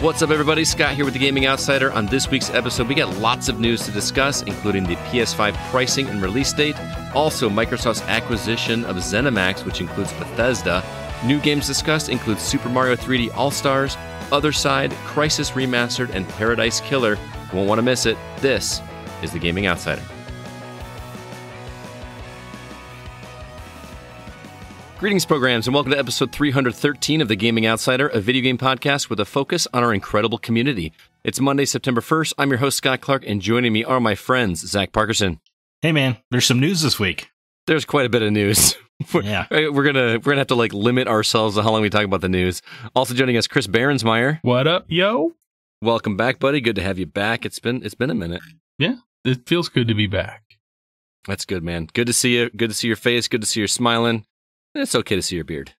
What's up, everybody? Scott here with the Gaming Outsider. On this week's episode, we got lots of news to discuss, including the PS5 pricing and release date, also Microsoft's acquisition of ZeniMax, which includes Bethesda. New games discussed include Super Mario 3D All Stars, Other Side, Crysis Remastered, and Paradise Killer. You won't want to miss it. This is the Gaming Outsider. Greetings, programs, and welcome to episode 313 of The Gaming Outsider, a video game podcast with a focus on our incredible community. It's Monday, September 1st. I'm your host, Scott Clark, and joining me are my friends, Zach Parkerson. Hey, man, there's some news this week. There's quite a bit of news. Yeah. Uh, we're gonna we're gonna have to like limit ourselves to how long we talk about the news. Also joining us, Chris Baronsmeyer. What up, yo? Welcome back, buddy. Good to have you back. It's been it's been a minute. Yeah, it feels good to be back. That's good, man. Good to see you. Good to see your face. Good to see you smiling. It's okay to see your beard.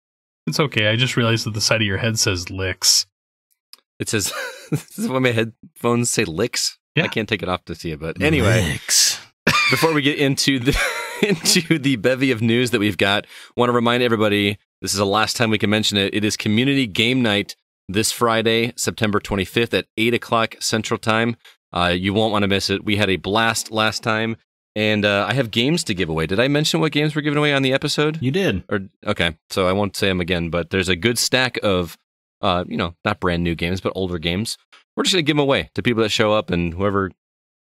It's okay. I just realized that the side of your head says licks. It says this is why my headphones say licks. Yeah. I can't take it off to see it, but anyway. Licks. before we get into the into the bevy of news that we've got, want to remind everybody this is the last time we can mention it. It is Community Game Night this Friday, September 25th at 8 o'clock Central Time. Uh, you won't want to miss it. We had a blast last time, and uh, I have games to give away. Did I mention what games were given away on the episode? You did. Or okay, so I won't say them again. But there's a good stack of, uh, you know, not brand new games, but older games. We're just gonna give them away to people that show up, and whoever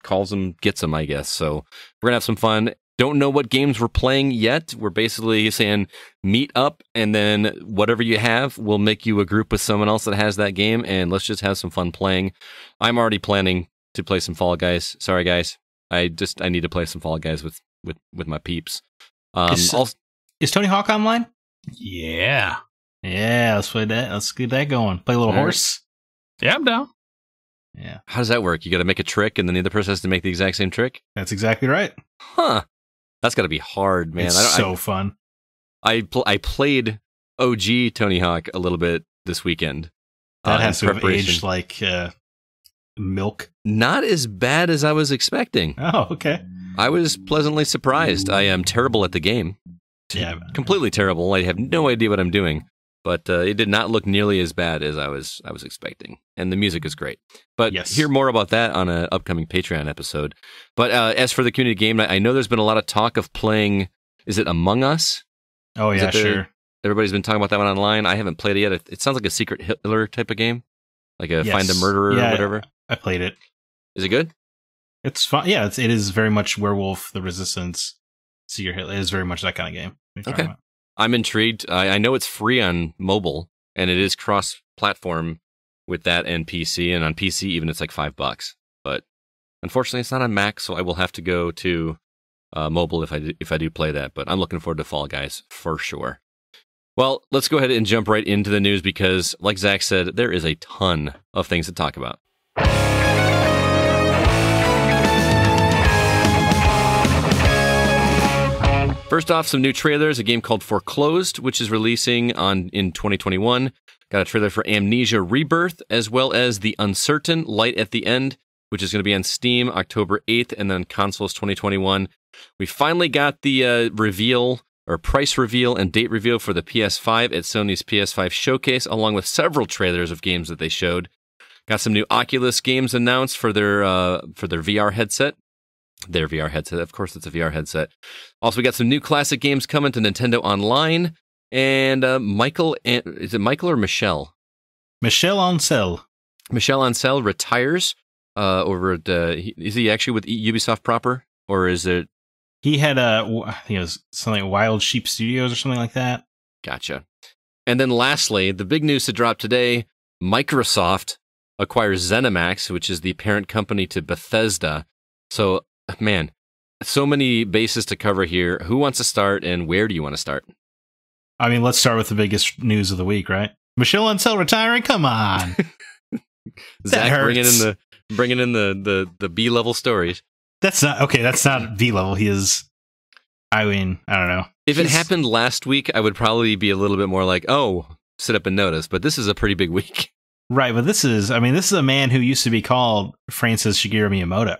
calls them gets them, I guess. So we're gonna have some fun. Don't know what games we're playing yet. We're basically saying meet up, and then whatever you have, we'll make you a group with someone else that has that game, and let's just have some fun playing. I'm already planning to play some Fall Guys. Sorry, guys. I just I need to play some Fall Guys with with with my peeps. Um, Is- also, Is Tony Hawk online? Yeah. Yeah, let's play that. Let's get that going. Play a little All right. horse. Yeah, I'm down. Yeah, how does that work? You got to make a trick, and then the other person has to make the exact same trick. that's exactly right. Huh. That's got to be hard, man. it's I, don't, so fun. I, I, pl- I played OG Tony Hawk a little bit this weekend. That uh, in has to have aged like uh, milk. Not as bad as I was expecting. Oh, okay. I was pleasantly surprised. I am terrible at the game. Yeah, Completely terrible. I have no idea what I'm doing. But uh, it did not look nearly as bad as I was I was expecting, and the music is great. But Yes. hear more about that on an upcoming Patreon episode. But uh, as for the community game, I I know there's been a lot of talk of playing. Is it Among Us? Oh Is yeah, the- sure. Everybody's been talking about that one online. I haven't played it yet. It, it sounds like a secret Hitler type of game, like a find a Yes. murderer Yeah, or whatever. I played it. Is it good? It's fun. Yeah, it's, it is very much Werewolf, The Resistance, See Your Hit. It is very much that kind of game. What are you talking Okay. I'm intrigued. I, I know it's free on mobile and it is cross-platform with that and PC. And on PC, even it's like five bucks. But unfortunately, it's not on Mac, so I will have to go to uh, mobile if I do, if I do play that. But I'm looking forward to Fall Guys for sure. Well, let's go ahead and jump right into the news because, like Zach said, there is a ton of things to talk about. First off, some new trailers. A game called Foreclosed, which is releasing on in 2021. Got a trailer for Amnesia Rebirth, as well as The Uncertain Light at the End, which is going to be on Steam October 8th, and then consoles 2021. We finally got the uh, reveal or price reveal and date reveal for the PS5 at Sony's PS5 showcase, along with several trailers of games that they showed. Got some new Oculus games announced for their uh, for their VR headset. Their VR headset, of course, it's a VR headset. Also, we got some new classic games coming to Nintendo Online, and uh, Michael, is it Michael or Michelle? Michel Ancel. Michel Ancel retires uh, over at. Uh, is he actually with Ubisoft proper, or is it? He had a, I think it was something like Wild Sheep Studios or something like that. Gotcha. And then lastly, the big news to drop today: Microsoft acquires ZeniMax, which is the parent company to Bethesda. So, man, so many bases to cover here. Who wants to start, and where do you want to start? I mean, let's start with the biggest news of the week, right? Michel Ancel retiring. Come on. Zach bringing in the bringing in the the the B level stories. that's not okay. That's not B level. He is. I mean, I don't know. If it happened last week, I would probably be a little bit more like, "Oh, sit up and notice." But this is a pretty big week. Right, but this is. I mean, this is a man who used to be called Francis Shigeru Miyamoto.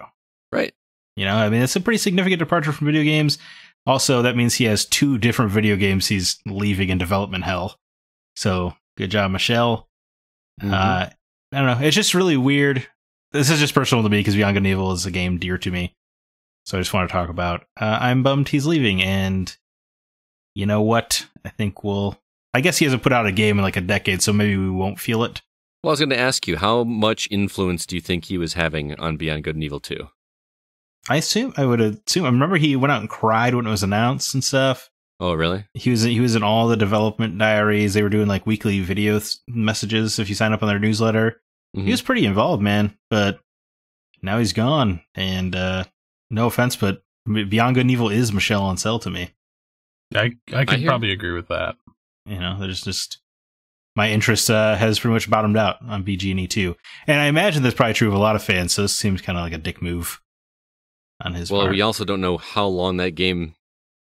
Right. You know, I mean, it's a pretty significant departure from video games. Also, that means he has two different video games he's leaving in development hell. So, good job, Michel. Mm-hmm. Uh, I don't know. It's just really weird. This is just personal to me because Beyond Good and Evil is a game dear to me. So I just want to talk about. Uh, I'm bummed he's leaving, and you know what? I think we'll. I guess he hasn't put out a game in like a decade, so maybe we won't feel it. Well, I was going to ask you, how much influence do you think he was having on Beyond Good and Evil 2? I assume I would assume. I remember he went out and cried when it was announced and stuff. Oh, really? He was he was in all the development diaries. They were doing like weekly video th- messages if you sign up on their newsletter. Mhm. He was pretty involved, man. But now he's gone, and uh no offense, but Beyond Good and Evil is Michel Ancel to me. I I can hear- probably agree with that. You know, there's just my interest uh, has pretty much bottomed out on BG&E too, and I imagine that's probably true of a lot of fans. So this seems kind of like a dick move on his Well, part. we also don't know how long that game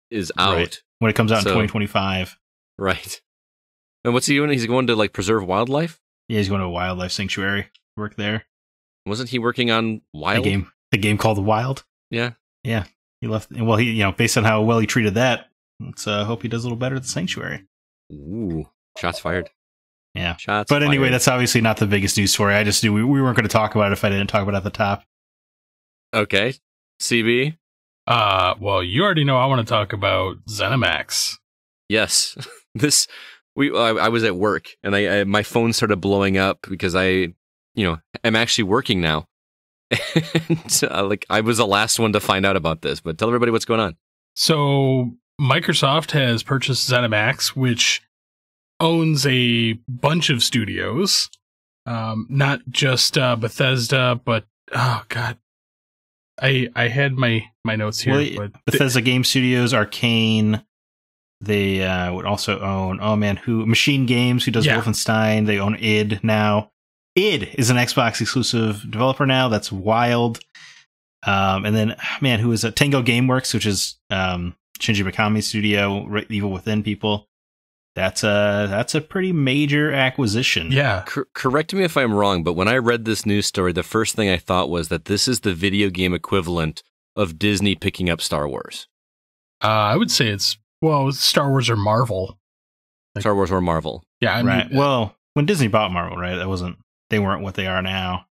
is out. Right. when it comes out So- in 2025. Right. And what's he doing? He's going to like preserve wildlife? Yeah, he's going to a wildlife sanctuary. Work there. Wasn't he working on Wild? A game, a game called Wild. Yeah. Yeah, he left. Well, he you know based on how well he treated that, let's uh, hope he does a little better at the sanctuary. Ooh. Shots fired. Yeah. Shots But anyway, fired. that's obviously not the biggest news story. I just knew we, we weren't going to talk about it if I didn't talk about it at the top. Okay. CB? Uh, well, you already know I want to talk about ZeniMax. Yes. this we I, I was at work and I, I my phone started blowing up because I you know, I'm actually working now. and uh, like I was the last one to find out about this, but tell everybody what's going on. So Microsoft has purchased ZeniMax, which owns a bunch of studios, um, not just uh, Bethesda, but oh god, I I had my my notes here, Well, but Bethesda Game Studios, Arcane. They uh, would also own. Oh man, who MachineGames, who does Yeah. Wolfenstein. They own id now. id is an Xbox exclusive developer now. That's wild. Um, and then man, who is it? Tango GameWorks, which is um, Shinji Mikami's studio, Evil Within people. That's a that's a pretty major acquisition. yeah, Cor- correct me if I'm wrong, but when I read this news story, the first thing I thought was that this is the video game equivalent of Disney picking up Star Wars. uh, I would say it's well, Star Wars or Marvel. Like- Star Wars or Marvel. Yeah, I right. well, when Disney bought Marvel, right? That wasn't they weren't what they are now.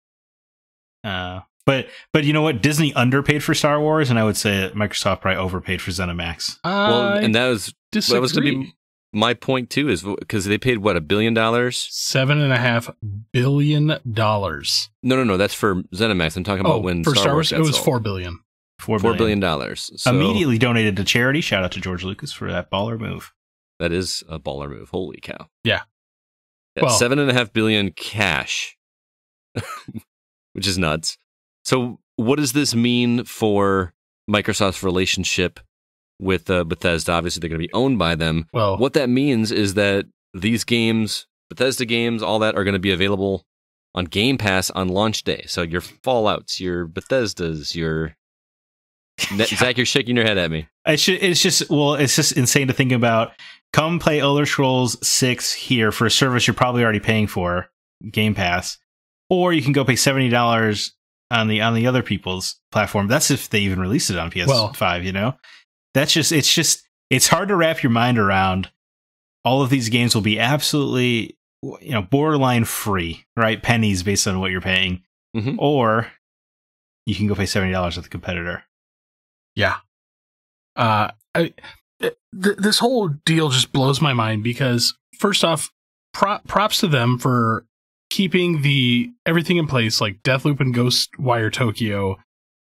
Uh, but but you know what? Disney underpaid for Star Wars, and I would say that Microsoft probably overpaid for ZeniMax. Well, and that was disagree. that was going to be my point too, is because they paid what a billion dollars. seven and a half billion dollars. No, no, no. That's for ZeniMax. I'm talking about Oh, when for Star Wars, got it was sold. four billion. Four four billion. billion dollars. So Immediately donated to charity. Shout out to George Lucas for that baller move. That is a baller move. Holy cow! Yeah. Yeah, Well- seven and a half billion cash, which is nuts. So, what does this mean for Microsoft's relationship with uh, Bethesda? Obviously, they're going to be owned by them. Well, What that means is that these games, Bethesda games, all that, are going to be available on Game Pass on launch day. So your Fallout's, your Bethesdas, your Ne- Zach, you're shaking your head at me. It's just, it's just well, it's just insane to think about. Come play Elder Scrolls Six here for a service you're probably already paying for, Game Pass, or you can go pay seventy dollars on the on the other people's platform. That's if they even release it on PS5. Well- you know, that's just it's just it's hard to wrap your mind around. All of these games will be absolutely you know borderline free, right? Pennies based on what you're paying, Mhm. or you can go pay seventy dollars with a competitor. Yeah. Uh, I, th- this whole deal just blows my mind because first off, pro- props to them for keeping the everything in place, like Deathloop and Ghostwire Tokyo,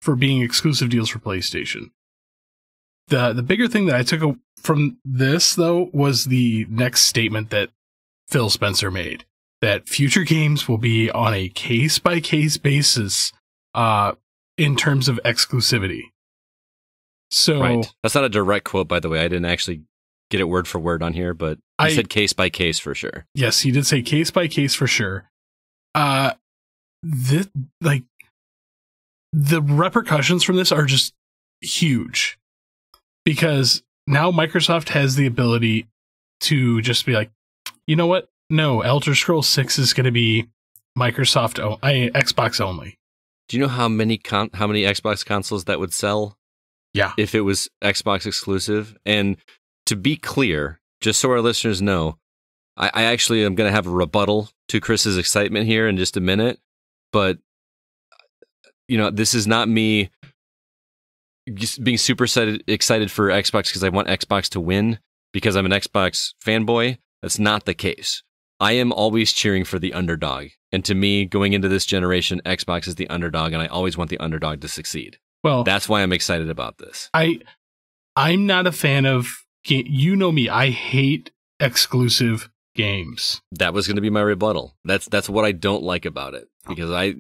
for being exclusive deals for PlayStation. The the bigger thing that I took from this though was the next statement that Phil Spencer made that future games will be on a case by case basis, uh, in terms of exclusivity. So Right. That's not a direct quote, by the way. I didn't actually get it word for word on here, but he I- said case by case for sure. yes, he did say case by case for sure. Uh, this like the repercussions from this are just huge because now Microsoft has the ability to just be like, you know what? No, Elder Scrolls Six is going to be Microsoft, o- I, Xbox only. Do you know how many con- how many Xbox consoles that would sell Yeah, if it was Xbox exclusive? And to be clear, just so our listeners know, I, I actually am going to have a rebuttal to Chris's excitement here in just a minute, but you know, this is not me being super excited, for Xbox because I want Xbox to win because I'm an Xbox fanboy. That's not the case. I am always cheering for the underdog. And to me, going into this generation, Xbox is the underdog, and I always want the underdog to succeed. Well, That's why I'm excited about this. I I'm not a fan of you know me. I hate exclusive games. That was going to be my rebuttal. That's that's what I don't like about it because I.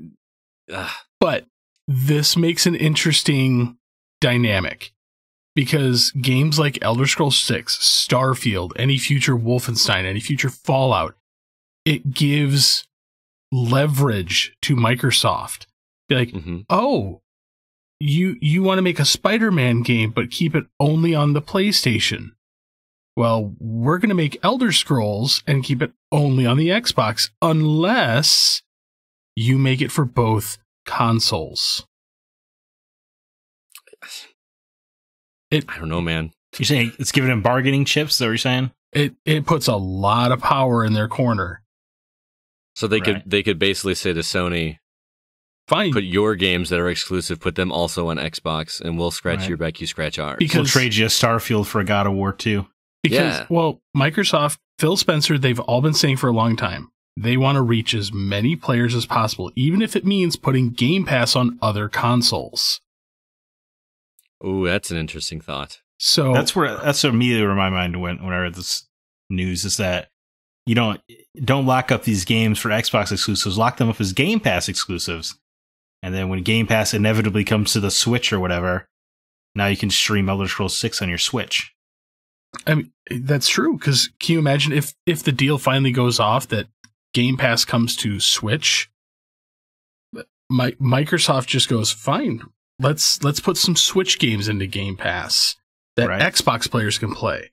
Uh, But this makes an interesting dynamic because games like Elder Scrolls 6, Starfield, any future Wolfenstein, any future Fallout, it gives leverage to Microsoft. Be like, mhm. "Oh, you you want to make a Spider-Man game but keep it only on the PlayStation." Well, we're going to make Elder Scrolls and keep it only on the Xbox unless you make it for both consoles. I don't know, man. You're saying it's giving them bargaining chips? Is that what you're saying? It it puts a lot of power in their corner. So they could they could basically say to Sony, Fine, put your games that are exclusive, put them also on Xbox, and we'll scratch Right. your back, you scratch ours. Because- We'll trade you a Starfield for a God of War 2. because yeah. well, Microsoft, Phil Spencer, they've all been saying for a long time they want to reach as many players as possible, even if it means putting Game Pass on other consoles. Ooh, that's an interesting thought. So That's where that's what immediately where my mind went when I read this news is that you don't don't lock up these games for Xbox exclusives, lock them up as Game Pass exclusives. And then when Game Pass inevitably comes to the Switch or whatever, now you can stream Elder Scrolls 6 on your Switch. I mean, that's true. Because can you imagine if if the deal finally goes off that Game Pass comes to Switch? My, Microsoft just goes fine. Let's let's put some Switch games into Game Pass that Right. Xbox players can play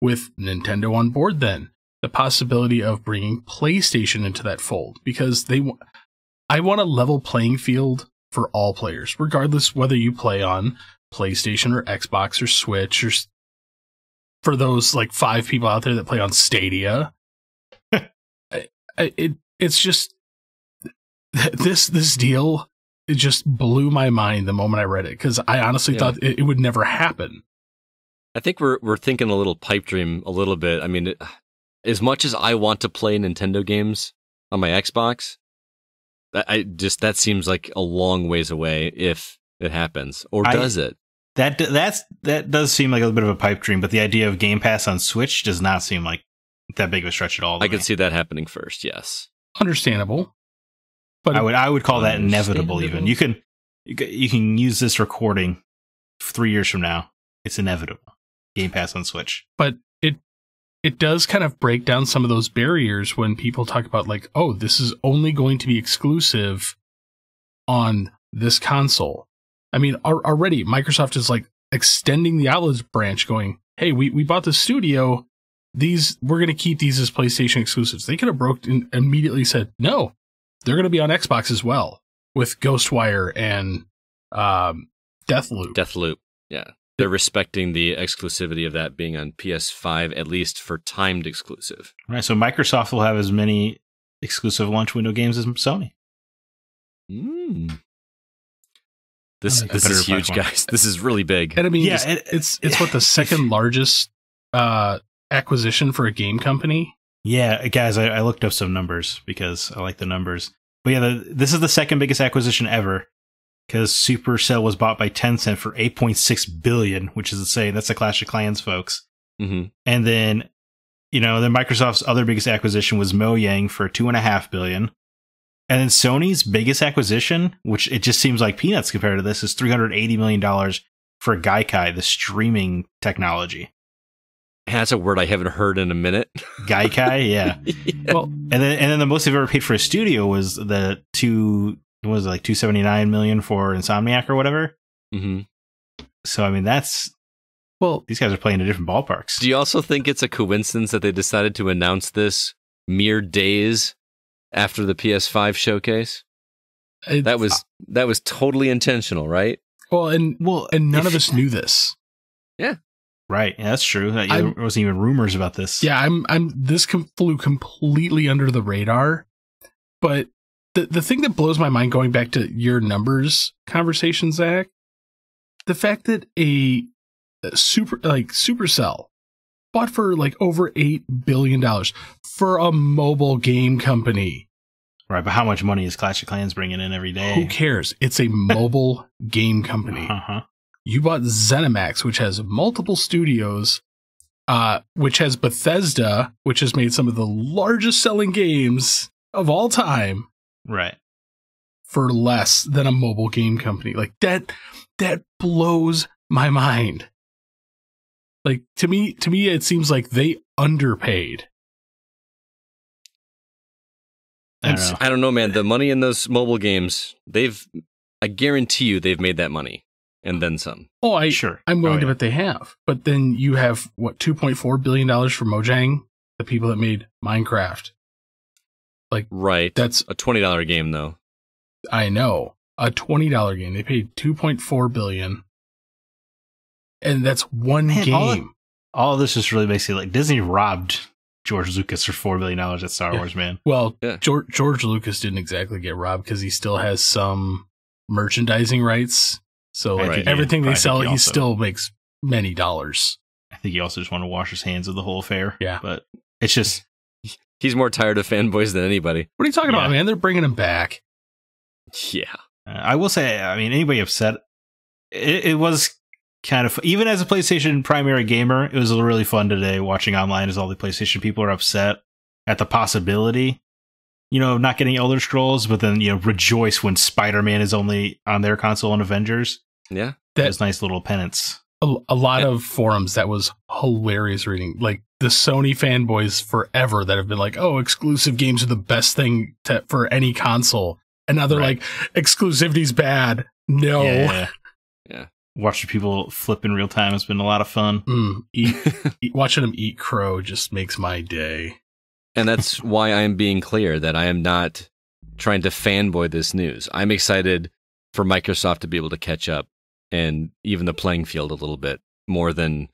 with Nintendo on board. Then the possibility of bringing PlayStation into that fold because they, wa- I want a level playing field for all players, regardless whether you play on PlayStation or Xbox or Switch or s- for those like five people out there that play on Stadia. It it's just th- this this deal it just blew my mind the moment I read it because I honestly Yeah. thought it, it would never happen. I think we're we're thinking a little pipe dream a little bit. I mean, it, as much as I want to play Nintendo games on my Xbox, that I just that seems like a long ways away if it happens, or I- does it? That that's that does seem like a bit of a pipe dream, but the idea of Game Pass on Switch does not seem like that big of a stretch at all. I me. could see that happening first. Yes. Understandable, but I would I would call that inevitable. Even you can you can, use this recording three years from now. It's inevitable. Game Pass on Switch. but it it does kind of break down some of those barriers when people talk about like oh this is only going to be exclusive on this console i mean al- already microsoft is like extending the outlets branch going hey we, we bought the studio these we're going to keep these as playstation exclusives they could have broke and immediately said no they're going to be on xbox as well with ghostwire and um deathloop Deathloop. Yeah. They're respecting the exclusivity of that being on PS5 at least for timed exclusive. Right. So Microsoft will have as many exclusive launch window games as Sony. Mm. This this is huge, platform. guys. This is really big. And I mean, Yeah, it's, it- it's it's what the second largest uh, acquisition for a game company. Yeah, guys, I, I looked up some numbers because I like the numbers. But yeah, the, this is the second biggest acquisition ever because Supercell was bought by Tencent for 8.6 billion, which is insane. That's the Clash of Clans, folks. hmm And then, you know, then Microsoft's other biggest acquisition was Mojang for two and a half billion. And then Sony's biggest acquisition, which it just seems like peanuts compared to this, is three hundred eighty million dollars for Gaikai, the streaming technology. That's a word I haven't heard in a minute. Gaikai, yeah. Well, And then and then the most they've ever paid for a studio was the two what was it, like two seventy nine million for Insomniac or whatever. hmm So I mean that's well, these guys are playing in different ballparks. Do you also think it's a coincidence that they decided to announce this mere days after the PS5 showcase? it- That was that was totally intentional, right? well, and well, and none of us knew this. Right. Yeah, that's true. I'm- there wasn't even rumors about this. Yeah, I'm I'm this com- flew completely under the radar. But the the thing that blows my mind going back to your numbers conversation, Zach, the fact that a, a super like Supercell bought for like over eight billion dollars for a mobile game company. Right. But how much money is Clash of Clans bringing in every day? Who cares? It's a mobile game company. Uh-huh. You bought ZeniMax, which has multiple studios, uh, which has Bethesda, which has made some of the largest selling games of all time Right. for less than a mobile game company. Like that, that blows my mind. Like to me, to me, it seems like they underpaid. I don't know. I don't know, man. The money in those mobile games, they've, I guarantee you, they've made that money and then some. Oh, I, sure. I'm willing Oh, to yeah. bet they have. But then you have what 2.4 billion dollars for Mojang, the people that made Minecraft. Like right. That's a twenty dollar game though. I know. A twenty dollar game. They paid two point four billion. And that's one Man, all game. All of this is really basically like Disney robbed George Lucas for four billion dollars at Star Yeah. Wars, man. well, Yeah. George, George Lucas didn't exactly get robbed because he still has some merchandising rights. So like think he- everything I they sell, he he still makes many dollars. I think he also just wanted to wash his hands of the whole affair. Yeah. But it's just He's more tired of fanboys than anybody. What are you talking Yeah. about, man? They're bringing him back. Yeah. uh, I will say, I mean, anybody upset it, it was kind of even as a PlayStation primary gamer, it was really fun today watching online as all the PlayStation people are upset at the possibility, you know, of not getting Elder Scrolls, but then you know rejoice when Spider Man is only on their console and Avengers. Yeah. That- Those nice little penance. A, a lot Yeah. of forums that was hilarious reading. Like the Sony fanboys forever that have been like, "Oh, exclusive games are the best thing to, for any console," and now they're Right. like, "Exclusivity's bad." No, Yeah. Yeah. Watching people flip in real time has been a lot of fun. Mm, eat, eat, watching them eat crow just makes my day. And that's why I'm being clear that I am not trying to fanboy this news. I'm excited for Microsoft to be able to catch up and even the playing field a little bit more than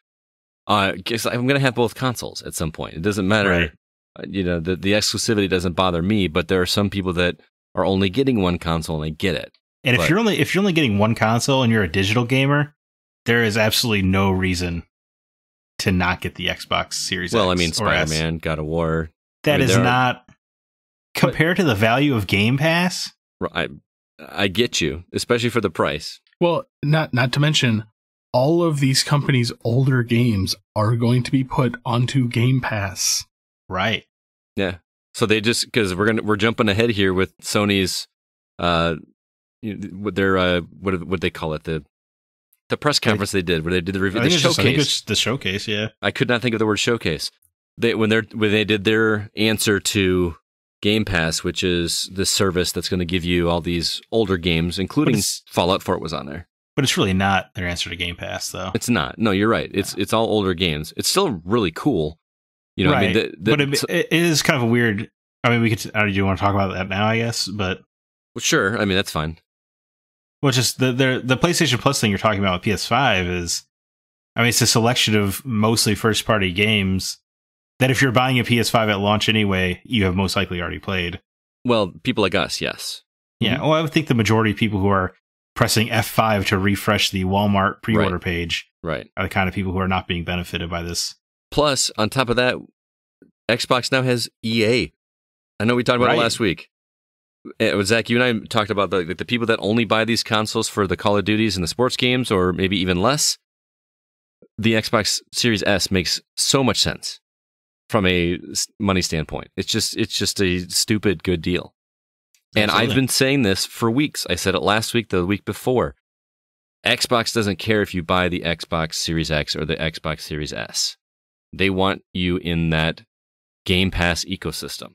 uh I'm going to have both consoles at some point. It doesn't matter. Right. Uh, You know, the, the exclusivity doesn't bother me, but there are some people that are only getting one console and they get it. And if you're only if you're only getting one console and you're a digital gamer, there is absolutely no reason to not get the Xbox Series well, I mean. Spider Man, God of War. That I mean, is there are- not compared to the value of Game Pass. I, I get you, especially for the price. Well, not not to mention all of these companies' older games are going to be put onto Game Pass. Right. Yeah. So they just because we're gonna we're jumping ahead here with Sony's, uh, you know, what their uh, what what they call it the the press conference they did where they did the review I the think, it's just, I think showcase. it's the showcase, yeah. I could not think of the word showcase. They when they're when they did their answer to Game Pass, which is the service that's going to give you all these older games, including Fallout 4 was on there. But it's really not their answer to Game Pass, though. It's not. No, you're right. It's it's all older games. It's still really cool. You know, I mean, Right. the, the, but it, it is kind of a weird. I mean, we could. Uh, do you want to talk about that now? I guess, but well, sure. I mean, that's fine. well, just the the the PlayStation Plus thing you're talking about with PS5 is, I mean, it's a selection of mostly first party games that if you're buying a PS5 at launch anyway, you have most likely already played. Well, people like us, yes. Yeah. Mm-hmm. Well, I would think the majority of people who are pressing F5 to refresh the Walmart pre-order Right. page Right. are the kind of people who are not being benefited by this. Plus, on top of that, Xbox now has EA. I know we talked about Right. it last week. Eh, it was Zach, you and I talked about the the people that only buy these consoles for the Call of Duties and the sports games, or maybe even less. The Xbox Series S makes so much sense from a money standpoint. It's just it's just a stupid good deal. And I've been saying this for weeks. I said it last week, the week before. Xbox doesn't care if you buy the Xbox Series X or the Xbox Series S. They want you in that Game Pass ecosystem.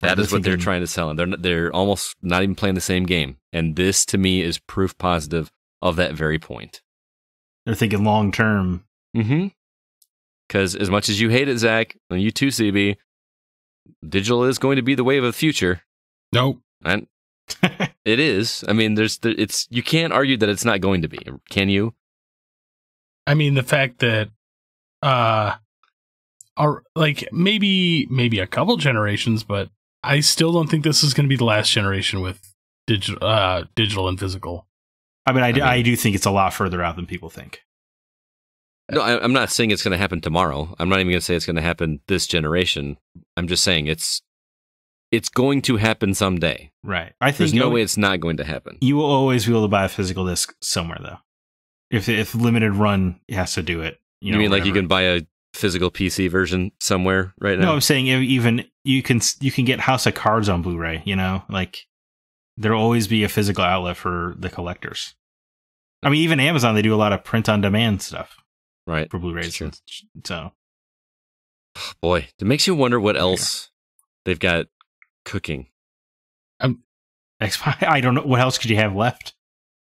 That is what they're trying to sell. And they're they're almost not even playing the same game. And this to me is proof positive of that very point. They're thinking long term. Mm-hmm. Because as much as you hate it, Zach, and you too, CB, digital is going to be the wave of the future. Nope. And it is. I mean, there's there, it's you can't argue that it's not going to be, can you? I mean, the fact that, uh, are like maybe maybe a couple generations, but I still don't think this is going to be the last generation with digital, uh, digital and physical. I mean, I, I mean- I do think it's a lot further out than people think. No, I, I'm not saying it's going to happen tomorrow. I'm not even going to say it's going to happen this generation. I'm just saying it's it's going to happen someday. Right. I think There's no way it's not going to happen. you will always be able to buy a physical disc somewhere, though. If if limited run has to do it, you, You, know, mean like you can buy a physical PC version somewhere right now? No. I'm saying even you can you can get House of Cards on Blu-ray. You know, like there'll always be a physical outlet for the collectors. I mean, even Amazon they do a lot of print on demand stuff right. for Blu-rays. So Boy, it makes you wonder what else they've got cooking. Um, Xbox, I don't know what else could you have left.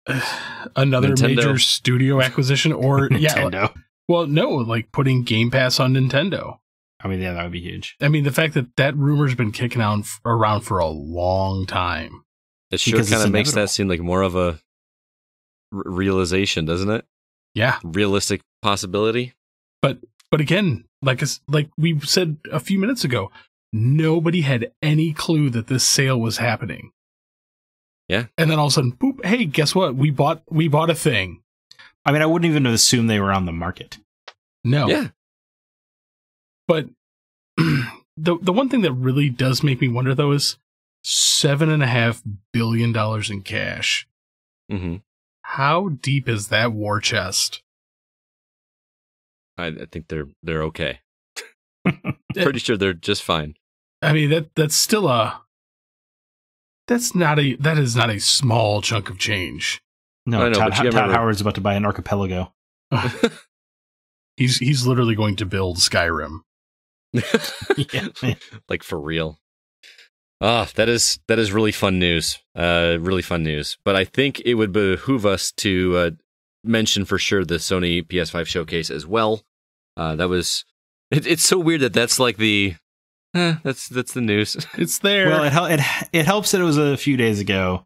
Another Nintendo. major studio acquisition, or yeah, Nintendo. well, no, like putting Game Pass on Nintendo. I mean, yeah, that would be huge. I mean, the fact that that rumor's been kicking around for a long time. It sure kind of makes that seem like more of a r- realization, doesn't it? Yeah, Realistic possibility. but but again, like us- like we said a few minutes ago, nobody had any clue that this sale was happening. Yeah. and then all of a sudden, boop! Hey, guess what? We bought we bought a thing. I mean, I wouldn't even assume they were on the market. No, Yeah. but the the one thing that really does make me wonder though is seven and a half billion dollars in cash. hmm How deep is that war chest? I, I think they're they're okay. Pretty sure they're just fine. I mean that that's still a that's not a that is not a small chunk of change. No, I know, Todd, but you gotta Todd remember- Howard's about to buy an archipelago. He's he's literally going to build Skyrim. Yeah. like for real. Ah, that is that is really fun news. Uh, really fun news. But I think it would behoove us to uh, mention for sure the Sony PS5 showcase as well. Uh, that was. It, it's so weird that that's like the. Eh, that's that's the news. It's there. Well, it, hel- it it helps that it was a few days ago,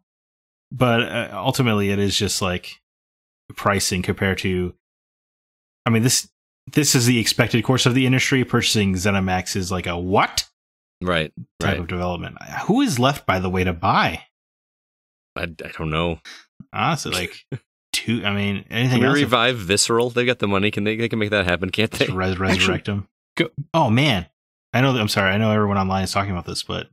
but uh, ultimately it is just like pricing compared to. I mean this this is the expected course of the industry. Purchasing ZeniMax is like a what right. type Right. of development? Who is left by the way to buy? I, I don't know. Honestly, like two. I mean, anything Can we else? revive Visceral? They got the money. Can they? They can make that happen, can't they? Res- resurrect them. go- Oh man, I know. That, I'm sorry. I know everyone online is talking about this, but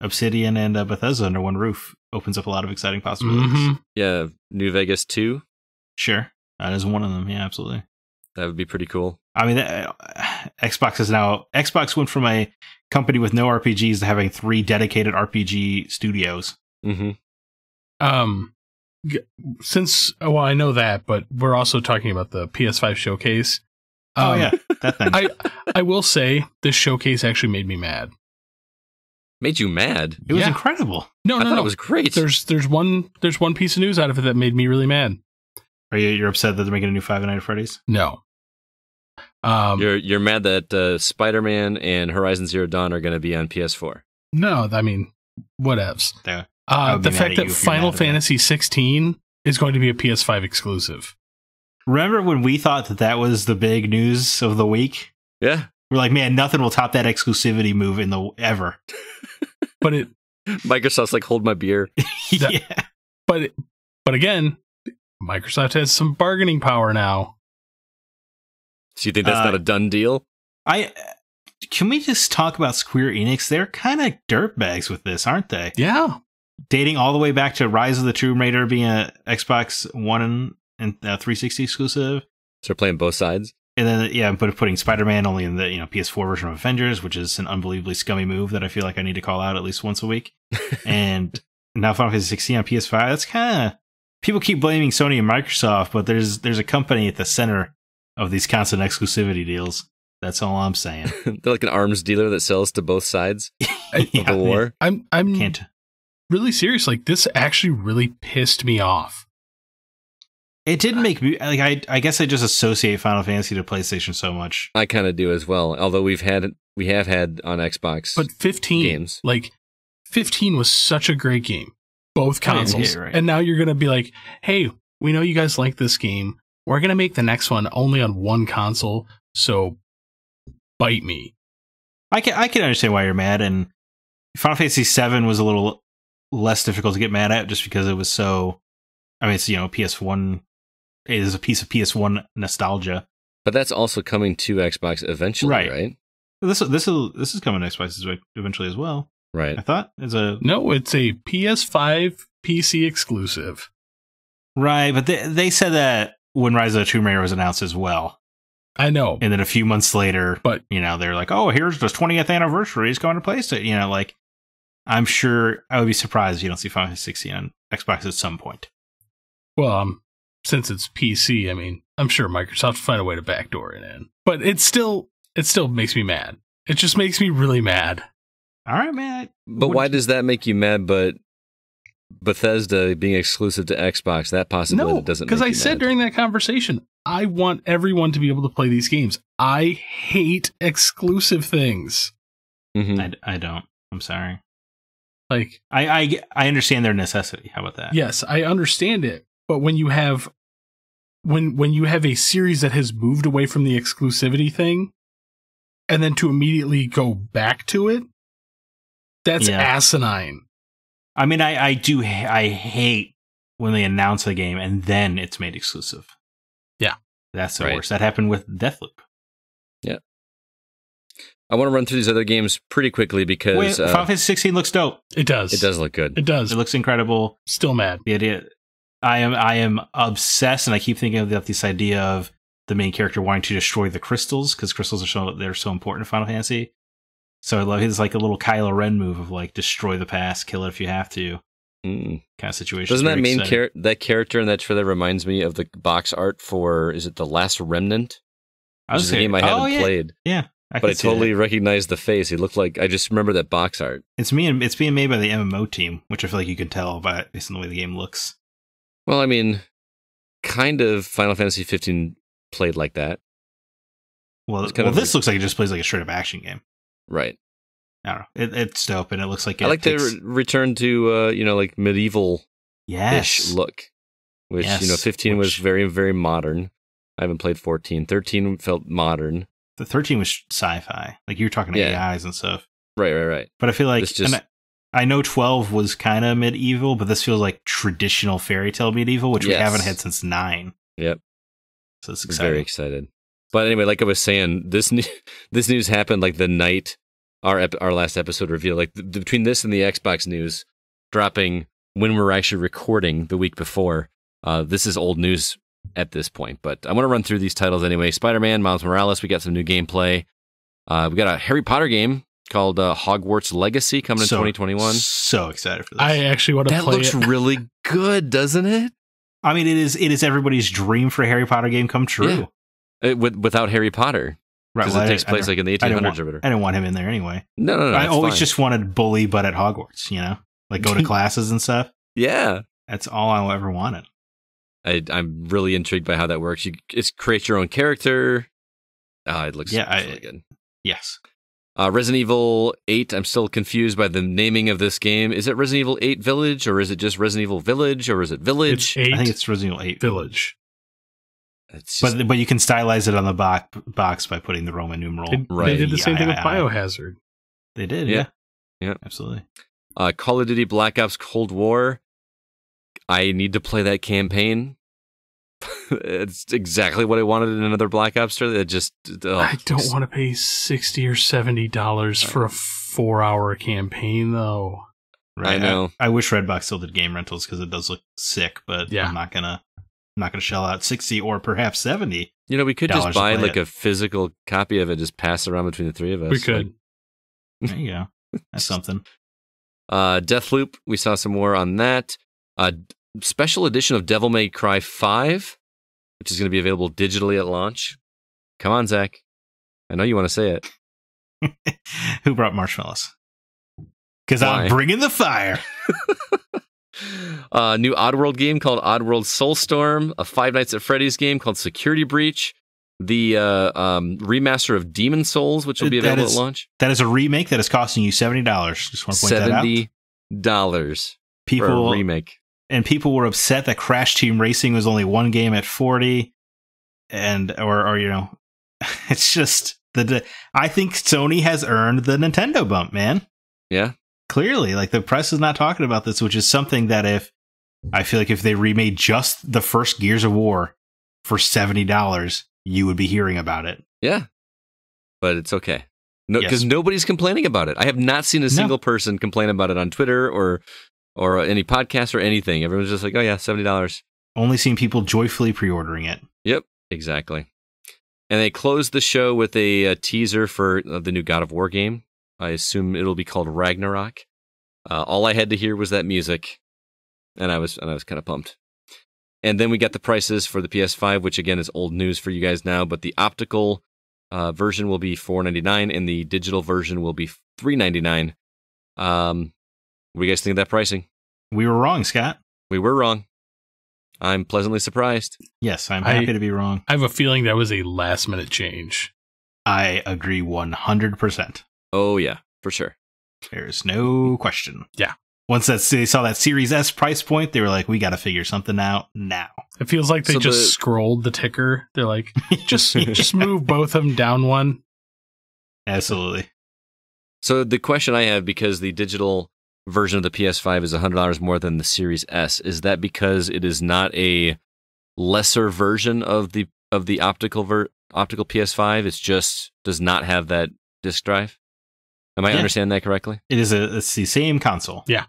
Obsidian and uh, Bethesda under one roof opens up a lot of exciting possibilities. Mhm. Yeah, New Vegas two. Sure, that is one of them. Yeah, absolutely. That would be pretty cool. I mean, that, Xbox is now Xbox went from a company with no RPGs to having three dedicated RPG studios. hmm Um, g- since well, I know that, but we're also talking about the PS5 showcase. oh Um, yeah, that thing. I I will say this showcase actually made me mad. Made you mad. it was incredible. No, I no, thought no. it was great. there's there's one there's one piece of news out of it that made me really mad. Are you you're upset that they're making a new Five Nights at Freddy's? No. Um, You're you're mad that uh, Spider Man and Horizon Zero Dawn are going to be on PS4. no, I mean, whatevs. There. I Uh, the fact that you if you're mad Final at that. Fantasy 16 is going to be a PS5 exclusive. Remember when we thought that that was the big news of the week? Yeah, We're like, man, nothing will top that exclusivity move in the ever. But it, Microsoft's like hold my beer. That- yeah. but it, but again, Microsoft has some bargaining power now. So you think that's Uh, not a done deal? I can we just talk about Square Enix? They're kind of dirtbags with this, aren't they? Yeah. Dating all the way back to Rise of the Tomb Raider being a Xbox One and, and uh, 360 exclusive, So they're playing both sides. and then yeah, but putting Spider Man only in the you know PS4 version of Avengers, which is an unbelievably scummy move that I feel like I need to call out at least once a week. and now Final Fantasy 16 on PS5. That's kind of people keep blaming Sony and Microsoft, but there's there's a company at the center of these constant exclusivity deals. That's all I'm saying. they're like an arms dealer that sells to both sides of Yeah, the war. I'm I'm Can't. Really serious. Like this actually really pissed me off. It didn't make me like I. I guess I just associate Final Fantasy to PlayStation so much. I kind of do as well. Although we've had we have had on Xbox But 15 games. like 15 was such a great game. Both consoles. yeah, right. And now you're going to be like, "Hey, we know you guys like this game. we're gonna make the next one only on one console, so bite me. I can I can understand why you're mad, and Final Fantasy VII was a little less difficult to get mad at just because it was so. I mean, it's you know PS1 it is a piece of PS1 nostalgia. But that's also coming to Xbox eventually, Right. right? This this is this is coming to Xbox eventually as well. Right. I thought it's a No, it's a PS5 PC exclusive. right, but they they said that when Rise of the Tomb Raider was announced as well, I know, and then a few months later, but you know they're like, oh, here's the 20th anniversary. It's going to PlayStation. You know, like I'm sure I would be surprised if you don't see Final Fantasy 16 on Xbox at some point. well, um, since it's PC, I mean, I'm sure Microsoft will find a way to backdoor it in. But it still, it still makes me mad. It just makes me really mad. All right, man. But What- why does that make you mad? But Bethesda being exclusive to Xbox, that possibility No, doesn't. because I you said mad. during that conversation, I want everyone to be able to play these games. I hate exclusive things. Mhm. I, I don't. I'm sorry. Like, I, I I understand their necessity. How about that? yes, I understand it, but when you have when when you have a series that has moved away from the exclusivity thing and then to immediately go back to it, that's Yeah. asinine. I mean, I I do. I hate when they announce a game and then it's made exclusive. Yeah. that's the Right. worst. That happened with Deathloop. I want to run through these other games pretty quickly Wait, because Final uh, Fantasy 16 looks dope. It does. it does look good. It does. It looks incredible. Still mad. The idea. I am I am obsessed, and I keep thinking of this idea of the main character wanting to destroy the crystals because crystals are so they're so important in Final Fantasy. So I love his like a little Kylo Ren move of like destroy the past, kill it if you have to Mm. kind of situation. Doesn't that main character that character in that trailer reminds me of the box art for is it the Last Remnant? I was is a saying- game I haven't oh, yeah. played, Yeah, I but I totally that. recognized the face. He looked like I just remember that box art. It's me and it's being made by the MMO team, which I feel like you can tell by based on the way the game looks. Well, I mean, kind of Final Fantasy 15 played like that, Well, kind well of this looks like it just plays like a straight up action game. right? I don't know. It, it's dope, and it looks like it I like takes, the re- return to uh, you know like medieval ish yes. look, which you know Yes, 15 was very very modern. I haven't played 14. 13 felt modern. The thirteen was sci-fi, like you were talking Yeah. AIs and stuff. Right, right, right. But I feel like just- and I, I know twelve was kind of medieval, but this feels like traditional fairy tale medieval, which we haven't had since nine. Yep. So it's exciting. Very excited. But anyway, like I was saying, this new, this news happened like the night our ep- our last episode revealed. Like th- between this and the Xbox news dropping when we're actually recording the week before, uh, this is old news at this point. But I want to run through these titles anyway. Spider Man, Miles Morales. We got some new gameplay. Uh, we got a Harry Potter game called uh, Hogwarts Legacy coming in 2021. So excited for this. I actually want to That play looks it. really good, doesn't it? I mean, it is it is everybody's dream for a Harry Potter game come true. Yeah. Uh, with, without Harry Potter, Right. because well, it I takes didn't- I place like in the I 1800s want- or whatever. I didn't want him in there anyway. No, no, no. I always fine. just wanted bully, but at Hogwarts. You know, like go to classes and stuff. yeah. That's all I will ever wanted. I, I'm really intrigued by how that works. You it's create your own character. Ah, it looks Yeah, yeah, I- really good. Yes. Uh, Resident Evil 8. I'm still confused by the naming of this game. Is it Resident Evil 8 Village or is it just Resident Evil Village or is it It's Village? eight I think it's Resident Evil 8 Village. It's just, But but you can stylize it on the box box by putting the Roman numeral. They, Right. they did the same thing with Biohazard. They did, Yeah. yeah. Yeah. Absolutely. uh, Call of Duty Black Ops Cold War. I need to play that campaign. it's exactly what I wanted in another Black Ops trailer. It just oh, I don't want to pay sixty or seventy dollars for a four-hour campaign, though. Right. I know. I, wish Redbox still did game rentals because it does look sick, but Yeah. I'm not gonna I'm not gonna shell out sixty or perhaps seventy. You know, we could just buy like it. a physical copy of it, just pass it around between the three of us. we Like, could. There you go. That's something. Uh, Deathloop, we saw some more on that. Uh, d- special edition of Devil May Cry 5, which is going to be available digitally at launch. Come on, Zach. I know you want to say it. Who brought marshmallows? Because I'm bringing the fire. uh, new Oddworld game called Oddworld Soulstorm, a Five Nights at Freddy's game called Security Breach, the uh, um, remaster of Demon's Souls, which will be available is at launch. That is a remake that is costing you seventy dollars. Just want to point that out. Seventy dollars for People a remake. And people were upset that Crash Team Racing was only one game at forty. and or or you know, it's just the. I think Sony has earned the Nintendo bump, man. Yeah. Clearly, like the press is not talking about this, which is something that if I feel like if they remade just the first Gears of War for seventy dollars, you would be hearing about it. Yeah. But it's okay. No, Yes. because nobody's complaining about it. I have not seen a single person complain about it on Twitter or or any podcast or anything. Everyone's just like, oh yeah, seventy dollars. Only seen people joyfully pre-ordering it. Yep, exactly. And they closed the show with a, uh teaser for uh, the new God of War game. I assume it'll be called Ragnarok. Uh, all I had to hear was that music, and I was and I was kind of pumped. And then we got the prices for the PS5, which again is old news for you guys now. But the optical uh, version will be four ninety nine, and the digital version will be three ninety nine. Um, what do you guys think of that pricing? We were wrong, Scott. We were wrong. I'm pleasantly surprised. Yes, I'm I- happy to be wrong. I have a feeling that was a last minute change. I agree 100%. Oh yeah, for sure. There's no question. Yeah. Once that they saw that Series S price point, they were like, "We got to figure something out now." It feels like they So just the- scrolled the ticker. They're like, just just move both of them down one. absolutely. So the question I have, because the digital version of the PS5 is hundred dollars more than the Series S, is that because it is not a lesser version of the of the optical ver- optical PS5? It's just does not have that disk drive. Am I Yeah. understanding that correctly? It is a it's the same console, Yeah,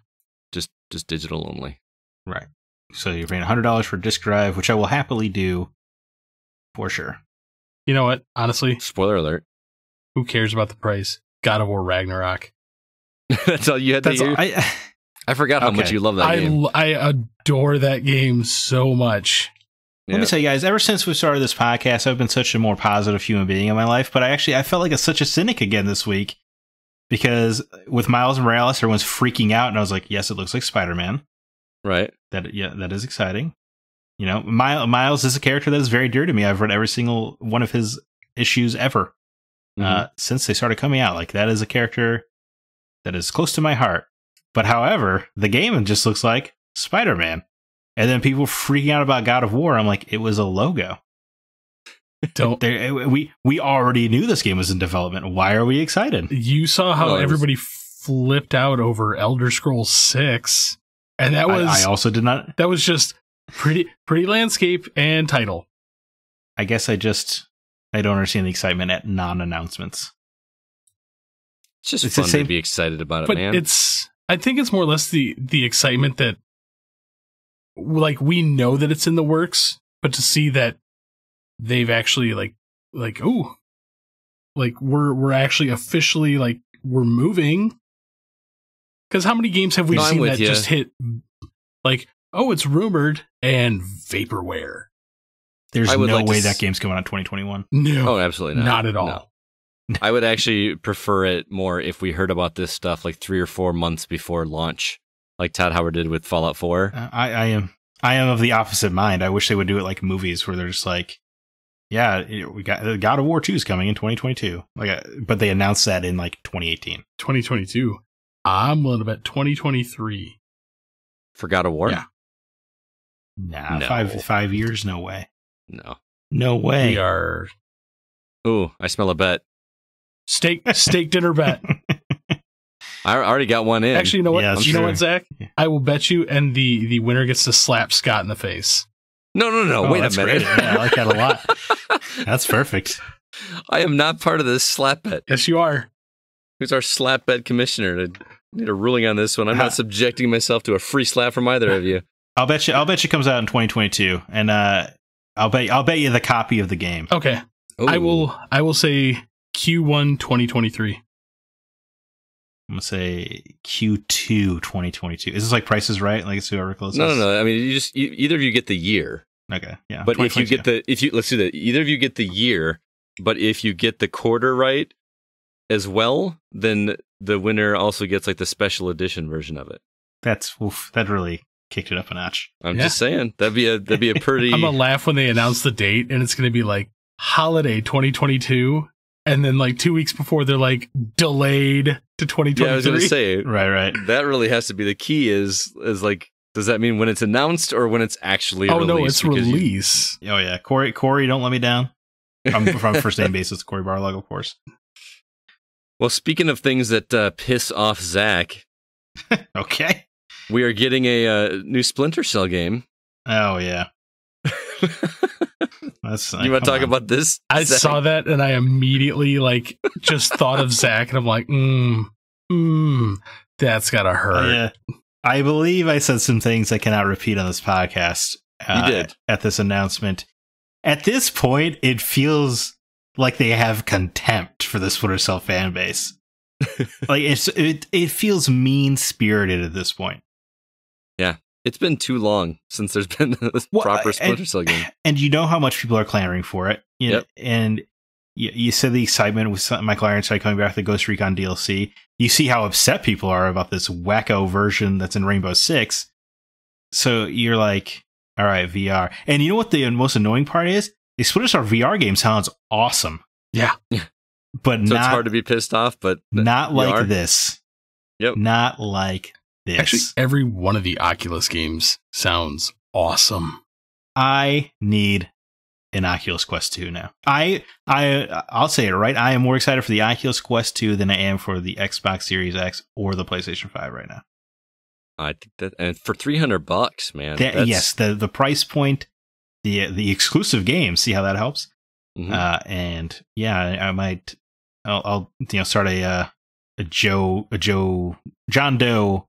Just just digital only. right? So you're paying hundred dollars for disk drive, which I will happily do for sure. You know what? Honestly, Spoiler alert. who cares about the price? God of War Ragnarok. That's all you had to That's hear. I, I forgot how Okay. much you love that I game. I adore that game so much. Let me tell you guys, ever since we started this podcast, I've been such a more positive human being in my life. But I actually I felt like a, such a cynic again this week because with Miles Morales, everyone's freaking out, and I was like, yes, it looks like Spider Man. Right. That yeah, that is exciting. You know, My, Miles is a character that is very dear to me. I've read every single one of his issues ever Mhm. uh, since they started coming out. Like that is a character that is close to my heart. But however, the game just looks like Spider Man. And then people freaking out about God of War. I'm like, it was a logo. Don't There, we we already knew this game was in development. Why are we excited? you saw how Well, it was- everybody flipped out over Elder Scrolls 6 and that was I, I also did not. that was just pretty pretty landscape and title. I guess I just I don't understand the excitement at non-announcements. It's just it's the fun to be excited about it, but man. it's I think it's more or less the the excitement that like we know that it's in the works, but to see that they've actually like like oh like we're we're actually officially like we're moving. Because how many games have we No, seen that ya. just hit like oh it's rumored and vaporware? There's no like to way s- that game's coming out in 2021. No, oh, absolutely not. not at all. No. I would actually prefer it more if we heard about this stuff like three or four months before launch, like Todd Howard did with Fallout 4. Uh, I, I am I am of the opposite mind. I wish they would do it like movies where they're just like, yeah, we got God of War 2 is coming in 2022. Like, uh, but they announced that in like 2018. 2022. I'm willing to bet 2023. For God of War? Yeah. Nah, No. five five years, no way, No. no way. We are Ooh, I smell a bet. Steak steak dinner bet. I already got one in. Actually, you know what? Yeah, that's you know what, Zack? Yeah. I will bet you, and the the winner gets to slap Scott in the face. no, no, no. Oh, wait a minute. great. Yeah, I like that a lot. That's perfect. I am not part of this slap bet. Yes, you are. Who's our slap bet commissioner? I need a ruling on this one. I'm not subjecting myself to a free slap from either of you. I'll bet you. I'll bet you comes out in 2022, and uh, I'll bet. I'll bet you the copy of the game. Okay, I will. I will say Q1 2023. I'm gonna say Q2 2022. Is this like prices Right? Like it's whoever closes. No, no, no. I mean, you just you, either of you get the year, Okay, yeah. but if you get the if you let's do that. Either of you get the year, but if you get the quarter right as well, then the winner also gets like the special edition version of it. that's oof, that really kicked it up a notch. I'm Yeah. just saying that'd be a that'd be a pretty. I'm gonna laugh when they announce the date, and it's gonna be like holiday 2022, and then like two weeks before they're like delayed to 2023. yeah, I was gonna say Right, right. that really has to be the key. Is is like Does that mean when it's announced or when it's actually oh released? no, it's Because you- release. Oh yeah, Cory. Cory, don't let me down. I'm from first name basis. Cory Barlog, of course. well, speaking of things that uh, piss off Zack, Okay. we are getting a uh, new Splinter Cell game. Oh yeah. That's you want to talk about this? I Zack? saw that and I immediately like just thought of Zack and I'm like, mm, mm, that's gotta hurt. Yeah. I believe I said some things I cannot repeat on this podcast. uh, did. at this announcement. At this point, it feels like they have contempt for the Splinter Cell fan base. like it's it it feels mean spirited at this point. It's been too long since there's been a Well, proper and- Splinter Cell game. and you know how much people are clamoring for it. You know, And you, you said the excitement with Michael Ironside coming back to the Ghost Recon DLC. You see how upset people are about this wacko version that's in Rainbow Six. So you're like, all right, VR. And you know what the most annoying part is? A Splinter Cell VR game sounds awesome. Yeah. But So not, it's hard to be pissed off, but not like this. Yep. Not like this. Actually, every one of the Oculus games sounds awesome. I need an Oculus Quest 2 now. I I I'll say it right. I am more excited for the Oculus Quest 2 than I am for the Xbox Series X or the PlayStation 5 right now. I think that and for three hundred bucks, man. That- that's- yes, the the price point, the the exclusive games. See how that helps. mhm. Uh, and yeah, I, I might. I'll, I'll you know start a uh, a Joe a Joe John Doe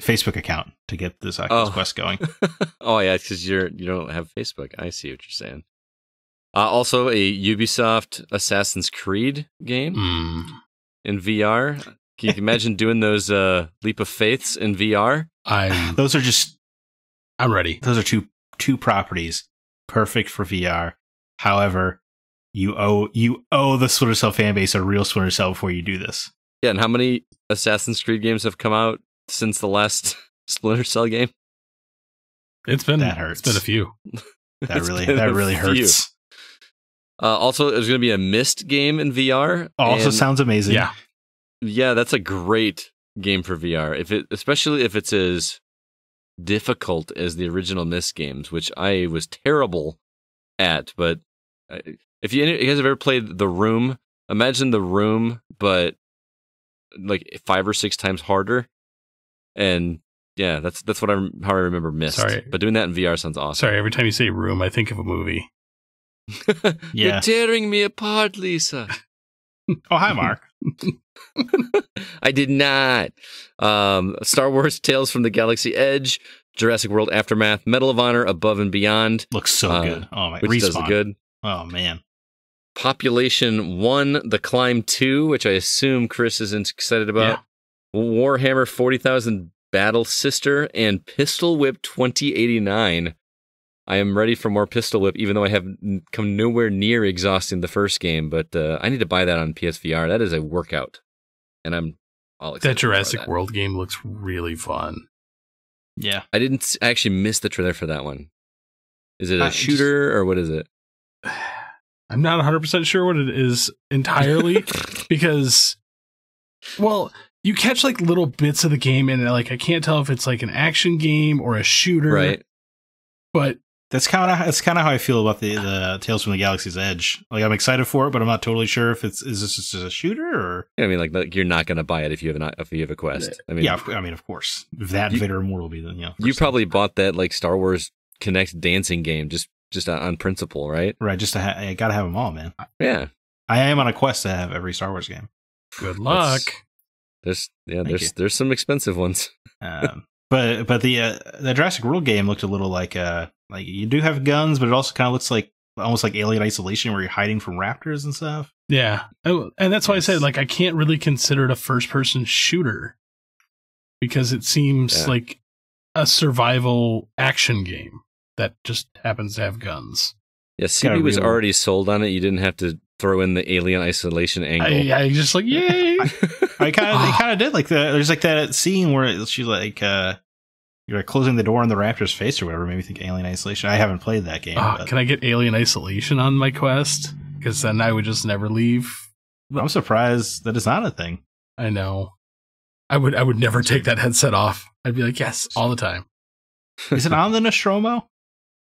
Facebook account to get this Oculus Oh. Quest going. oh yeah, because you're you don't have Facebook. I see what you're saying. Uh, also, a Ubisoft Assassin's Creed game Mm. in VR. Can you imagine doing those uh, leap of faiths in VR? I'm Those are just I'm ready. those are two two properties perfect for VR. However, you owe you owe the Splinter Cell fan base a real Splinter Cell before you do this. Yeah, and how many Assassin's Creed games have come out since the last Splinter Cell game? It's been That hurts. It's been a few. That really that a really few. hurts. Uh, also, there's going to be a Myst game in VR. Also and- sounds amazing. Yeah. Yeah, that's a great game for VR. If it, especially if it's as difficult as the original Myst games, which I was terrible at. But if you, you guys have ever played The Room, imagine The Room, but like five or six times harder. And yeah, that's that's what I rem- how I remember Myst. Sorry. But doing that in VR sounds awesome. Sorry, every time you say room, I think of a movie. Yeah. You're tearing me apart, Lisa. Oh hi Mark. I did not. Um, Star Wars Tales from the Galaxy Edge, Jurassic World Aftermath, Medal of Honor, Above and Beyond, Looks so Uh, good. Oh my which does the good. Oh man. Population 1, The Climb 2, which I assume Chris is excited about. Warhammer 40,000 Battle Sister, and Pistol Whip 2089. I am ready for more Pistol Whip, even though I have come nowhere near exhausting the first game. But uh, I need to buy that on PSVR. That is a workout, and I'm all excited That for Jurassic that. World game looks really fun. Yeah. I didn't s- I actually miss the trailer for that one. Is it a just- shooter or what is it? I'm not 100% sure what it is entirely because, well, you catch like little bits of the game and like I can't tell if it's like an action game or a shooter. right. But That's kind of that's kind of how I feel about the the Tales from the Galaxy's Edge. Like I'm excited for it, but I'm not totally sure if it's is this just a shooter or Yeah, I mean, like, like you're not going to buy it if you have an if you have a quest. I mean, yeah. of- I mean, of course, if that You- Vader Immortal will be the you you first probably bought that like Star Wars Kinect dancing game just just on- on principle, right? right. Just to ha- I gotta have them all, man. Yeah. I am on a quest to have every Star Wars game. good luck. There's yeah, Thank there's you. there's some expensive ones. Um, but but the uh, the Jurassic World game looked a little like uh like you do have guns, but it also kind of looks like almost like Alien Isolation, where you're hiding from raptors and stuff. Yeah. Oh, And that's why I said like I can't really consider it a first person shooter because it seems Yeah. like a survival action game that just happens to have guns. Yeah, got a CB was already sold on it. You didn't have to throw in the alien isolation angle. I, I just like, yay. I kind of kind of did like the there's like that scene where she's like uh you're like closing the door on the raptor's face or whatever. Maybe think Alien Isolation. I haven't played that game. But can I get Alien Isolation on my quest? Because then I would just never leave. I'm surprised that it's not a thing. I know. I would I would never take that headset off. I'd be like, yes, all the time. Is it on the Nostromo?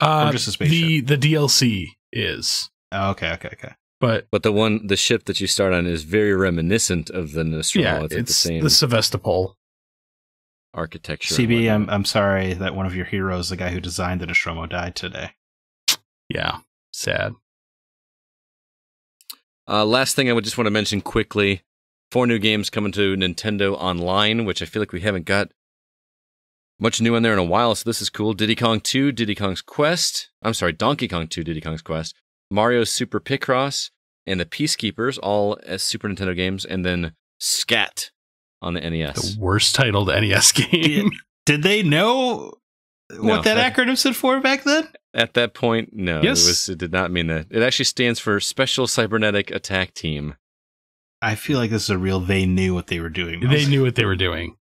Uh, Or just a spaceship? the the DLC is, Oh, okay, okay, okay. But But the one, the ship that you start on is very reminiscent of the Nostromo. yeah, it's, it's, the same the Sevastopol. architecture. and CB, I'm. I'm sorry that one of your heroes, the guy who designed the Nostromo, died today. Yeah, sad. Uh, last thing I would just want to mention quickly: four new games coming to Nintendo Online, which I feel like we haven't got much new in there in a while. So this is cool. Diddy Kong 2, Diddy Kong's Quest. I'm sorry, Donkey Kong 2, Diddy Kong's Quest. Mario's Super Picross and the Peacekeepers, all as Super Nintendo games, and then Scat on the NES. The worst titled NES game. Did they know No, what that, that- acronym stood for back then? At that point, no, Yes. it was. It did not mean that. It actually stands for Special Cybernetic Attack Team. I feel like this is a real. They knew what they were doing. they knew what they were doing.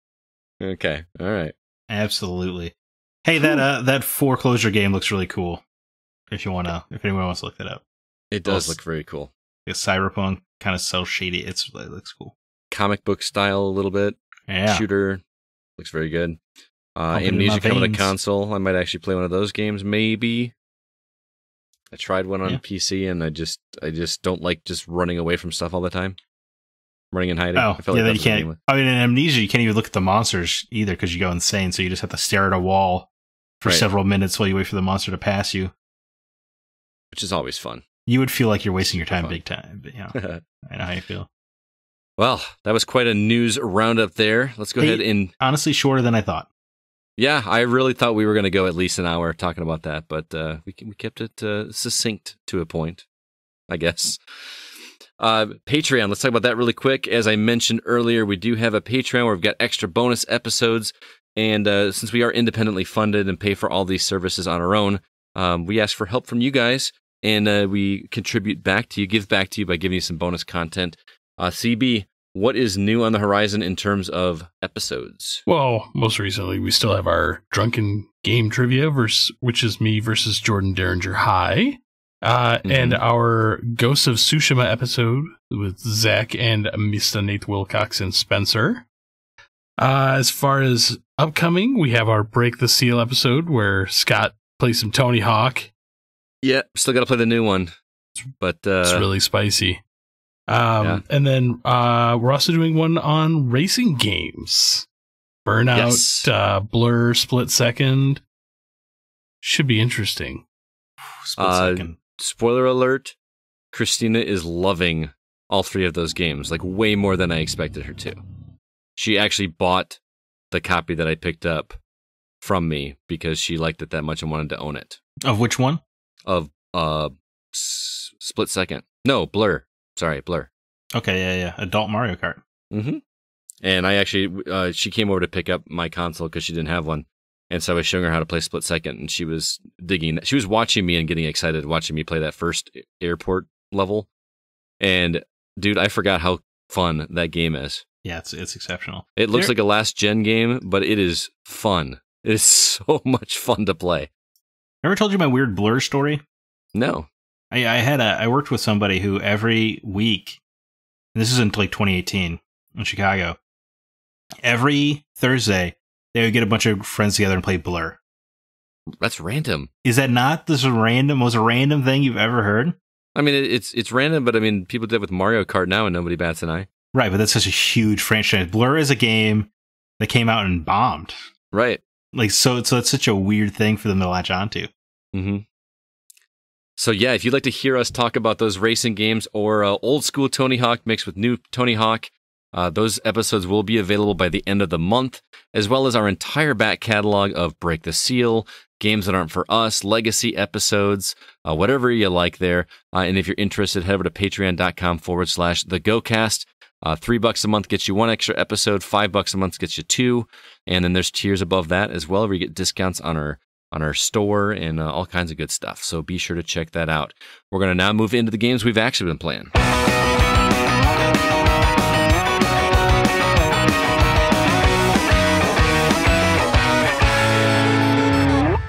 Okay, all right. absolutely. Hey, that uh, that Foreclosed game looks really cool. If you wanna, if anyone wants to look that up, It does look very cool. it's cyberpunk kind of cell shady. It's it looks cool. Comic book style a little bit. Yeah, shooter. Looks very good. Uh, Pumping Amnesia coming to console. I might actually play one of those games. Maybe. I tried one on Yeah. PC and I just I just don't like just running away from stuff all the time. Running and hiding. Oh, I feel yeah. like you can't. I mean, in Amnesia, you can't even look at the monsters either because you go insane. So you just have to stare at a wall for Right. several minutes while you wait for the monster to pass you. Which is always fun. You would feel like you're wasting your time Fun. big time. But, you know, I know how you feel. well, that was quite a news roundup there. Let's go Hey- ahead and Honestly, shorter than I thought. yeah, I really thought we were going to go at least an hour talking about that, but uh, we we kept it uh, succinct to a point, I guess. Uh, Patreon. Let's talk about that really quick. As I mentioned earlier, we do have a Patreon where we've got extra bonus episodes, and uh, since we are independently funded and pay for all these services on our own, um, we ask for help from you guys, and uh, we contribute back to you, give back to you by giving you some bonus content. Uh, CB, what is new on the horizon in terms of episodes? Well, most recently, we still have our drunken game trivia, versus, which is me versus Jordan Derringer High, uh, Mhm. and our Ghost of Tsushima episode with Zack and Mr. Nate Wilcox and Spencer. Uh, as far as upcoming, we have our Break the Seal episode where Scott plays some Tony Hawk. Yeah, still got to play the new one, but uh, It's really spicy. Um, yeah. And then uh, we're also doing one on racing games. Burnout, Yes. uh, Blur, Split Second. Should be interesting. Split Uh, second. spoiler alert: Christina is loving all three of those games, like way more than I expected her to. She actually bought the copy that I picked up from me because she liked it that much and wanted to own it. Of which one? Of uh, S- Split Second, no Blur. Sorry, Blur. Okay, yeah, yeah. Adult Mario Kart. Mm-hmm. And I actually, uh, she came over to pick up my console because she didn't have one. And so I was showing her how to play split second, and she was digging. She was watching me and getting excited, watching me play that first airport level. And dude, I forgot how fun that game is. Yeah, it's it's exceptional. It looks There- like a last gen game, but it is fun. It is so much fun to play. Ever told you my weird blur story? No, I, I had a I worked with somebody who every week, and this is in like 2018 in Chicago. Every Thursday, they would get a bunch of friends together and play Blur. that's random. Is that not this random most random thing you've ever heard? I mean, it's it's random, but I mean, people did it with Mario Kart now, and nobody bats an eye. Right, but that's such a huge franchise. Blur is a game that came out and bombed. Right. Like so, so it's such a weird thing for them to latch onto. hmm So yeah, if you'd like to hear us talk about those racing games or uh, old school Tony Hawk mixed with new Tony Hawk, uh, those episodes will be available by the end of the month, as well as our entire back catalog of Break the Seal, games that aren't for us, legacy episodes, uh, whatever you like there. Uh, and if you're interested, head over to patreon.com forward slash the GoCast. Uh, three bucks a month gets you one extra episode. Five bucks a month gets you two, and then there's tiers above that as well, where you get discounts on our on our store and uh, all kinds of good stuff. So be sure to check that out. We're going to now move into the games we've actually been playing.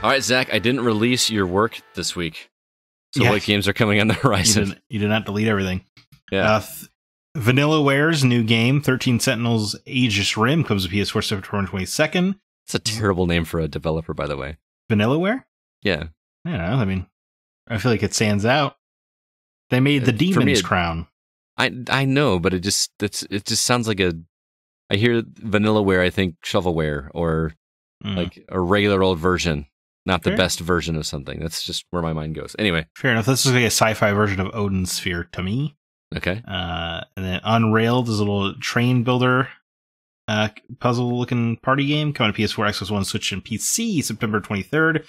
All right, Zack, I didn't release your work this week. So Yeah. what games are coming on the You horizon? did, you did not delete everything. Yeah. Uh, th- Vanillaware's new game, 13 Sentinels Aegis Rim, comes to PS4 September 22nd. It's a terrible name for a developer, by the way. Vanillaware? Yeah. I don't know. I mean, I feel like it stands out. They made the Uh, for me, Demon's it- Crown. I I know, but it just it's it just sounds like a. I hear Vanillaware. I think shovelware or Mm. like a regular old version, not the Fair. best version of something. That's just where my mind goes. Anyway, Fair enough. This is like a sci-fi version of Odin Sphere to me. Okay. Uh, and then Unrailed is a little train builder uh, puzzle-looking party game coming to PS4, Xbox One, Switch, and PC September 23rd.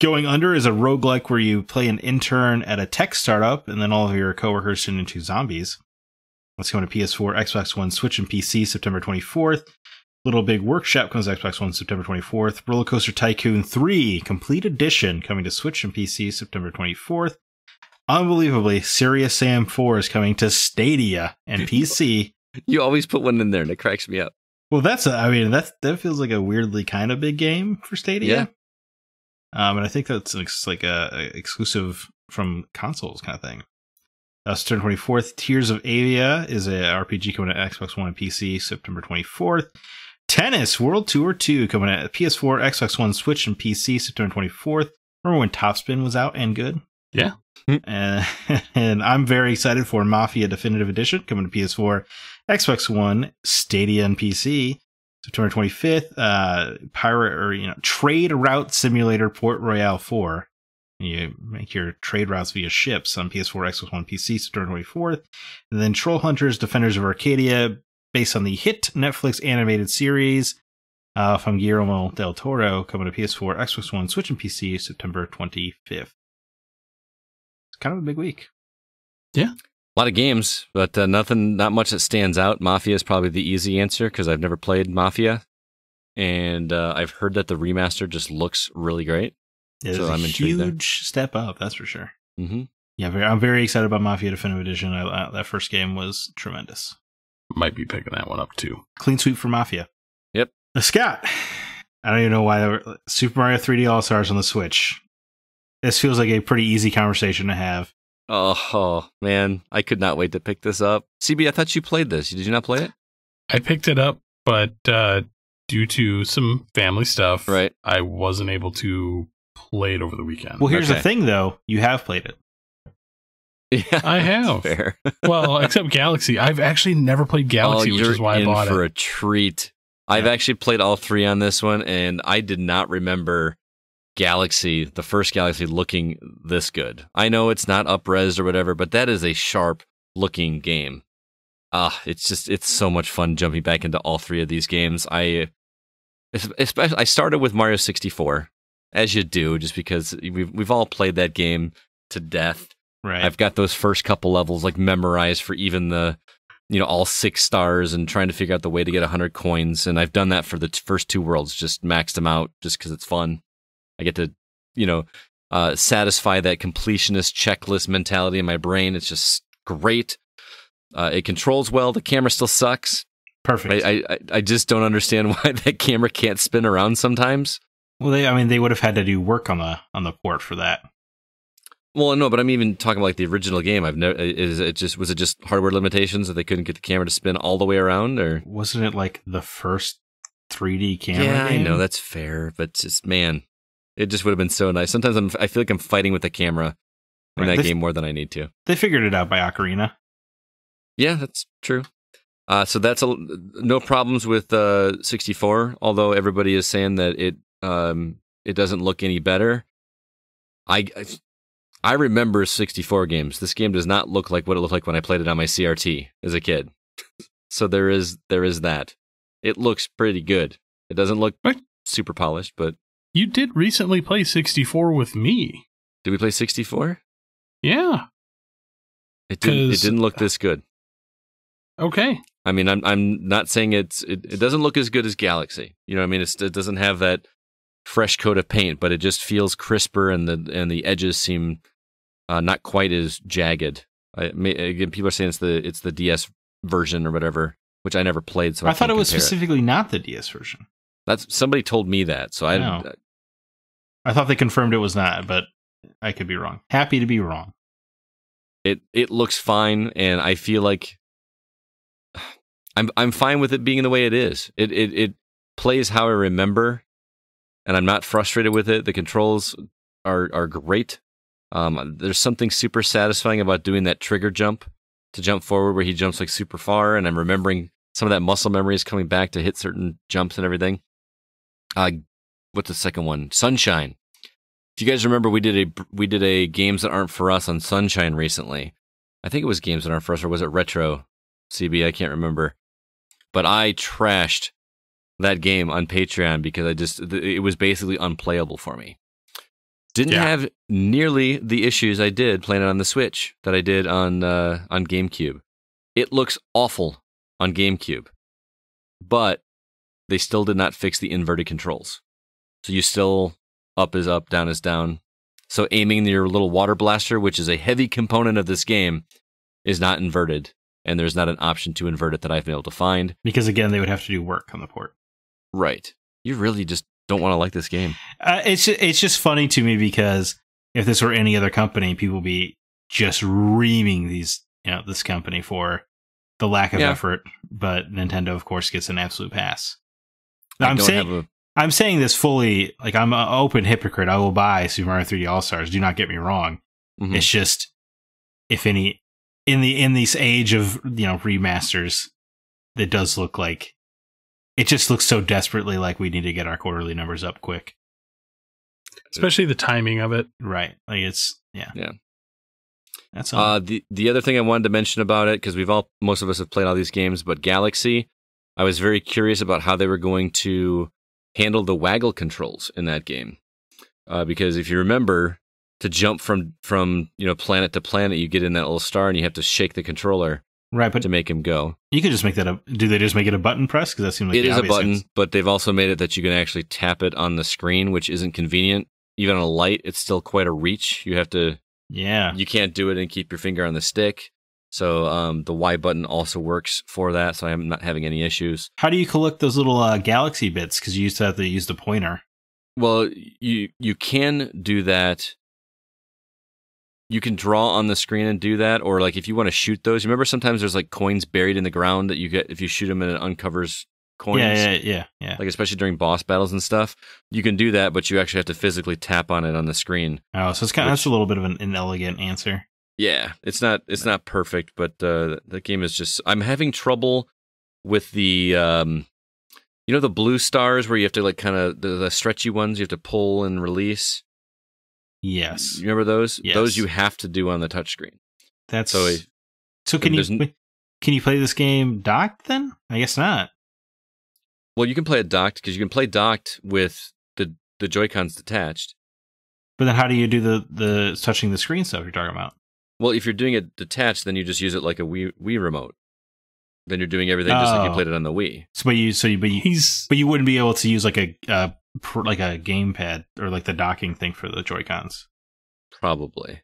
Going Under is a roguelike where you play an intern at a tech startup, and then all of your coworkers turn into zombies. That's coming to PS4, Xbox One, Switch, and PC September 24th. Little Big Workshop comes to Xbox One September 24th. Roller Coaster Tycoon 3 Complete Edition coming to Switch and PC September 24th. Unbelievably, Serious Sam 4 is coming to Stadia and PC. You always put one in there, and it cracks me up. well, that's a, I mean that that feels like a weirdly kind of big game for Stadia. Um, and I think that's like a, a exclusive from consoles kind of thing. Uh, September 24th, Tears of Avia is a RPG coming to Xbox One and PC September 24th. Tennis World Tour 2 coming at PS4, Xbox One, Switch, and PC September 24th. Remember when Topspin was out and good? Yeah. And, and I'm very excited for Mafia Definitive Edition coming to PS4, Xbox One, Stadia, and PC. September 25th, uh, Pirate or you know Trade Route Simulator Port Royale 4. You make your trade routes via ships on PS4, Xbox One, PC, September 24th. And then Trollhunters, Defenders of Arcadia, based on the hit Netflix animated series uh, from Guillermo del Toro, coming to PS4, Xbox One, Switch, and PC, September 25th. It's kind of a big week. Yeah. A lot of games, but uh, nothing, not much that stands out. Mafia is probably the easy answer because I've never played Mafia, and uh, I've heard that the remaster just looks really great. It is So a I'm intrigued there. huge step up, that's for sure. hmm Yeah, very, I'm very excited about Mafia Definitive Edition. I, I, that first game was tremendous. Might be picking that one up too. Clean sweep for Mafia. Yep. Uh, Scott, I don't even know why Super Mario 3D All Stars on the Switch. This feels like a pretty easy conversation to have. Oh, oh, man, I could not wait to pick this up. CB, I thought you played this. Did you not play it? I picked it up, but uh, due to some family stuff, Right. I wasn't able to play it over the weekend. Well, here's the thing, though. You have played it. Yeah, I have. Fair. well, except Galaxy. I've actually never played Galaxy, oh, which is why I in bought for it. a treat. I've Yeah. actually played all three on this one, and I did not remember Galaxy, the first Galaxy, looking this good. I know it's not upres or whatever, but that is a sharp looking game. Ah, it's just it's so much fun jumping back into all three of these games. I especially I started with Mario 64, as you do, just because we've we've all played that game to death. Right. I've got those first couple levels like memorized for even the, you know, all six stars and trying to figure out the way to get 100 coins. And I've done that for the t- first two worlds, just maxed them out just because it's fun. I get to, you know, uh, satisfy that completionist checklist mentality in my brain. It's just great. Uh, it controls well. The camera still sucks. Perfect. I, I, I just don't understand why that camera can't spin around sometimes. well, they, I mean, they would have had to do work on the on the port for that. Well, no, but I'm even talking about like the original game. I've never. Is it just was it just hardware limitations that they couldn't get the camera to spin all the way around, or? Wasn't it like the first 3D camera? yeah, I know that's fair, but just man, it just would have been so nice. Sometimes I'm, I feel like I'm fighting with the camera in Right. that They- game more than I need to. They figured it out by Ocarina. Yeah, that's true. Uh, so that's a, no problems with uh, 64. Although everybody is saying that it um, it doesn't look any better. I I remember 64 games. This game does not look like what it looked like when I played it on my CRT as a kid. so there is there is that. It looks pretty good. It doesn't look super polished, but You did recently play 64 with me. did we play 64? Yeah. It didn't. It 'Cause- didn't look this good. Okay. I mean, I'm I'm not saying it's it, it doesn't look as good as Galaxy. You know, what I mean, it's, it doesn't have that fresh coat of paint, but it just feels crisper, and the and the edges seem uh, not quite as jagged. I, may, again, people are saying it's the it's the DS version or whatever, which I never played. So I, I thought it can't was compare specifically not the DS version. That's somebody told me that, so I No. I thought they confirmed it was not, but I could be wrong. Happy to be wrong. it it looks fine, and I feel like I'm I'm fine with it being the way it is. It it it plays how I remember and I'm not frustrated with it. The controls are are great. Um, there's something super satisfying about doing that trigger jump to jump forward where he jumps like super far, and I'm remembering some of that muscle memory is coming back to hit certain jumps and everything. Uh, what's the second one? Sunshine. If you guys remember, we did a we did a games that aren't for us on Sunshine recently. I think it was games that aren't for us, or was it retro CB? I can't remember. But I trashed that game on Patreon because I just it was basically unplayable for me. Didn't Yeah. have nearly the issues I did playing it on the Switch that I did on uh, on GameCube. It looks awful on GameCube, but they still did not fix the inverted controls. So you still up is up, down is down. So aiming your little water blaster, which is a heavy component of this game, is not inverted, and there's not an option to invert it that I've been able to find. Because again, they would have to do work on the port. Right. You really just don't want to like this game. Uh, it's it's just funny to me because if this were any other company, people would be just reaming these you know this company for the lack of Yeah. effort. But Nintendo, of course, gets an absolute pass. I I'm don't saying I'm saying this fully like I'm an open hypocrite. I will buy Super Mario 3D All Stars. Do not get me wrong. mhm. It's just if any in the in this age of you know remasters, it does look like it just looks so desperately like we need to get our quarterly numbers up quick. Especially the timing of it. Right. Like it's yeah. Yeah. That's all. Uh, the the other thing I wanted to mention about it because we've all most of us have played all these games, but Galaxy, I was very curious about how they were going to handle the waggle controls in that game, uh, because if you remember, to jump from from you know planet to planet, you get in that little star and you have to shake the controller right, but to make him go. you could just make that a do they just make it a button press because that seems like it is a button, answer. but they've also made it that you can actually tap it on the screen, which isn't convenient. Even on a light, it's still quite a reach. You have to Yeah. you can't do it and keep your finger on the stick. So um, the Y button also works for that. So I'm not having any issues. How do you collect those little uh, galaxy bits? Because you used to have to use the pointer. Well, you you can do that. You can draw on the screen and do that, or like if you want to shoot those. Remember, sometimes there's like coins buried in the ground that you get if you shoot them and it uncovers coins. Yeah, yeah, yeah, yeah. Like especially during boss battles and stuff, you can do that, but you actually have to physically tap on it on the screen. Oh, so it's kind of Which- that's a little bit of an inelegant answer. Yeah, it's not it's not perfect, but uh, the game is just. I'm having trouble with the um, you know the blue stars where you have to like kind of the, the stretchy ones you have to pull and release. Yes, You remember those? Yes. Those you have to do on the touchscreen. that's So so. Can you can you play this game docked then? I guess not. Well, you can play it docked because you can play docked with the the Joy Cons detached. But then how do you do the the touching the screen stuff you're talking about? Well, if you're doing it detached, then you just use it like a Wii, Wii remote. Then you're doing everything just like you Oh. played it on the Wii. So but you so you but you, He's but you wouldn't be able to use like a uh, like a gamepad or like the docking thing for the Joy Cons. Probably.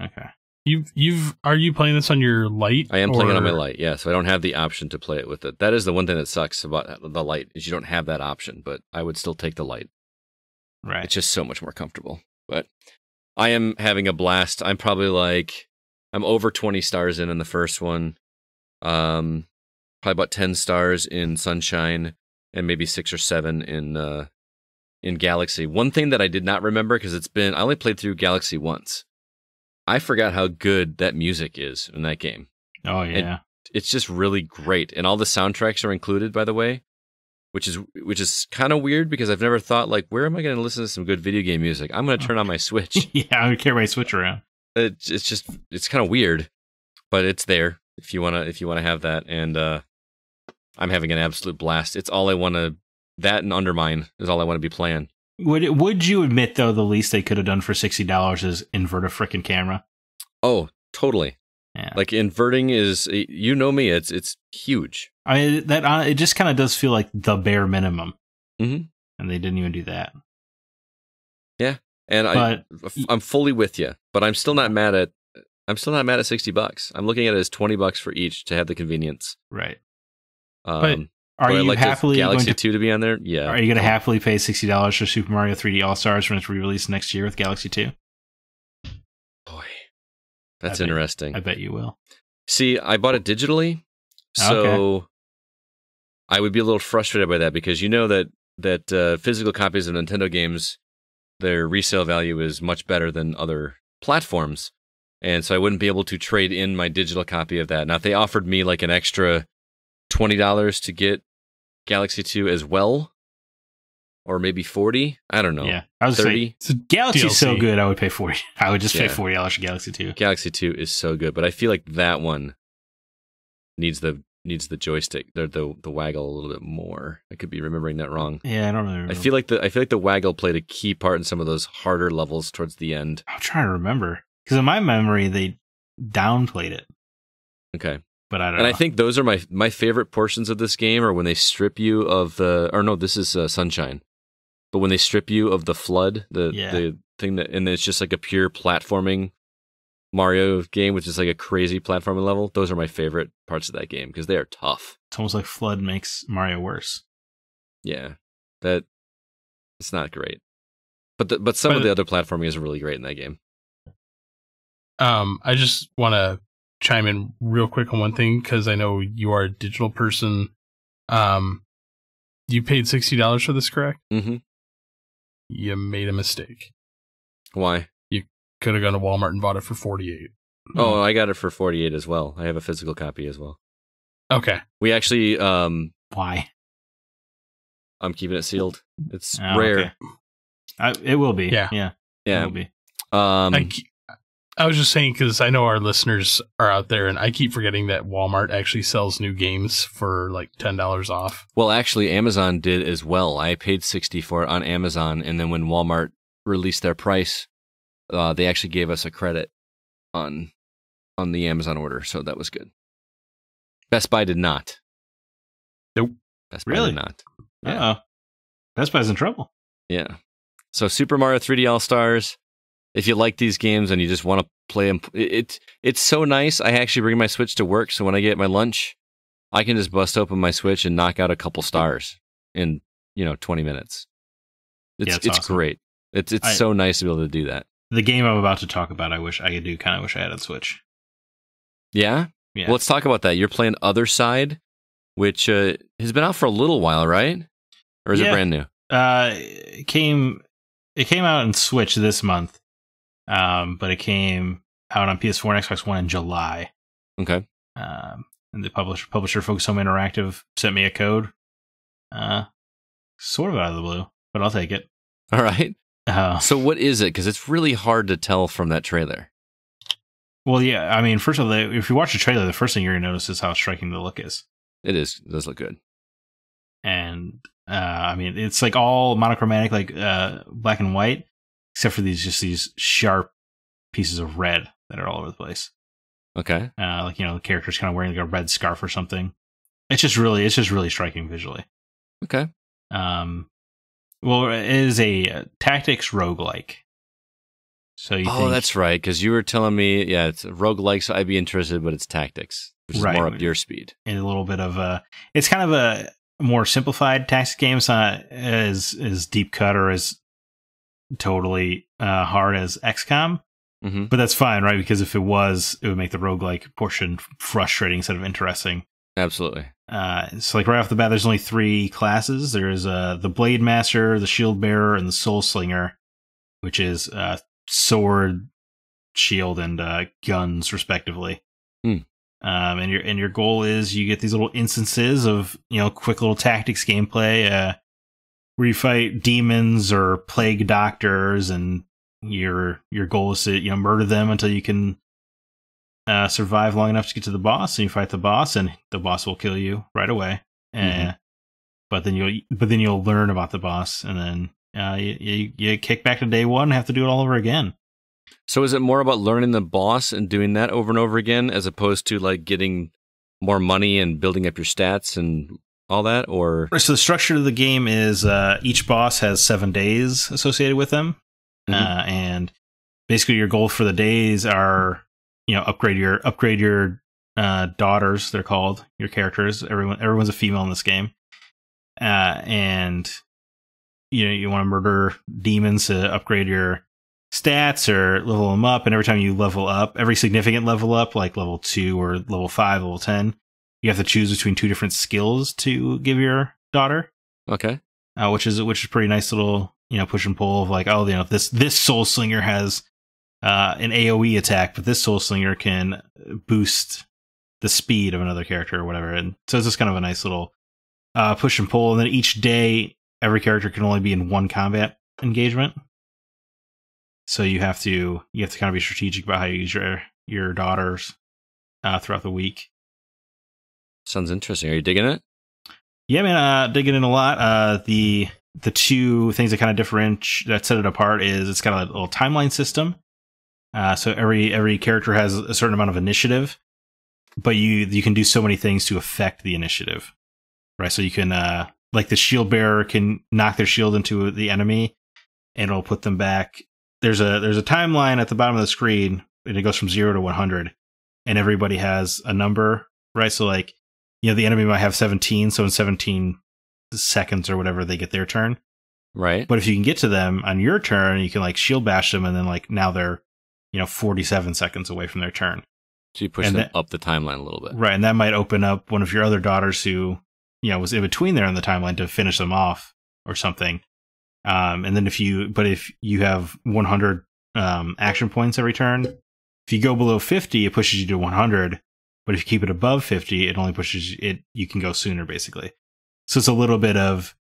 Okay. you've you've are you playing this on your light? I am playing it on my light, yeah. So I don't have the option to play it with it. That is the one thing that sucks about the light is you don't have that option. But I would still take the light. Right. It's just so much more comfortable. But I am having a blast. I'm probably like I'm over 20 stars in in the first one. Um, probably about 10 stars in Sunshine, and maybe six or seven in uh in Galaxy. One thing that I did not remember because it's been I only played through Galaxy once. I forgot how good that music is in that game Oh yeah. it's just really great and all the soundtracks are included by the way which is which is kind of weird because i've never thought like where am i going to listen to some good video game music i'm going to turn on my switch yeah, I would carry my switch around. it's, it's just it's kind of weird but it's there if you want to if you want to have that and uh i'm having an absolute blast it's all i want to that and Undermind is all i want to be playing Would it, would you admit though the least they could have done for sixty dollars is invert a freaking camera? oh totally Yeah. like inverting is you know me it's it's huge I mean that uh, it just kind of does feel like the bare minimum. Mhm. And they didn't even do that. Yeah, and i But I'm fully with you, but I'm still not mad at. I'm still not mad at sixty bucks. I'm looking at it as twenty bucks for each to have the convenience. right. Um, Are you like happily going Galaxy to Two to be on there? Yeah. Are you going to happily pay sixty dollars for Super Mario 3D All Stars when it's re-released next year with Galaxy Two? Boy, that's I bet- interesting. I bet you will. See, I bought it digitally, so I would be a little frustrated by that because you know that that uh, physical copies of Nintendo games, their resale value is much better than other platforms, and so I wouldn't be able to trade in my digital copy of that. Now, if they offered me like an extra twenty dollars to get Galaxy Two as well, or maybe forty, I don't know, Yeah, I was thirty. It's a Galaxy's so good. I would pay forty. I would just pay forty dollars for Galaxy Two. Galaxy Two is so good, but I feel like that one needs the needs the joystick, the the, the waggle a little bit more. I could be remembering that wrong. Yeah, I don't really. I feel like the I feel like the waggle played a key part in some of those harder levels towards the end. I'm trying to remember because in my memory they downplayed it, Okay, but I don't and know. I think those are my my favorite portions of this game are when they strip you of the or no, this is uh, Sunshine, but when they strip you of the FLUDD, the Yeah. the thing that and it's just like a pure platforming Mario game, which is like a crazy platforming level. Those are my favorite parts of that game because they are tough. it's almost like FLUDD makes Mario worse. Yeah, that it's not great. But the, but some of the other platforming is really great in that game. Um, I just want to chime in real quick on one thing because I know you are a digital person. Um, you paid sixty dollars for this, correct? Mm-hmm. You made a mistake. Why? Could have gone to Walmart and bought it for forty eight. Oh, I got it for forty eight as well. I have a physical copy as well. Okay. We actually, um, Why? I'm keeping it sealed. It's Oh, rare. okay. I, it will be. Yeah. yeah, it Yeah. will be. Um, I, I was just saying because I know our listeners are out there, and I keep forgetting that Walmart actually sells new games for like ten dollars off. well, actually, Amazon did as well. I paid sixty for it on Amazon, and then when Walmart released their price, uh, they actually gave us a credit on on the Amazon order, so that was good. Best Buy did not. Nope. Best Buy Really? did not. Yeah. Uh oh, Best Buy's in trouble. Yeah. So Super Mario 3D All Stars. If you like these games and you just want to play them, it, it it's so nice. I actually bring my Switch to work, so when I get my lunch, I can just bust open my Switch and knock out a couple stars in you know 20 minutes. It's Yeah, it's, it's awesome. great. It's it's I- so nice to be able to do that. The game I'm about to talk about, I wish I could do. Kind of wish I had on Switch. Yeah. Yeah. Well, let's talk about that. You're playing Othercide, which uh, has been out for a little while, right? Or is it brand new? Uh, it came it came out in Switch this month, um, but it came out on PS4 and Xbox One in July. Okay. Um, and the publisher publisher Focus Home Interactive sent me a code, uh, sort of out of the blue, but I'll take it. All right. Uh, So what is it? Because it's really hard to tell from that trailer. well, yeah, I mean, first of all, if you watch the trailer, the first thing you're gonna notice is how striking the look is, It is. It does look good. and uh, I mean, it's like all monochromatic, like uh, black and white, except for these just these sharp pieces of red that are all over the place. Okay. uh, like you know the character's kind of wearing like a red scarf or something. It's just really, it's just really striking visually. Okay. Um, well, it is a uh, tactics roguelike. So you oh, think, that's right. Because you were telling me, yeah, it's roguelike, so I'd be interested, but it's tactics, which is Right. more up your speed. And a little bit of a. It's kind of a more simplified tactics game. It's not as as deep cut or as totally uh, hard as XCOM, hmm but that's fine, right? Because if it was, it would make the roguelike portion frustrating instead of interesting. Absolutely. Uh, so like right off the bat, there's only three classes. There's uh, the Blade Master, the Shield Bearer, and the Soul Slinger, which is uh, sword, shield, and uh, guns, respectively. Hmm. Um, and your and your goal is you get these little instances of you know quick little tactics gameplay, uh, where you fight demons or plague doctors, and your your goal is to you know murder them until you can uh, survive long enough to get to the boss, and you fight the boss, and the boss will kill you right away. Mhm. Uh, but then you'll but then you'll learn about the boss, and then uh, you, you you kick back to day one, and have to do it all over again. So is it more about learning the boss and doing that over and over again, as opposed to like getting more money and building up your stats and all that? Or So the structure of the game is uh, each boss has seven days associated with them, Mhm. uh, and basically your goal for the days are you know upgrade your upgrade your uh, daughters. They're called your characters. Everyone everyone's a female in this game, uh, and you know you want to murder demons to upgrade your stats or level them up. And every time you level up, every significant level up, like level two or level five, level ten, you have to choose between two different skills to give your daughter. okay, uh, which is which is pretty nice little you know push and pull of like oh you know this this soul slinger has uh, an AOE attack, but this soul slinger can boost the speed of another character or whatever, and so it's just kind of a nice little uh, push and pull. And then each day, every character can only be in one combat engagement, so you have to you have to kind of be strategic about how you use your your daughters uh, throughout the week. Sounds interesting. Are you digging it? Yeah, man, uh, digging in a lot. Uh, the the two things that kind of differentiate that set it apart is it's got a little timeline system. Uh, so every every character has a certain amount of initiative, but you you can do so many things to affect the initiative, right? So you can uh, like the shield bearer can knock their shield into the enemy, and it'll put them back. There's a there's a timeline at the bottom of the screen, and it goes from zero to one hundred, and everybody has a number, right? So like you know the enemy might have 17 so in 17 seconds or whatever they get their turn Right. but if you can get to them on your turn you can like shield bash them and then like now they're you know 47 seconds away from their turn. So you push and them that- up the timeline a little bit. right and that might open up one of your other daughters who you know was in between there on the timeline to finish them off or something. Um and then if you but if you have 100 um action points every turn if you go below 50 it pushes you to 100 but if you keep it above 50 it only pushes it you can go sooner basically. So it's a little bit of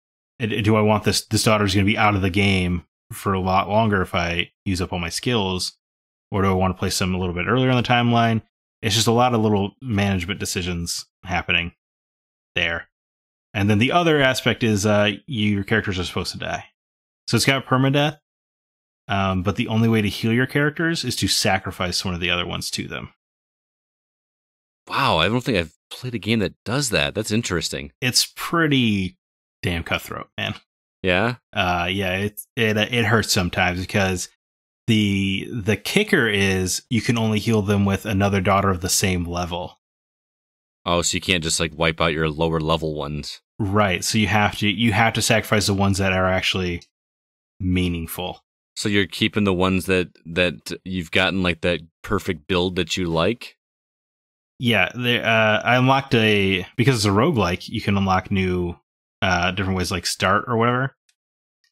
do i want this this daughter's going to be out of the game for a lot longer if i use up all my skills or do i want to place them a little bit earlier on the timeline it's just a lot of little management decisions happening there and then the other aspect is uh your characters are supposed to die so it's got permadeath um, but the only way to heal your characters is to sacrifice one of the other ones to them Wow. I don't think I've played a game that does that. That's interesting. it's pretty damn cutthroat, man. Yeah. Uh, yeah, it it it hurts sometimes because the the kicker is you can only heal them with another daughter of the same level. Oh, so you can't just like wipe out your lower level ones. Right. So you have to you have to sacrifice the ones that are actually meaningful. So you're keeping the ones that that you've gotten like that perfect build that you like. Yeah, there, uh, I unlocked a because it's a roguelike, you can unlock new uh different ways like start or whatever.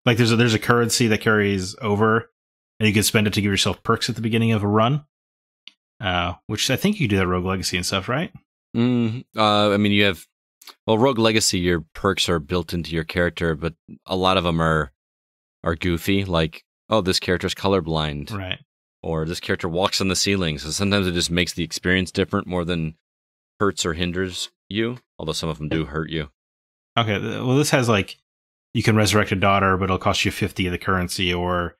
Like there's a there's a currency that carries over and you can spend it to give yourself perks at the beginning of a run. Uh which I think you do that rogue legacy and stuff, right? Mm, uh, I mean, you have well, Rogue Legacy. Your perks are built into your character, but a lot of them are are goofy. Like, oh, this character's colorblind, Right. or this character walks on the ceiling. So sometimes it just makes the experience different more than hurts or hinders you. Although some of them do hurt you. Okay. Well, this has like you can resurrect a daughter, but it'll cost you 50 of the currency or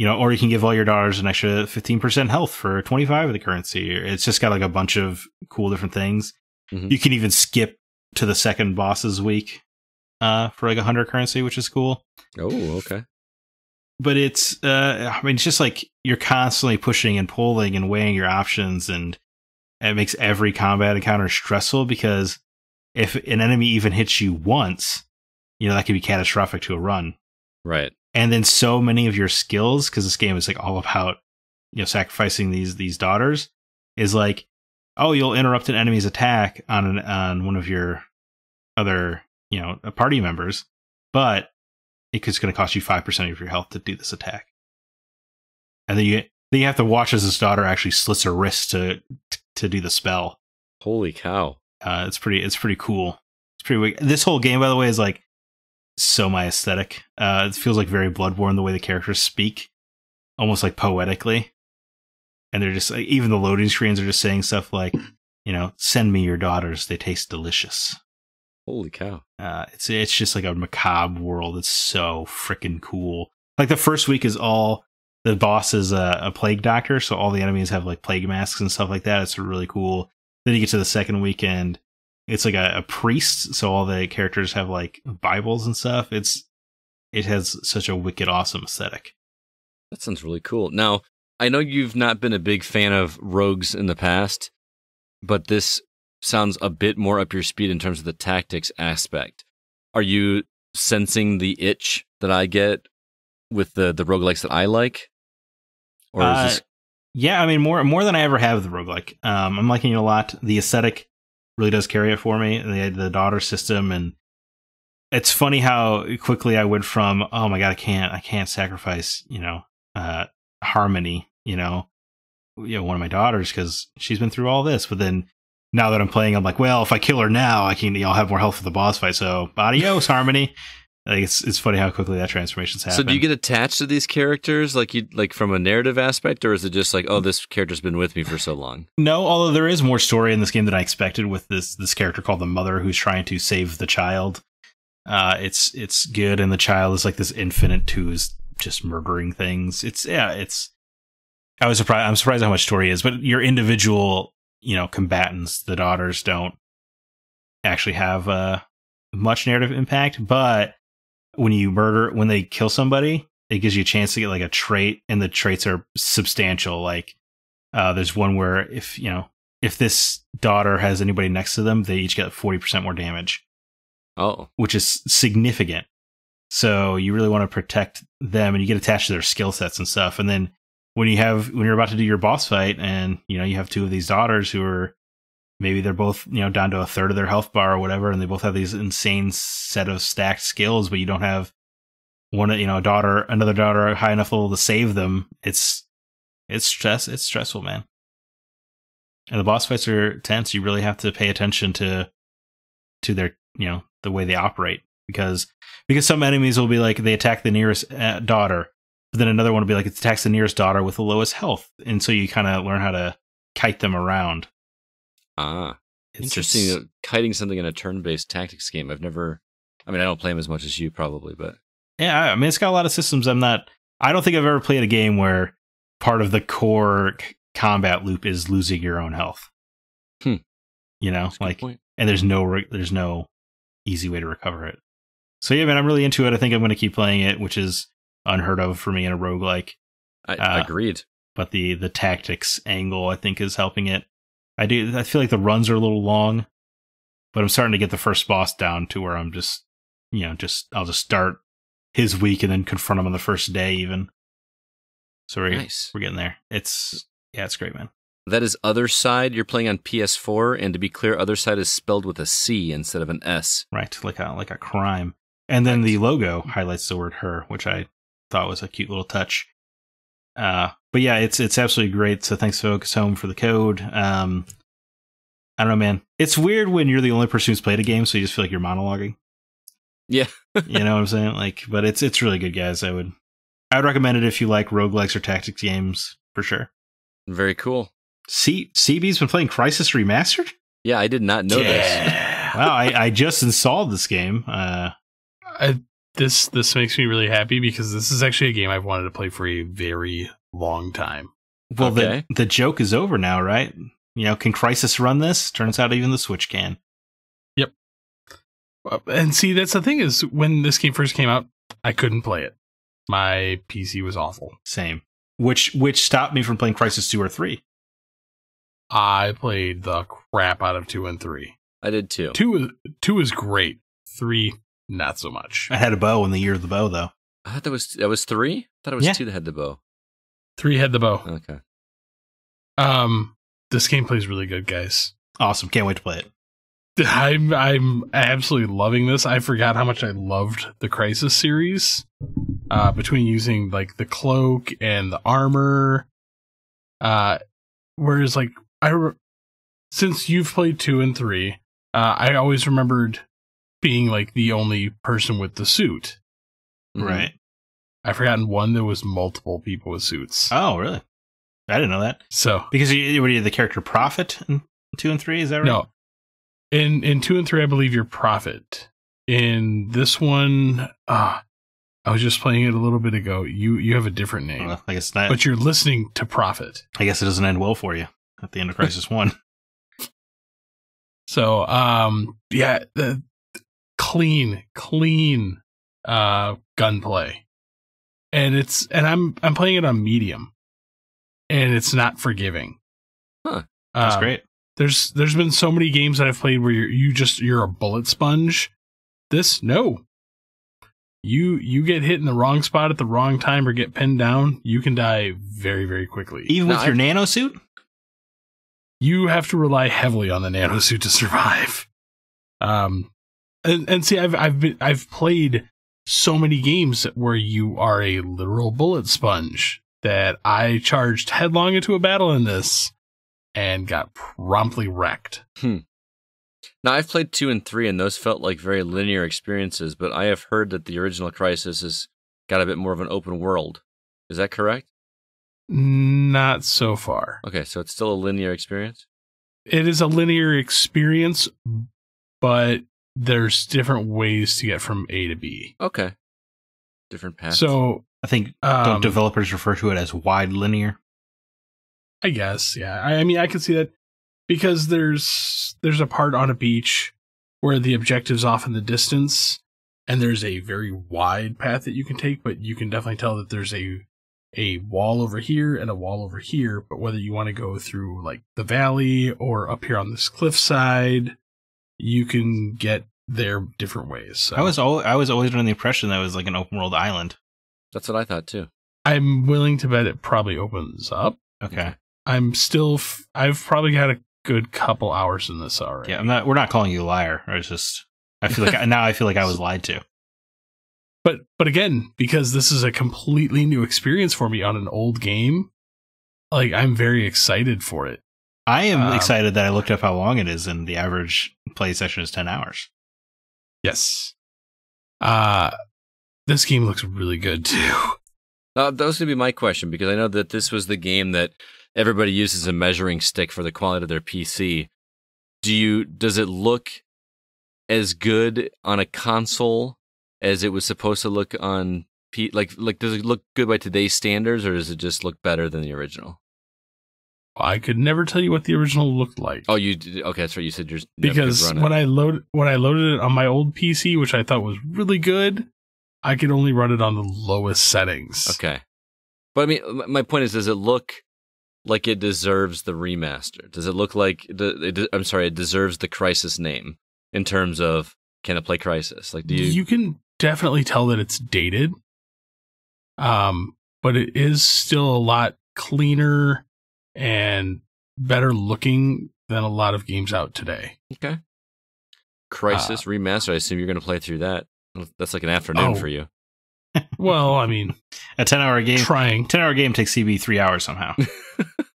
you know, or you can give all your daughters an extra 15% health for 25 of the currency. It's just got like a bunch of cool different things. Mhm. You can even skip to the second boss's week uh for like 100 currency, which is cool. Oh, okay. But it's uh I mean it's just like you're constantly pushing and pulling and weighing your options and it makes every combat encounter stressful because if an enemy even hits you once, you know that could be catastrophic to a run. Right. And then so many of your skills, because this game is like all about you know sacrificing these these daughters, is like, oh, you'll interrupt an enemy's attack on an, on one of your other you know party members, but it's going to cost you five percent of your health to do this attack. And then you then you have to watch as this daughter actually slits her wrist to to do the spell. Holy cow. Uh, it's pretty. It's pretty cool. It's pretty. Wicked. This whole game, by the way, is like so my aesthetic. Uh, it feels like very Bloodborne the way the characters speak, almost like poetically. And they're just like, even the loading screens are just saying stuff like, you know, send me your daughters. They taste delicious. Holy cow. Uh, it's it's just like a macabre world. It's so freaking cool. Like the first week is all the boss is a, a plague doctor, so all the enemies have like plague masks and stuff like that. It's really cool. Then you get to the second weekend, it's like a, a priest, so all the characters have like Bibles and stuff. It's it has such a wicked awesome aesthetic. That sounds really cool. Now, I know you've not been a big fan of rogues in the past, but this sounds a bit more up your speed in terms of the tactics aspect. Are you sensing the itch that I get with the the roguelikes that I like? Or is Uh, this Yeah, I mean more more than I ever have with the roguelike. Um, I'm liking it a lot. The aesthetic really does carry it for me. The the daughter system and it's funny how quickly I went from oh my god I can't I can't sacrifice you know uh Harmony you know you know one of my daughters because she's been through all this but then now that I'm playing I'm like well if I kill her now I can you know, I'll have more health for the boss fight so adios Harmony like it's it's funny how quickly that transformation's happened So do you get attached to these characters like you like from a narrative aspect, or is it just like, oh, this character's been with me for so long? no although there is more story in this game than I expected with this this character called the mother who's trying to save the child. Uh it's it's good and the child is like this infant who's just murdering things. It's yeah it's I was surprised I'm surprised how much story is but your individual you know combatants the daughters don't actually have uh much narrative impact but when you murder when they kill somebody it gives you a chance to get like a trait and the traits are substantial like uh there's one where if you know if this daughter has anybody next to them they each get 40% more damage Oh, which is significant. So you really want to protect them and you get attached to their skill sets and stuff. And then when you have when you're about to do your boss fight and you know you have two of these daughters who are maybe they're both, you know, down to a third of their health bar or whatever, and they both have these insane set of stacked skills, but you don't have one you know, a daughter another daughter high enough level to save them. It's it's stress it's stressful, man. And the boss fights are tense. You really have to pay attention to to their you know the way they operate because because some enemies will be like they attack the nearest uh, daughter but then another one will be like it attacks the nearest daughter with the lowest health and so you kind of learn how to kite them around ah, It's- interesting. it's- uh, Kiting something in a turn-based tactics game. I've never. I mean, I don't play them as much as you probably, but yeah i mean it's got a lot of systems i'm not i don't think i've ever played a game where part of the core c- combat loop is losing your own health Hmm. you know that's like and there's no re- there's no easy way to recover it. So yeah, man, I'm really into it. I think I'm going to keep playing it, which is unheard of for me in a roguelike. I, uh, agreed. But the the tactics angle I think is helping it. I do I feel like the runs are a little long, but I'm starting to get the first boss down to where I'm just you know, just I'll just start his week and then confront him on the first day even. So we're Nice. we're getting there. It's yeah, it's great, man. That is Othercide. You're playing on PS4, and to be clear, Othercide is spelled with a C instead of an S. Right, like a like a crime. And then the logo highlights the word her, which I thought was a cute little touch. Uh but yeah, it's it's absolutely great. So thanks to Focus Home for the code. Um I don't know, man. It's weird when you're the only person who's played a game, so you just feel like you're monologuing. Yeah. you know what I'm saying? Like, but it's it's really good, guys. I would I would recommend it if you like roguelikes or tactics games for sure. Very cool. C CB's been playing Crysis Remastered? Yeah, I did not know this. Wow, I, I just installed this game. Uh I, this this makes me really happy because this is actually a game I've wanted to play for a very long time. Well, Okay. the the joke is over now, right? You know, can Crysis run this? Turns out even the Switch can. Yep. And see, that's the thing is when this game first came out, I couldn't play it. My PC was awful. Same. Which which stopped me from playing Crysis two or three. I played the crap out of two and three. I did too. Two is two is great. Three, not so much. I had a bow in the year of the bow, though. I thought that was that was three. I thought it was Yeah. two that had the bow. Three had the bow. Okay. Um, this game plays really good, guys. Awesome. Can't wait to play it. I'm I'm absolutely loving this. I forgot how much I loved the Crysis series. Uh, between using like the cloak and the armor. Uh, whereas like I, re- since you've played two and three, uh, I always remembered being like the only person with the suit. Mhm. Right. I've forgotten one there was multiple people with suits. Oh, really? I didn't know that. so Because you, what are you, the character Prophet in two and three? Is that right? No. In in two and three, I believe you're prophet. In this one, uh I was just playing it a little bit ago. You you have a different name, Well, I guess not. but you're listening to prophet. I guess it doesn't end well for you at the end of Crysis one. So um yeah, the clean clean uh gunplay, and it's and I'm I'm playing it on medium, and it's not forgiving. Huh. That's Um, great. There's there's been so many games that I've played where you're, you just you're a bullet sponge. This no. You you get hit in the wrong spot at the wrong time or get pinned down, you can die very very quickly. Even No, with your nano suit? You have to rely heavily on the nano suit to survive. Um and, and see, I've I've been I've played so many games where you are a literal bullet sponge that I charged headlong into a battle in this and got promptly wrecked. Hmm. Now, I've played two and three, and those felt like very linear experiences, but I have heard that the original Crysis has got a bit more of an open world. Is that correct? Not so far. Okay, so it's still a linear experience? It is a linear experience, but there's different ways to get from A to B. Okay. Different paths. So I think Um, don't developers refer to it as wide linear? I guess, yeah. I, I mean, I can see that because there's there's a part on a beach where the objective's off in the distance, and there's a very wide path that you can take, but you can definitely tell that there's a a wall over here and a wall over here. But whether you want to go through like the valley or up here on this cliffside, you can get there different ways. So I was al- I was always under the impression that it was like an open world island. That's what I thought too. I'm willing to bet it probably opens up. Okay. I'm still. F- I've probably got a good couple hours in this already. Yeah, I'm not. We're not calling you a liar. It's just I feel like now I feel like I was lied to. But but again, because this is a completely new experience for me on an old game, like I'm very excited for it. I am Um, excited that I looked up how long it is, and the average play session is ten hours. Yes. Uh this game looks really good too. Uh, that was going to be my question because I know that this was the game that everybody uses a measuring stick for the quality of their PC. Do you does it look as good on a console as it was supposed to look on P like like does it look good by today's standards or does it just look better than the original? I could never tell you what the original looked like. Oh, you did- okay? That's right. You said you're never could because run it. when I load when I loaded it on my old PC, which I thought was really good, I could only run it on the lowest settings. Okay. But I mean, my point is, does it look like it deserves the remaster? Does it look like the, it, I'm sorry, it deserves the Crysis name in terms of can it play Crysis? Like, do you? you can definitely tell that it's dated. Um, but it is still a lot cleaner and better looking than a lot of games out today. okay. Crysis Uh, remaster. I assume you're going to play through that. That's like an afternoon Oh. for you. Well, I mean, A ten hour game. trying, Ten hour game takes CB three hours somehow.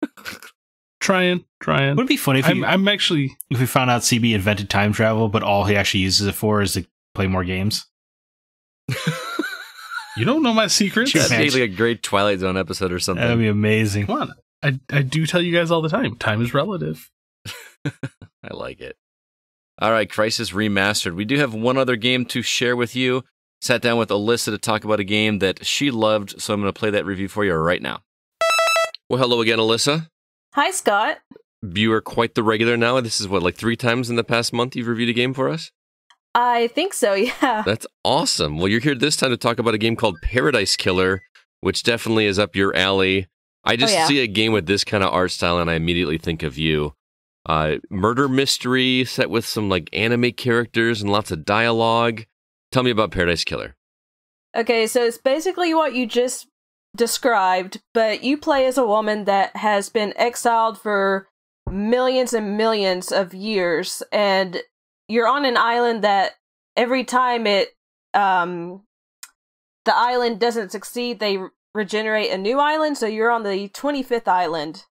trying, trying. Would it be funny if, I'm, you, I'm actually if we found out CB invented time travel, but all he actually uses it for is to play more games? you don't know my secrets. Sure. That'd be like a great Twilight Zone episode or something. That'd be amazing. Come on. I, I do tell you guys all the time, time is relative. I like it. All right, Crysis Remastered. We do have one other game to share with you. Sat down with Alyssa to talk about a game that she loved, so I'm going to play that review for you right now. Well, hello again, Alyssa. Hi, Scott. You are quite the regular now. This is what, like three times in the past month you've reviewed a game for us? I think so, yeah. That's awesome. Well, you're here this time to talk about a game called Paradise Killer, which definitely is up your alley. I just yeah. see a game with this kind of art style and I immediately think of you. Uh, murder mystery set with some like anime characters and lots of dialogue. Tell me about Paradise Killer. Okay, so it's basically what you just described, but you play as a woman that has been exiled for millions and millions of years, and you're on an island that every time it, um, the island doesn't succeed, they regenerate a new island, so you're on the 25th island.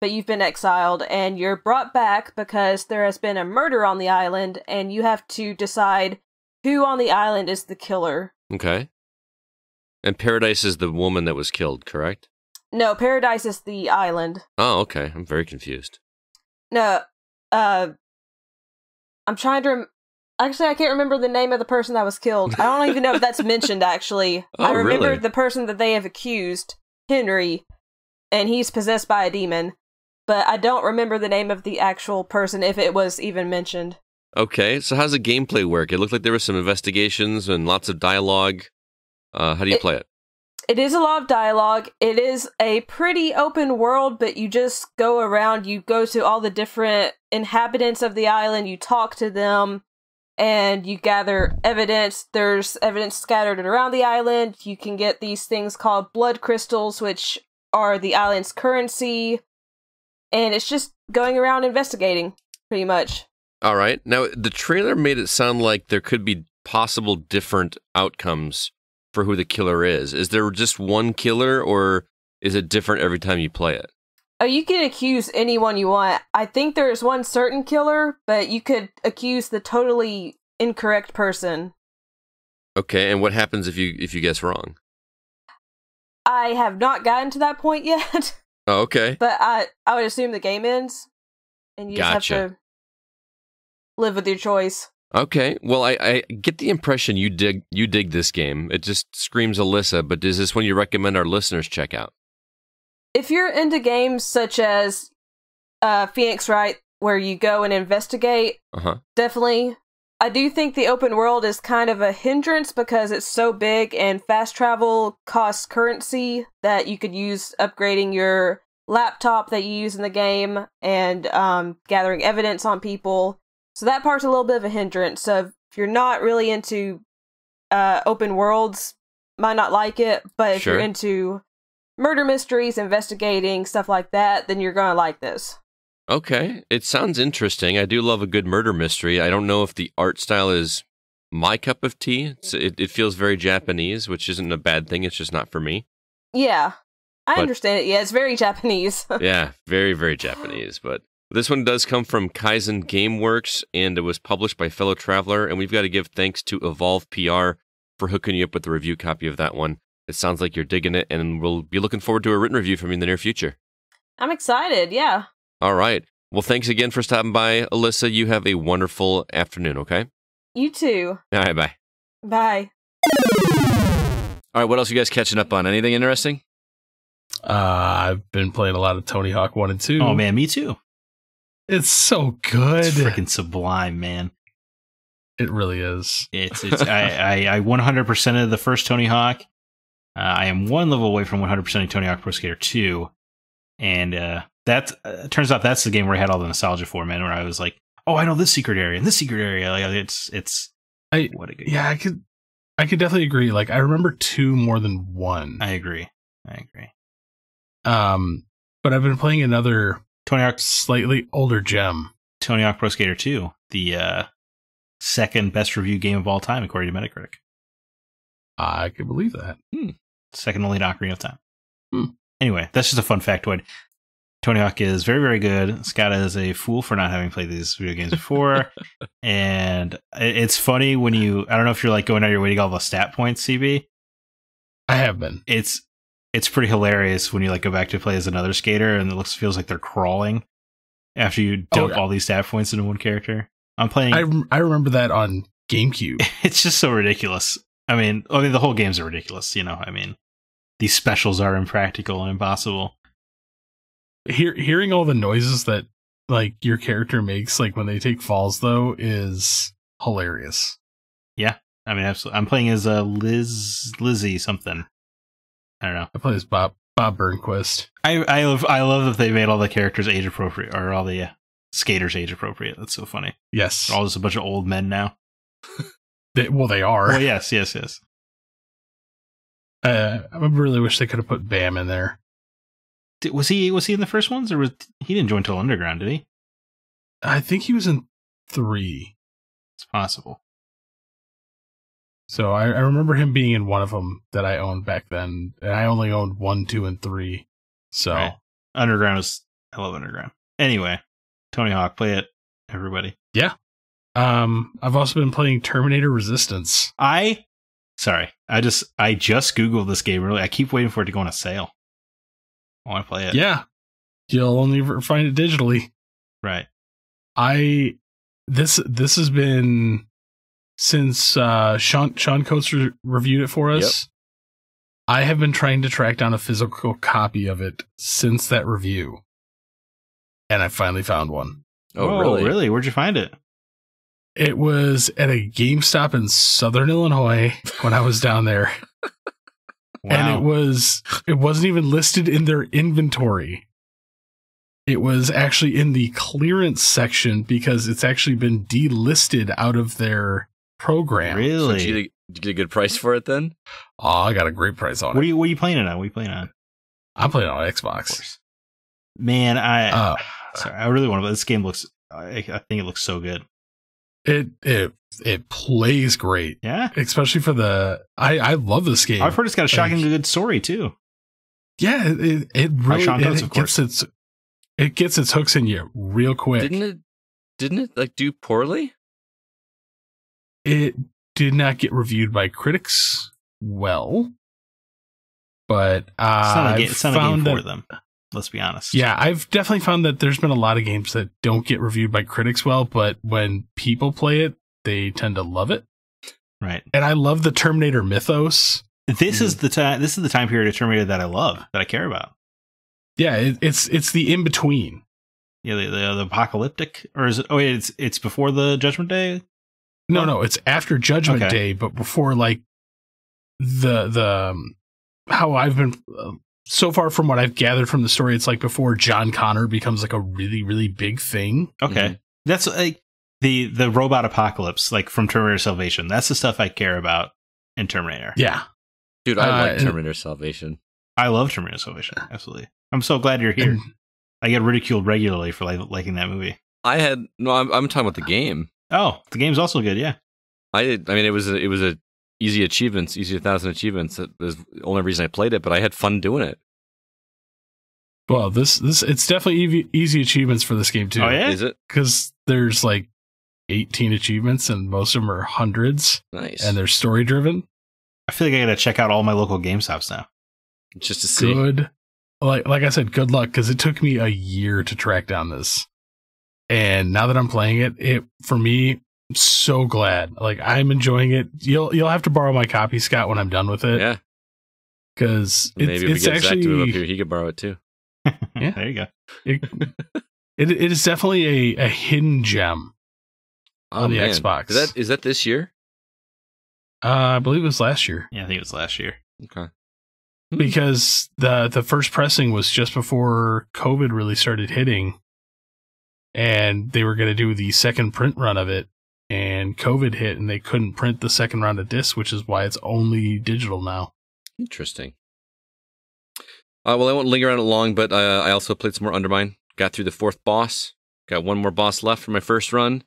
But you've been exiled and you're brought back because there has been a murder on the island, and you have to decide who on the island is the killer. Okay. And Paradise is the woman that was killed, correct? No, Paradise is the island. Oh, okay. I'm very confused. No, uh, I'm trying to. Actually, I can't remember the name of the person that was killed. I don't even know if that's mentioned. Actually, I Oh, remember really? the person that they have accused, Henry, and he's possessed by a demon. But I don't remember the name of the actual person if it was even mentioned. Okay, so how's the gameplay work? It looked like there were some investigations and lots of dialogue. Uh, how do you It- play it? It is a lot of dialogue. It is a pretty open world, but you just go around, you go to all the different inhabitants of the island, you talk to them, and you gather evidence. There's evidence scattered around the island. You can get these things called blood crystals, which are the island's currency. And it's just going around investigating, pretty much. All right. Now, the trailer made it sound like there could be possible different outcomes for who the killer is. Is there just one killer or is it different every time you play it? Oh, you can accuse anyone you want. I think there's one certain killer, but you could accuse the totally incorrect person. Okay, and what happens if you if you guess wrong? I have not gotten to that point yet, Oh, okay. but I I would assume the game ends, and you just have to live with your choice. Okay. Well, I, I get the impression you dig you dig this game. It just screams Alyssa, but is this one you recommend our listeners check out? If you're into games such as uh, Phoenix Wright, where you go and investigate, Uh-huh. definitely. I do think the open world is kind of a hindrance because it's so big and fast travel costs currency that you could use upgrading your laptop that you use in the game and um, gathering evidence on people. So that part's a little bit of a hindrance. So if you're not really into uh, open worlds, might not like it. But if Sure. you're into murder mysteries, investigating stuff like that, then you're gonna like this. Okay. It sounds interesting. I do love a good murder mystery. I don't know if the art style is my cup of tea. It's, it, it feels very Japanese, which isn't a bad thing. It's just not for me. Yeah, I But- understand it. Yeah, it's very Japanese. yeah, very, very Japanese. But this one does come from Kaizen Gameworks and it was published by Fellow Traveler. And we've got to give thanks to Evolve PR for hooking you up with the review copy of that one. It sounds like you're digging it, and we'll be looking forward to a written review from you in the near future. I'm excited. Yeah. All right. Well, thanks again for stopping by, Alyssa. You have a wonderful afternoon, okay? You too. All right, bye. Bye. All right, what else are you guys catching up on? Anything interesting? Uh, I've been playing a lot of Tony Hawk 1 and 2. Oh man, me too. It's so good. It's freaking sublime, man. It really is. It's it's I, I I 100% of the first Tony Hawk. Uh, I am one level away from 100% of Tony Hawk Pro Skater 2, and uh, that uh, turns out that's the game where I had all the nostalgia for, man. Where I was like, oh, I know this secret area and this secret area. Like it's it's I what a good. yeah, I could I could definitely agree. Like I remember two more than one. I agree. I agree. Um, but I've been playing another Tony Hawk slightly older gem. Tony Hawk Pro Skater 2, the uh, second best reviewed game of all time according to Metacritic. I could believe that. Second only to Ocarina of Time. Hmm. Anyway, that's just a fun factoid. Tony Hawk is very, very good. Scott is a fool for not having played these video games before. and it's funny when you, I don't know if you're like going out of your way to get all the stat points, CB. I have been. It's, it's pretty hilarious when you like go back to play as another skater and it looks, feels like they're crawling after you Oh, dump yeah. all these stat points into one character. I'm playing, I I remember that on GameCube. it's just so ridiculous. I mean, I mean, the whole game's are ridiculous, you know. I mean, these specials are impractical and impossible. Hear, hearing all the noises that like your character makes, like when they take falls, though, is hilarious. Yeah, I mean, absolutely. I'm playing as uh, Liz Lizzie something. I don't know. I play as Bob Bob Burnquist. I I love I love that they made all the characters age appropriate or all the uh, skaters age appropriate. That's so funny. Yes. They're all just a bunch of old men now. They- well, they are. Well, yes, yes, yes. Uh, I really wish they could have put Bam in there. Did, was he was he in the first ones or was he didn't join till Underground? Did he? I think he was in three. It's possible. So I, I remember him being in one of them that I owned back then, and I only owned one, two, and three. So Right. Underground is I love Underground. Anyway, Tony Hawk, play it, everybody. Um, I've also been playing Terminator Resistance. I sorry, I just I just googled this game. Really, I keep waiting for it to go on a sale. I want to play it. Yeah, you'll only find it digitally. right. I this this has been since uh, Sean Sean Coates re- reviewed it for us. I have been trying to track down a physical copy of it since that review, and I finally found one. Oh, Whoa, really? Really? Where'd you find it? It was at a GameStop in Southern Illinois when I was down there, and it was it wasn't even listed in their inventory. It was actually in the clearance section because it's actually been delisted out of their program. So did, you really. get a, did you get a good price for it then? Oh, I got a great price on What it. are you What are you playing it on? What are you playing on? I'm playing on Xbox. Man, I Uh, sorry, I really want to. This game looks I, I think it looks so good. It it it plays great, Yeah, especially for the. I I love this game. I've heard it's got a shockingly Like- good story too. yeah, it it really Sean it, Coates, it of course. gets its it gets its hooks in you real quick. Didn't it? Didn't it like do poorly? it did not get reviewed by critics well, but uh, It's not a, I've game, it's not a game found for that them. Let's be honest. Yeah, I've definitely found that there's been a lot of games that don't get reviewed by critics well, but when people play it, they tend to love it. right. And I love the Terminator mythos. This Hmm. is the time. This is the time period of Terminator that I love, that I care about. Yeah, it, it's it's the in between. Yeah, the, the, the apocalyptic, or is it? Oh, wait, it's it's before the Judgment Day. No, no, it's after Judgment Okay. Day, but before like the the um, how I've been uh, so far from what I've gathered from the story, it's like before John Connor becomes like a really really big thing. Okay, Mhm. that's like the the robot apocalypse, like from Terminator Salvation. That's the stuff I care about in Terminator. Yeah, Dude, I Uh, like and- Terminator Salvation. I love Terminator Salvation. Absolutely. I'm so glad you're here. And- I get ridiculed regularly for like liking that movie. I had no. I'm, I'm talking about the game. Oh, the game's also good. Yeah. I did. I mean, it was a, it was a easy achievements, easy a thousand achievements. That was the only reason I played it, but I had fun doing it. well, this this it's definitely easy, easy achievements for this game too. Oh yeah. Is it because there's like 18 achievements and most of them are hundreds nice? and they're story driven I feel like I gotta check out all my local game stops now. just to see. good like like i said good luck because it took me a year to track down this and now that i'm playing it it for me I'm so glad like i'm enjoying it you'll you'll have to borrow my copy scott when i'm done with it Yeah, because maybe it's, if we it's get Zack to move up actually here, he could borrow it too. Yeah. there you go. it, it, it is definitely a, a hidden gem Oh, On the man. Xbox. Is that is that this year? uh, i believe it was last year Yeah, I think it was last year. Okay. because the the first pressing was just before COVID really started hitting, and they were going to do the second print run of it, and COVID hit, and they couldn't print the second round of discs, which is why it's only digital now. Interesting. Uh, well, I won't linger on it long, but uh, I also played some more Undermine. Got through the fourth boss. Got one more boss left for my first run,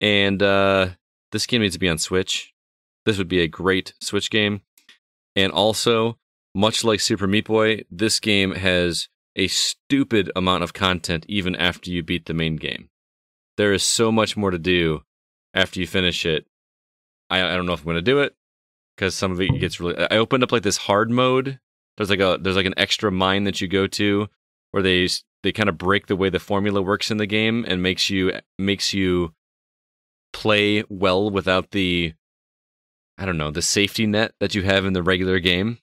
and uh, this game needs to be on Switch. This would be a great Switch game, and also, much like Super Meat Boy, this game has a stupid amount of content even after you beat the main game. There is so much more to do after you finish it. I, I don't know if I'm going to do it because some of it gets really. I opened up like this hard mode. There's like a there's like an extra mine that you go to where they they kind of break the way the formula works in the game and makes you makes you play well without the I don't know the safety net that you have in the regular game.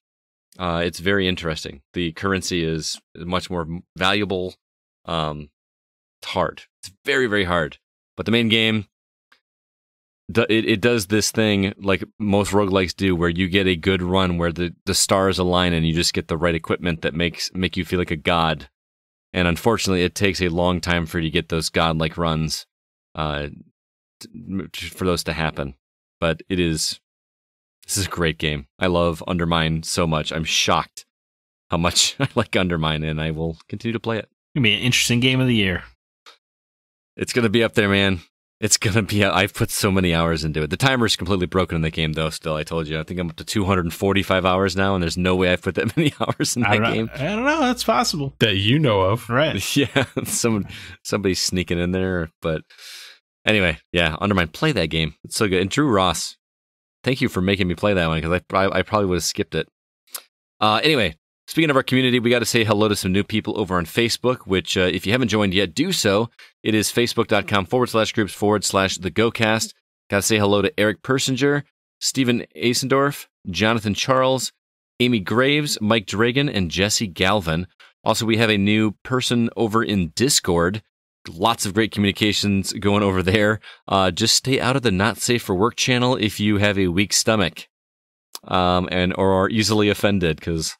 Uh, it's very interesting. The currency is much more valuable. Um, it's hard. It's very very hard. But the main game it, it does this thing like most roguelikes do where you get a good run where the, the stars align and you just get the right equipment that makes make you feel like a god. And unfortunately it takes a long time for you to get those godlike runs uh, t- for those to happen. But it is this is a great game. I love undermine so much. I'm shocked how much i like undermine and i will continue to play it. Gonna be an interesting game of the year. It's gonna be up there, man. It's gonna be. I've put so many hours into it. The timer's completely broken in the game, though. Still, I told you. I think I'm up to 245 hours now, and there's no way I've put that many hours in I that don't, game. know, I don't know. That's possible. That you know of. Right. yeah, someone, somebody's sneaking in there. But anyway, yeah, Undermine. Play that game. It's so good. And Drew Ross, thank you for making me play that one because I, I, I probably would have skipped it. Uh, anyway, speaking of our community, we got to say hello to some new people over on Facebook. Which, uh, if you haven't joined yet, do so. It is facebook.com forward slash groups forward slash the GoCast. Got to say hello to Eric Persinger, Stephen Asendorf, Jonathan Charles, Amy Graves, Mike Dragan, and Jesse Galvin. Also, we have a new person over in Discord. Lots of great communications going over there. Uh, just stay out of the not safe for work channel if you have a weak stomach, um, and or are easily offended. Because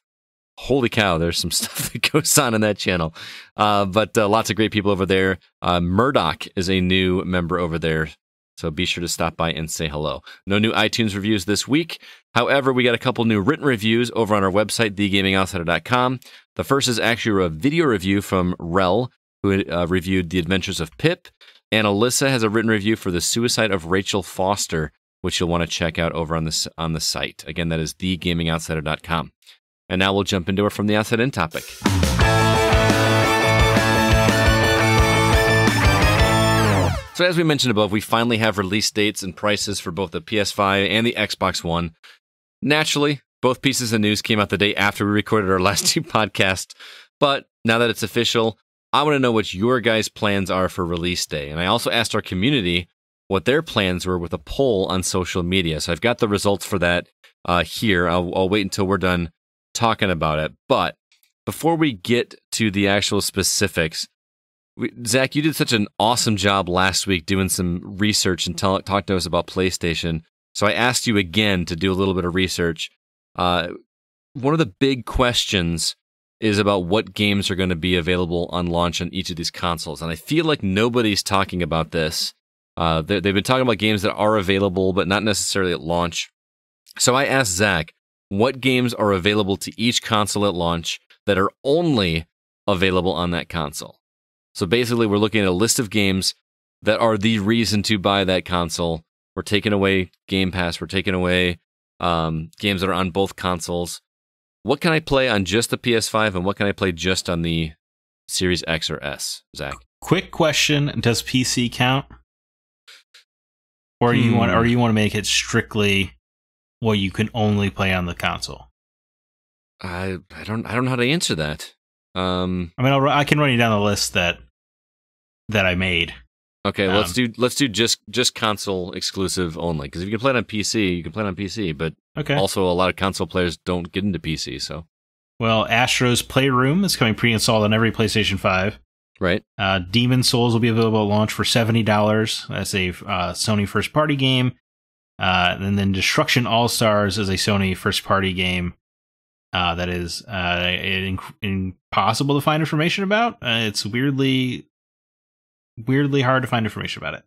holy cow, there's some stuff that goes on in that channel. Uh, but uh, lots of great people over there. Uh, Murdoch is a new member over there. So be sure to stop by and say hello. No new iTunes reviews this week. However, we got a couple new written reviews over on our website, thegamingoutsider.com. The first is actually a video review from Rel, who uh, reviewed The Adventures of Pip. And Alyssa has a written review for The Suicide of Rachel Foster, which you'll want to check out over on the, on the site. Again, that is thegamingoutsider.com. And now we'll jump into our From the Outside In topic. So, as we mentioned above, we finally have release dates and prices for both the PS5 and the Xbox One. Naturally, both pieces of news came out the day after we recorded our last two podcasts. But now that it's official, I want to know what your guys' plans are for release day. And I also asked our community what their plans were with a poll on social media. So I've got the results for that uh, here. I'll, I'll wait until we're done talking about it. But before we get to the actual specifics, we, Zack, you did such an awesome job last week doing some research and tell, talk to us about PlayStation. So I asked you again to do a little bit of research. Uh, one of the big questions is about what games are going to be available on launch on each of these consoles, and I feel like nobody's talking about this. Uh, they, they've been talking about games that are available, but not necessarily at launch. So I asked Zach, what games are available to each console at launch that are only available on that console? So basically, we're looking at a list of games that are the reason to buy that console. We're taking away Game Pass. We're taking away um, games that are on both consoles. What can I play on just the PS5, and what can I play just on the Series X or S? Zack. Quick question: Does PC count, or hmm. you want, or you want to make it strictly what you can only play on the console? I I don't I don't know how to answer that. Um, I mean, I'll, I can run you down the list that that I made. Okay, um, let's do let's do just just console exclusive only because if you can play it on PC, you can play it on PC. But okay. also, a lot of console players don't get into PC. So, well, Astro's Playroom is coming pre-installed on every PlayStation Five. Right. Uh, Demon's Souls will be available at launch for seventy dollars. That's a uh, Sony first-party game. Uh, and then Destruction All Stars is a Sony first-party game uh, that is uh, impossible to find information about. Uh, it's weirdly, weirdly hard to find information about it.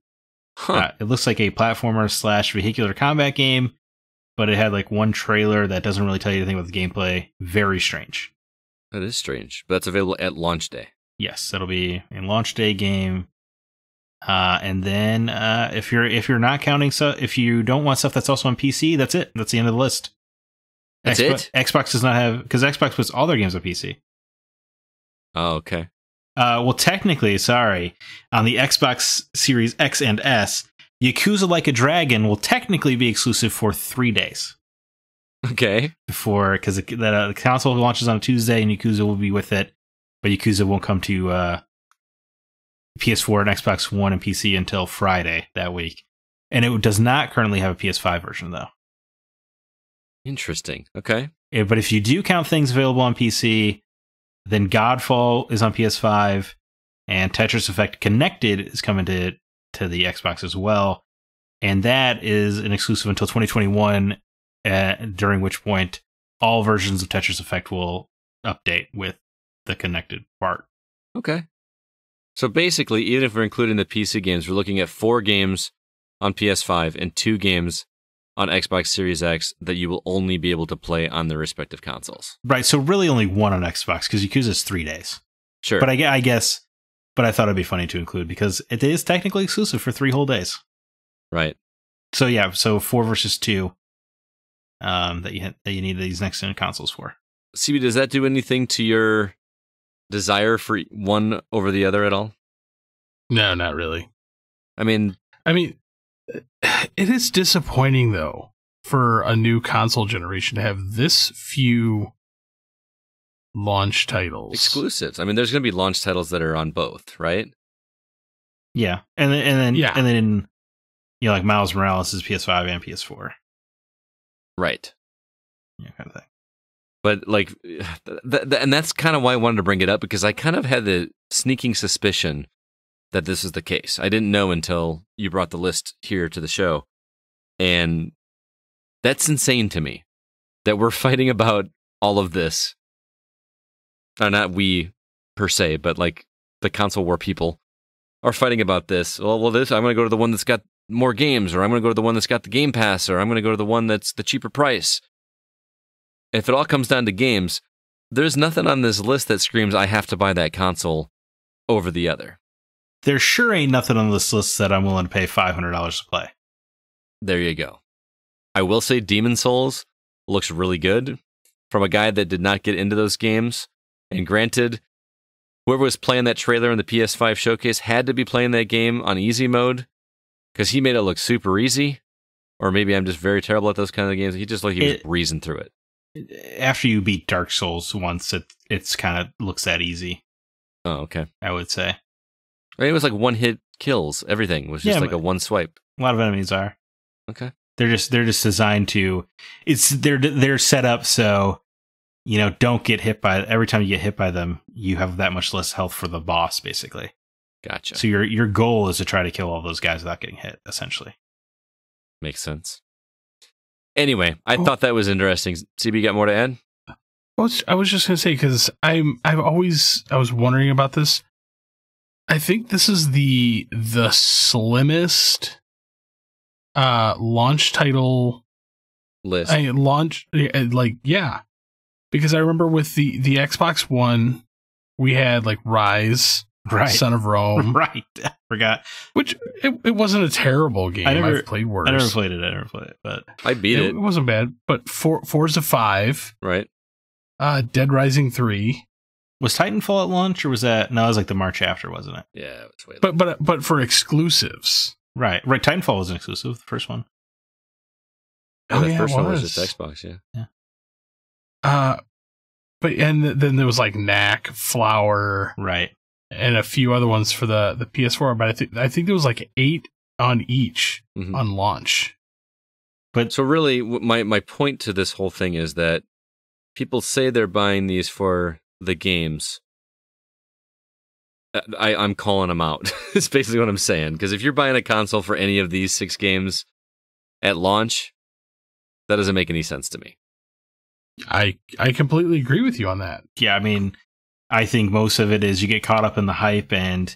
Huh. Uh, it looks like a platformer slash vehicular combat game, but it had like one trailer that doesn't really tell you anything about the gameplay. Very strange. That is strange, but that's available at launch day. Yes, that'll be a launch day game. Uh, and then uh, if you're if you're not counting so if you don't want stuff that's also on PC, that's it. That's the end of the list. That's Xbox, it. Xbox does not have because Xbox puts all their games on PC. Oh, okay. Uh, well, technically, sorry, on the Xbox Series X and S, Yakuza Like a Dragon will technically be exclusive for three days. Okay. Before, because the, uh, the console launches on a Tuesday and Yakuza will be with it, but Yakuza won't come to uh, PS4 and Xbox One and PC until Friday that week. And it does not currently have a PS5 version, though. Interesting. Okay. But if you do count things available on PC, then Godfall is on PS5, and Tetris Effect Connected is coming to to the Xbox as well, and that is an exclusive until 2021. Uh, during which point, all versions of Tetris Effect will update with the connected part. Okay. So basically, even if we're including the PC games, we're looking at four games on PS5 and two games on Xbox Series X that you will only be able to play on their respective consoles. Right. So really only one on Xbox because Yakuza is three days. Sure. But I, I guess, but I thought it'd be funny to include because it is technically exclusive for three whole days. Right. So yeah, so four versus two um, that you that you need these next gen consoles for. CB, does that do anything to your desire for one over the other at all? No, not really. I mean, I mean, it is disappointing though for a new console generation to have this few launch titles exclusives. I mean, there's going to be launch titles that are on both, right? Yeah, and then and then yeah. and then you know like Miles Morales is PS5 and PS4, right? Yeah, kind of thing. But like, th- th- and that's kind of why I wanted to bring it up because I kind of had the sneaking suspicion that this is the case. I didn't know until you brought the list here to the show. And that's insane to me that we're fighting about all of this. Or not we per se, but like the console war people are fighting about this. Well, well, this I'm going to go to the one that's got more games, or I'm going to go to the one that's got the Game Pass, or I'm going to go to the one that's the cheaper price. If it all comes down to games, there's nothing on this list that screams I have to buy that console over the other. there sure ain't nothing on this list that I'm willing to pay five hundred dollars to play. There you go. I will say Demon's Souls looks really good from a guy that did not get into those games. And granted, whoever was playing that trailer in the PS5 showcase had to be playing that game on easy mode because he made it look super easy. Or maybe I'm just very terrible at those kind of games. He just like he was breezing through it. After you beat Dark Souls once, it it's kind of looks that easy. Oh, okay. I would say it was like one hit kills. Everything was just Yeah, like a one swipe. a lot of enemies are. Okay. They're just they're just designed to. It's they're they're set up so you know don't get hit by every time you get hit by them you have that much less health for the boss basically. Gotcha. So your your goal is to try to kill all those guys without getting hit essentially. Makes sense. Anyway, I Oh. thought that was interesting. CB got more to add? I was, I was just gonna say because I'm I've always I was wondering about this. I think this is the the slimmest uh launch title List. I launch uh, like yeah because I remember with the the Xbox One we had like Ryse Right. Son of Rome right. I forgot. which it, it wasn't a terrible game I never- I've played worse I never played it. I never played it, but I beat it, it, wasn't bad but For, Forza 5 right? uh Dead Rising 3 was Titanfall at launch or was that no? It was like the March after, wasn't it? Yeah, it's way but but but for exclusives Right. Right. Titanfall was an exclusive, the first one. Oh, the yeah, first it one was was. just Xbox, yeah. Uh, but and th- then there was like Knack, Flower, Right. And a few other ones for the the PS4. But I think I think there was like eight on each Mhm. on launch. But So really, my my point to this whole thing is that people say they're buying these for the games. Uh, I, I'm calling them out. It's basically what I'm saying. Because if you're buying a console for any of these six games at launch, that doesn't make any sense to me. I I completely agree with you on that. yeah, I mean, I think most of it is you get caught up in the hype and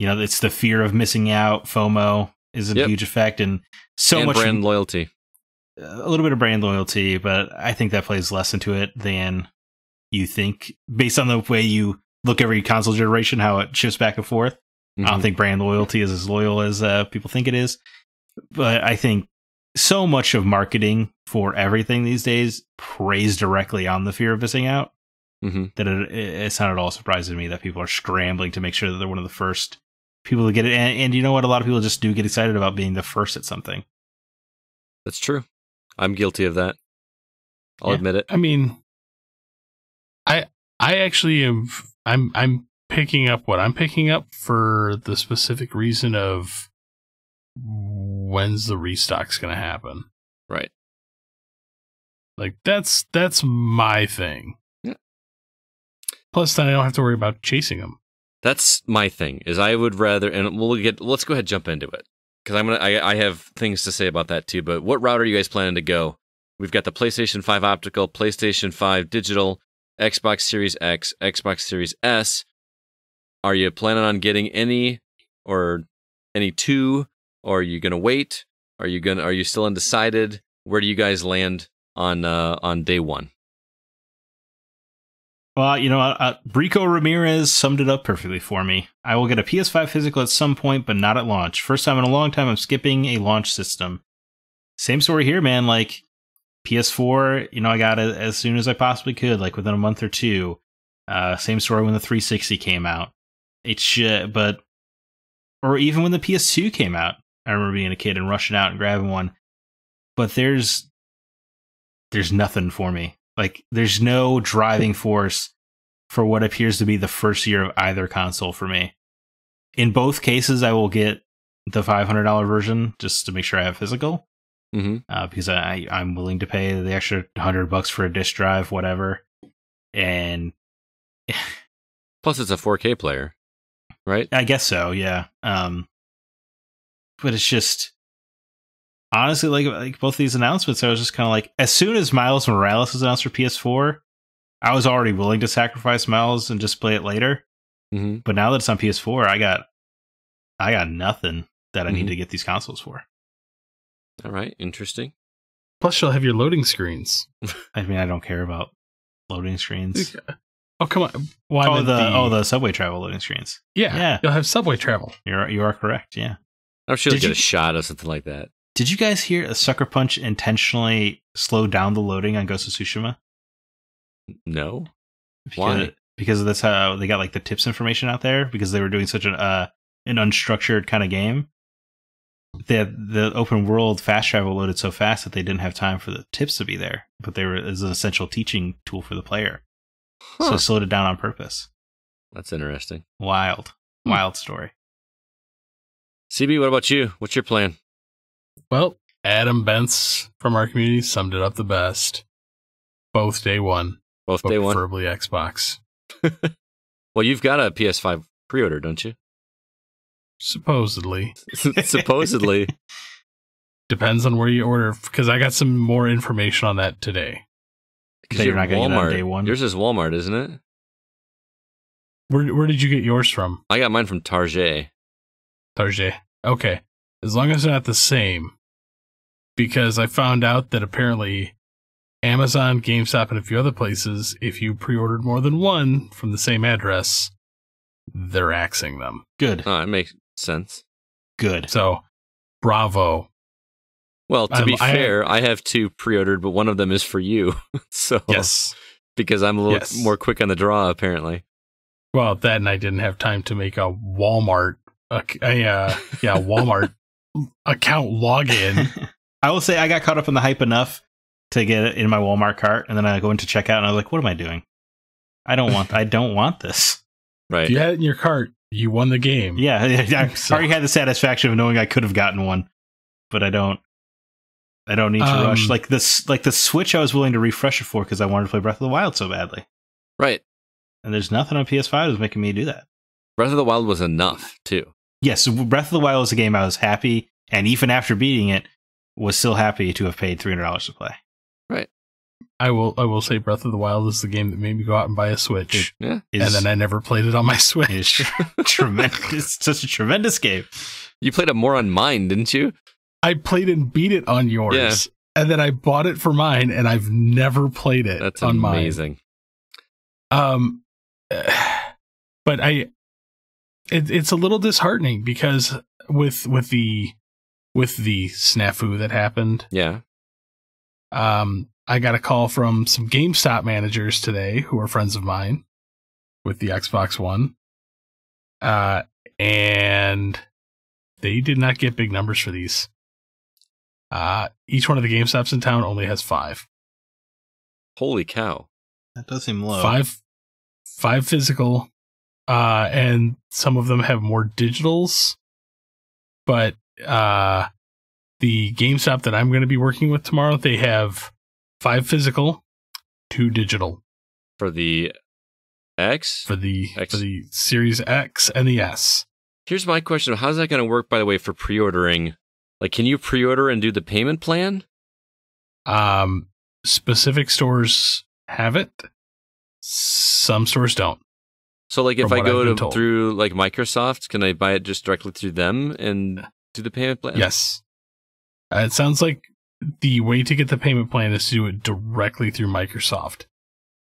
you know, it's the fear of missing out, FOMO is a Yep. huge effect and so and much brand loyalty. a little bit of brand loyalty, but I think that plays less into it than you think based on the way you look every console generation how it shifts back and forth. I Mhm. don't think brand loyalty is as loyal as uh, people think it is. But I think so much of marketing for everything these days preys directly on the fear of missing out Mhm. that it, it's not at all surprising to me that people are scrambling to make sure that they're one of the first people to get it. And, and you know what? A lot of people just do get excited about being the first at something. That's true. I'm guilty of that. I'll Yeah. admit it. I mean, I I actually am. I'm I'm picking up what I'm picking up for the specific reason of when's the restock's going to happen. Right. Like that's that's my thing. Plus, then I don't have to worry about chasing them. That's my thing. Is I would rather, and we'll get. Let's go ahead and jump into it because I'm gonna. I, I have things to say about that too. But what route are you guys planning to go? We've got the PlayStation 5 optical, PlayStation 5 digital, Xbox Series X, Xbox Series S. Are you planning on getting any or any two? Or are you gonna wait? Are you gonna? Are you still undecided? Where do you guys land on uh, on day one? Well, you know, uh, Brico Ramirez summed it up perfectly for me. I will get a PS5 physical at some point, but not at launch. First time in a long time, I'm skipping a launch system. Same story here, man. Like PS4, you know, I got it as soon as I possibly could, like within a month or two. Uh, same story when the 360 came out. It's uh, but or even when the PS2 came out. I remember being a kid and rushing out and grabbing one. But there's there's nothing for me. Like there's no driving force for what appears to be the first year of either console for me. In both cases, I will get the $500 version just to make sure I have physical Mm-hmm. uh, because I I'm willing to pay the extra hundred bucks for a disk drive, whatever. And Plus, it's a 4K player, right? I guess so, yeah. Um, but it's just honestly like like both these announcements. I was just kind of like, as soon as Miles Morales was announced for PS4, I was already willing to sacrifice Miles and just play it later. Mm-hmm. But now that it's on PS4, I got I got nothing that I need Mhm. to get these consoles for. All right, interesting. Plus, you'll have your loading screens. I mean, I don't care about loading screens. Oh come on! Well, I oh meant the, oh the subway travel loading screens. yeah, yeah. You'll have subway travel. You're you are correct. Yeah. I'm sure they'll get you- a shot of something like that. Did you guys hear a Sucker Punch intentionally slowed down the loading on Ghost of Tsushima? No. Because, Why? Because that's how they got like the tips information out there because they were doing such an uh an unstructured kind of game. That the open world fast travel loaded so fast that they didn't have time for the tips to be there, but they were as an essential teaching tool for the player. So Huh. it slowed it down on purpose. That's interesting. Wild, Hmm. wild story. CB, what about you? What's your plan? Well, Adam Bentz from our community summed it up the best. Both day one, Both day one. preferably Xbox. Well, you've got a PS5 pre-order, don't you? Supposedly. Supposedly. Depends on where you order, because I got some more information on that today. Because you're you're not gonna it on Walmart. day one? Yours is Walmart, isn't it? Where where did you get yours from, I got mine from Target. Tarjay? Okay, as long as they're not the same, because I found out that apparently Amazon, GameStop, and a few other places, if you pre-ordered more than one from the same address, they're axing them. Good, Oh, it makes sense. good. So, bravo. Well, to Um, be I- fair, I have two pre-ordered, but one of them is for you. so Yes. because I'm a little Yes. more quick on the draw, apparently. Well, that and I didn't have time to make a Walmart, a, a uh, yeah, Walmart account login. I will say I got caught up in the hype enough to get it in my Walmart cart, and then I go into checkout, and I was like, "What am I doing? I don't want. I don't want this." Right. If you had it in your cart, you won the game. Yeah, I So- already had the satisfaction of knowing I could have gotten one, but I don't. I don't need to Um, rush like this. Like the Switch, I was willing to refresh it for because I wanted to play Breath of the Wild so badly, Right. and there's nothing on PS5 that was making me do that. Breath of the Wild was enough too. Yes, Breath of the Wild was a game I was happy, and even after beating it, was still happy to have paid three hundred dollars to play. Right. I will. I will say, Breath of the Wild is the game that made me go out and buy a Switch, Yeah. and then I never played it on my Switch. tremendous. It's such a tremendous game. You played it more on mine, didn't you? I played and beat it on yours, Yeah. and then I bought it for mine, and I've never played it That's on mine. amazing. Um, but I, it, it's a little disheartening because with with the with the snafu that happened, Yeah. um, I got a call from some GameStop managers today who are friends of mine with the Xbox One, uh, and they did not get big numbers for these. Uh, each one of the GameStops in town only has five. Holy cow. That does seem low. five five physical uh and some of them have more digitals but uh the GameStop that I'm going to be working with tomorrow they have five physical two digital For the X? for the X. for the Series X and the S Here's my question. How's that going to work, by the way, for pre ordering? Like, can you pre order and do the payment plan? um specific stores have it some stores don't So, like, if I go to through like Microsoft, can I buy it just directly through them and do the payment plan? yes uh, it sounds like the way to get the payment plan is to do it directly through Microsoft.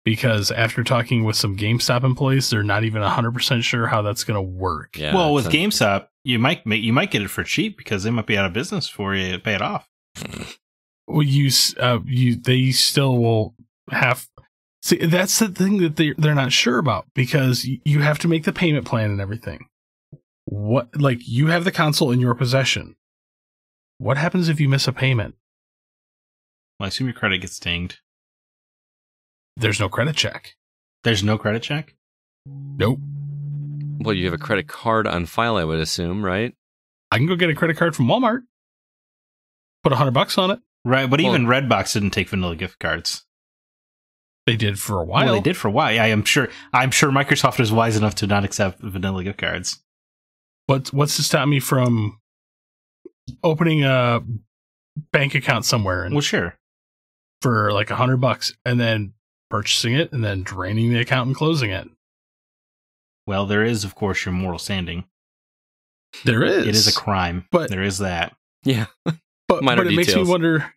Because after talking with some GameStop employees, they're not even 100% sure how that's going to work. Yeah. well, with GameStop, you might make, you might get it for cheap because they might be out of business before you pay it off. Well, you, uh, you, they still will have. See, that's the thing that they they're not sure about because you have to make the payment plan and everything. What, like, you have the console in your possession. What happens if you miss a payment? Well, I assume your credit gets dinged. There's no credit check. There's no credit check. Nope. Well, you have a credit card on file, I would assume, right? I can go get a credit card from Walmart. Put a hundred bucks on it. Right, but Well- even Redbox didn't take vanilla gift cards. They did for a while. Well, they did for a while. I am sure. I'm sure Microsoft is wise enough to not accept vanilla gift cards. What's what's to stop me from opening a bank account somewhere and Well, sure. for like a hundred bucks and then purchasing it and then draining the account and closing it? Well, there is, of course, your moral standing. There is. It is a crime, But- there is that. Yeah. but, minor but it makes me details. wonder.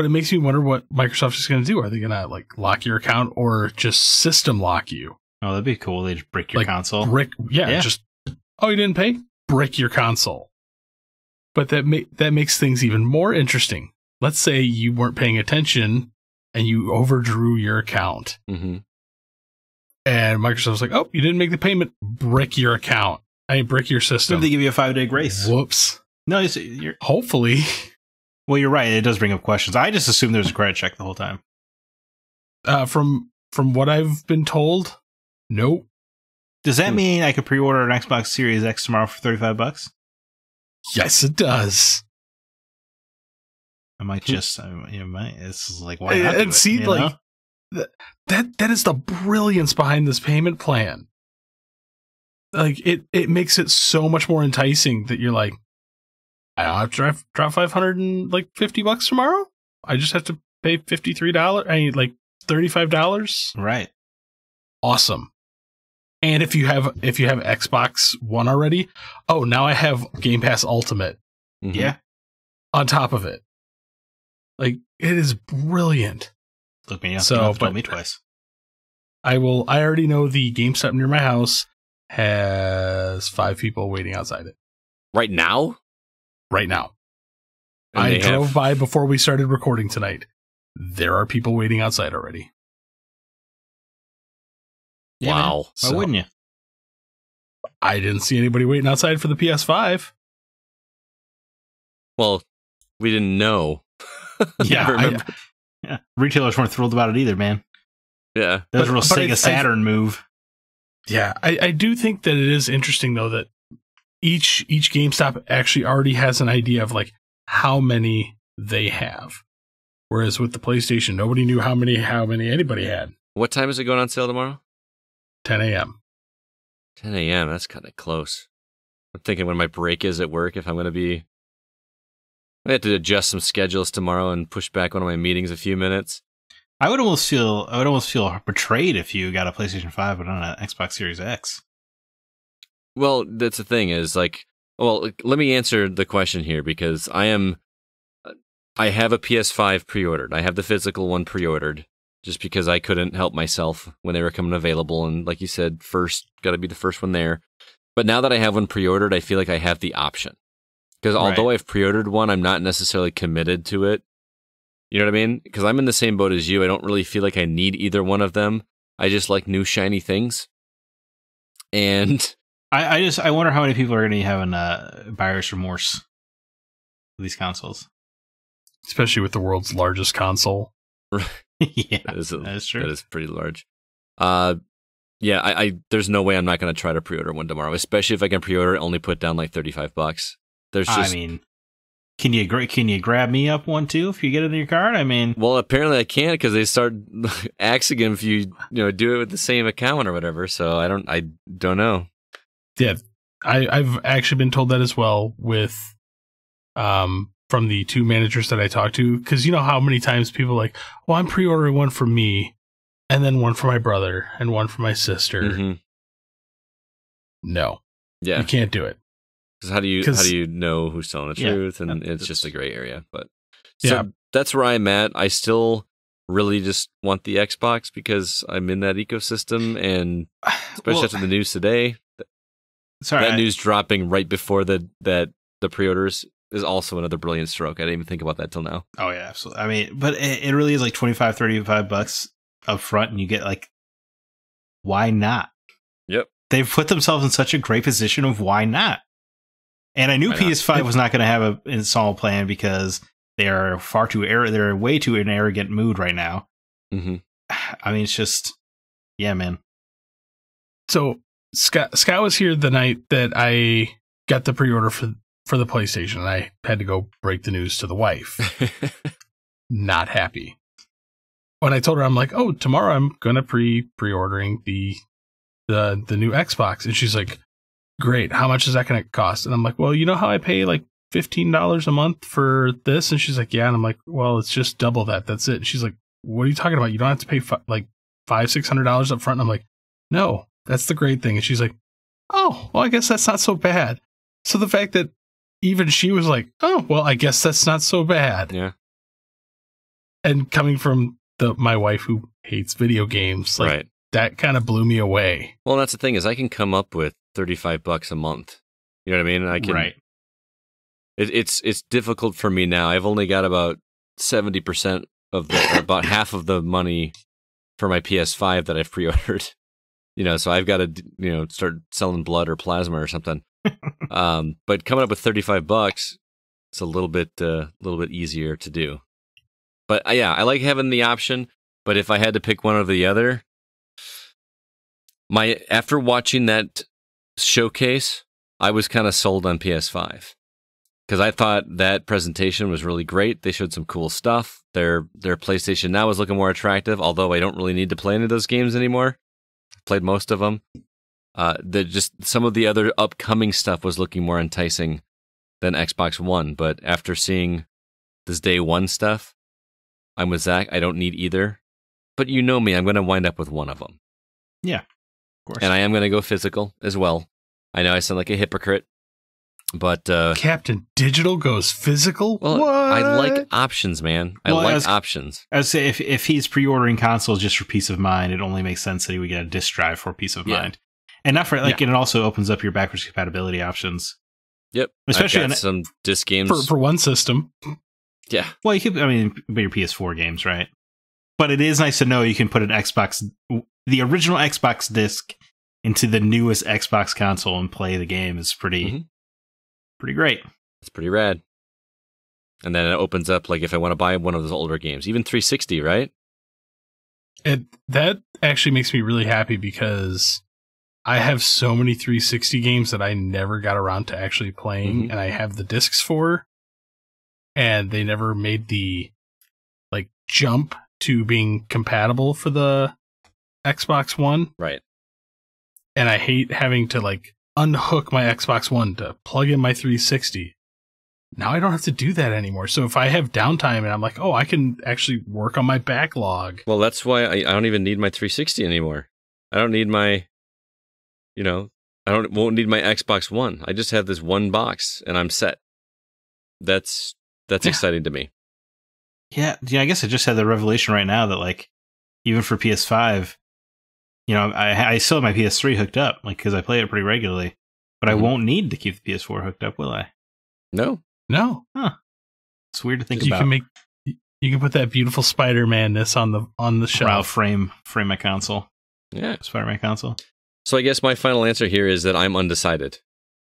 But it makes me wonder what Microsoft is going to do. Are they going to like lock your account or just system lock you? Oh, that'd be cool. They just brick your Like, console. brick yeah, Yeah. just oh you didn't pay brick your console but that ma- that makes things even more interesting let's say you weren't paying attention and you overdrew your account hmm and microsoft's like oh you didn't make the payment brick your account i mean brick your system they give you a five day grace. whoops No, you're hopefully well. You're right. It does bring up questions. I just assumed there was a credit check the whole time. uh, from from what i've been told nope Does that Hmm. mean I could pre-order an Xbox Series X tomorrow for thirty five bucks? yes it does I might Hmm. just, I, you know, might, this is like why not and it, see, you like, know? that that is the brilliance behind this payment plan. Like it it makes it so much more enticing that you're like, I don't have to drop drop five hundred and like fifty bucks tomorrow. I just have to pay fifty three dollars. I mean, like thirty five dollars. right. Awesome. And if you have if you have Xbox One already, oh now I have Game Pass Ultimate Mm-hmm. Yeah. on top of it. Like it is brilliant. Look me up. So, So, you don't tell but- me twice. I will. I already know the GameStop near my house has five people waiting outside it Right now, right now. And I drove have- by before we started recording tonight. There are people waiting outside already. Yeah, man. wow. Why So, wouldn't you? I didn't see anybody waiting outside for the PS5. Well, we didn't know. Yeah, I I- Yeah. Retailers weren't thrilled about it either, man. yeah. That was a real but I- Sega I- Saturn move. Yeah, I, I do think that it is interesting though that each each GameStop actually already has an idea of like how many they have, whereas with the PlayStation, nobody knew how many how many anybody had. What time is it going on sale tomorrow? 10 a.m. 10 a.m. That's kind of close. I'm thinking when my break is at work, if I'm going to be. I have to adjust some schedules tomorrow and push back one of my meetings a few minutes. I would almost feel I would almost feel betrayed if you got a PlayStation Five but on an Xbox Series X. Well, that's the thing is like, well, let me answer the question here because I am, uh, I have a PS5 pre-ordered. I have the physical one pre-ordered just because I couldn't help myself when they were coming available. And like you said, first got to be the first one there. But now that I have one pre-ordered, I feel like I have the option because Right. although I've pre-ordered one, I'm not necessarily committed to it. You know what I mean? Because I'm in the same boat as you. I don't really feel like I need either one of them. I just like new shiny things. And I, I just I wonder how many people are going to be having uh, buyer's remorse with these consoles. especially with the world's largest console. yeah, that is, a, that is true. That is pretty large. Uh, yeah, I, I there's no way I'm not going to try to pre-order one tomorrow, especially if I can pre-order it, only put down like 35 bucks. There's just I mean, can you gra- can you grab me up one too if you get it in your card? I mean, well, apparently I can't because they start axing him if you you know do it with the same account or whatever. So I don't I don't know. Yeah, I, I've actually been told that as well with um from the two managers that I talked to because you know how many times people are like, well, I'm pre-ordering one for me, and then one for my brother and one for my sister. Mhm. No, Yeah, you can't do it. 'Cause how do you how do you know who's telling the Yeah, truth? And that- it's just a gray area. But so Yeah. that's where I'm at. I still really just want the Xbox because I'm in that ecosystem, and especially well, after the news today, sorry, that I- news dropping right before the that the pre-orders is also another brilliant stroke. I didn't even think about that till now. Oh yeah, absolutely. I mean, but it, it really is like 25, 35 bucks up front, and you get like, why not? Yep. They've put themselves in such a great position of why not. And I knew Why? PS5 was not going to have an install plan because they are far too arrogant. They're way too in an arrogant mood right now. hmm I mean, it's just, yeah, man. So Scott Scott was here the night that I got the pre-order for for the PlayStation, and I had to go break the news to the wife. Not happy. When I told her, I'm like, "Oh, tomorrow I'm gonna pre pre-ordering the the the new Xbox," and she's like, "Great, how much is that gonna cost?" And I'm like, "Well, you know how I pay like fifteen dollars a month for this?" And she's like, "Yeah," and I'm like, "Well, it's just double that. That's it." And she's like, "What are you talking about? You don't have to pay fi- like five six hundred dollars up front." And I'm like, "No, that's the great thing." And she's like, "Oh, well, I guess that's not so bad." So the fact that even she was like, "Oh, well, I guess that's not so bad." yeah, And coming from the my wife who hates video games, like right. that kind of blew me away. Well, that's the thing is I can come up with 35 bucks a month. You know what I mean? I can right. It, it's it's difficult for me now. I've only got about 70% of the about half of the money for my PS5 that I've pre-ordered. You know, so I've got to you know start selling blood or plasma or something. um, but coming up with 35 bucks, it's a little bit a uh, little bit easier to do. But uh, yeah, I like having the option. But if I had to pick one or the other, my after watching that showcase, I was kind of sold on PS5 because I thought that presentation was really great. They showed some cool stuff. Their their PlayStation Now was looking more attractive, although I don't really need to play any of those games anymore. Played most of them. Uh, the just some of the other upcoming stuff was looking more enticing than Xbox One. But after seeing this day one stuff, I'm with Zack. I don't need either. But you know me, I'm going to wind up with one of them. Yeah, of course. And I am going to go physical as well. I know I sound like a hypocrite, but uh, Captain Digital goes physical. well, what? I like options, man. I Well, like as- options. I would say if if he's pre-ordering consoles just for peace of mind, it only makes sense that he would get a disc drive for peace of Yeah. mind, and not for like. And it also opens up your backwards compatibility options. Yep. Especially in- some disc games. for for one system. yeah. Well, you could. I mean, but your PS4 games, right? But it is nice to know you can put an Xbox, the original Xbox disc, into the newest Xbox console and play the game. is pretty, Mhm. Pretty great. It's pretty rad. And then it opens up like if I want to buy one of those older games, even 360, right? It that actually makes me really happy because I have so many 360 games that I never got around to actually playing, Mhm. and I have the discs for, and they never made the like jump to being compatible for the Xbox One, Right. and I hate having to like unhook my Xbox One to plug in my 360. Now I don't have to do that anymore. So if I have downtime and I'm like, oh, I can actually work on my backlog. Well, that's why I, I don't even need my 360 anymore. I don't need my, you know, I don't won't need my Xbox One. I just have this one box and I'm set. That's that's Yeah. exciting to me. Yeah, yeah. I guess I just had the revelation right now that like, even for PS5, you know, I I still have my PS3 hooked up, like because I play it pretty regularly. But Mhm. I won't need to keep the PS4 hooked up, will I? No, No, Huh. It's weird to think about. you can make you can put that beautiful Spider-Man this on the on the I'll frame frame my console, yeah. Spider-Man console. So I guess my final answer here is that I'm undecided.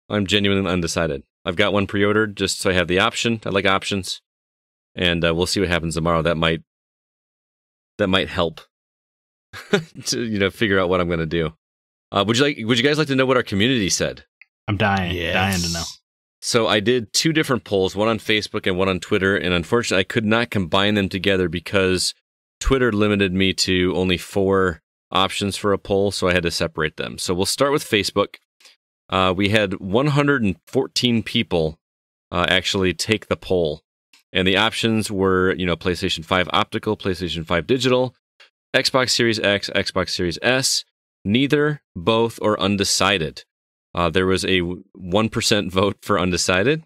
I'm genuinely undecided. I've got one pre-ordered just so I have the option. I like options, and uh, we'll see what happens tomorrow. That might that might help to you know figure out what I'm going to do. Uh, would you like? Would you guys like to know what our community said? I'm dying, Yes. dying to know. So I did two different polls, one on Facebook and one on Twitter, and unfortunately I could not combine them together because Twitter limited me to only four options for a poll, so I had to separate them. So we'll start with Facebook. Uh, we had 114 people uh, actually take the poll, and the options were, you know, PlayStation 5 optical, PlayStation 5 digital, Xbox Series X, Xbox Series S, neither, both, or undecided. Uh, there was a 1% vote for undecided,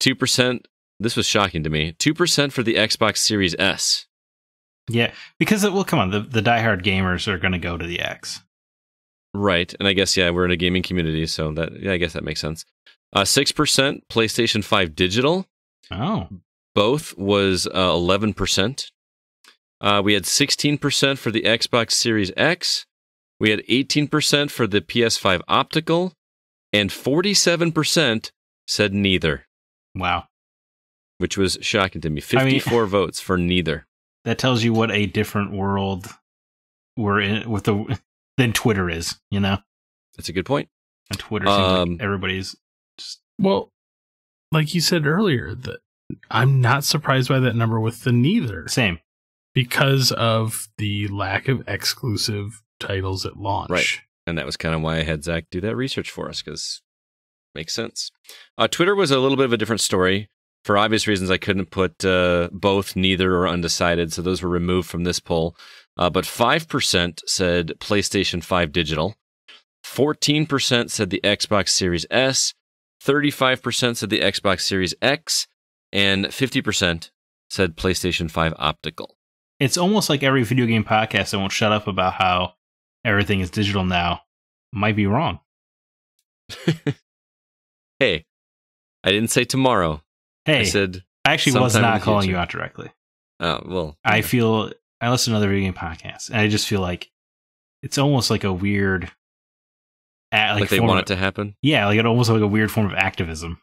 2%. This was shocking to me. 2% for the Xbox Series S. Yeah, because it, well, come on, the the diehard gamers are going to go to the X. Right. And I guess, yeah, we're in a gaming community, so that, yeah, I guess that makes sense. Uh, 6% PlayStation 5 digital. Oh, Both was uh, 11%. Uh, we had 16% for the Xbox Series X. We had 18% for the PS5 optical. And 47% said neither, wow. which was shocking to me. I mean- 54 votes for neither. That tells you what a different world we're in with the than Twitter is. You know, That's a good point. and Twitter seems Um, like everybody's just Well, like you said earlier, that I'm not surprised by that number with the neither same. Because of the lack of exclusive titles at launch. Right. And that was kind of why I had Zack do that research for us because makes sense. Uh, Twitter was a little bit of a different story. For obvious reasons, I couldn't put uh, both, neither, or undecided, so those were removed from this poll. Uh, but 5% said PlayStation 5 digital, 14% said the Xbox Series S, 35% said the Xbox Series X, and 50% said PlayStation 5 optical. It's almost like every video game podcast that won't shut up about how everything is digital now might be wrong. hey, I didn't say tomorrow. Hey, I said, I actually was not calling future. you out directly. oh, well. I yeah. feel I listen to other video game podcasts, and I just feel like it's almost like a weird, like, like, they form want of- it to happen. yeah, like it almost like a weird form of activism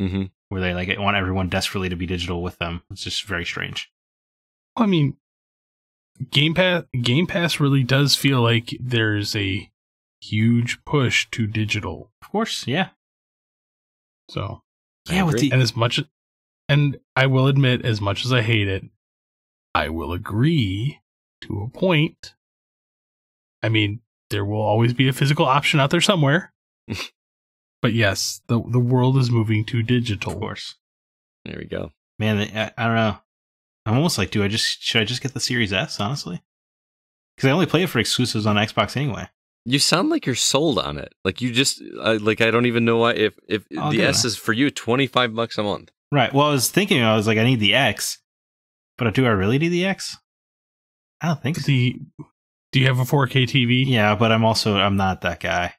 hmm where they like want everyone desperately to be digital with them. It's just very strange. I mean, Game Pass Game Pass really does feel like there's a huge push to digital. Of course, yeah, So, yeah. With the and as much and I will admit, as much as I hate it, I will agree to a point. I mean, there will always be a physical option out there somewhere. but yes, the the world is moving to digital. of course, There we go. man. I, I don't know. I'm almost like, do I just should I just get the Series S? Honestly, because I only play it for exclusives on Xbox anyway. You sound like you're sold on it. Like you just uh, like I don't even know why if if I'll the S it. is for you 25 bucks a month. Right. Well, I was thinking, I was like, I need the X, but do I really need the X? I don't think so. The do you have a 4K TV? Yeah, but I'm also I'm not that guy.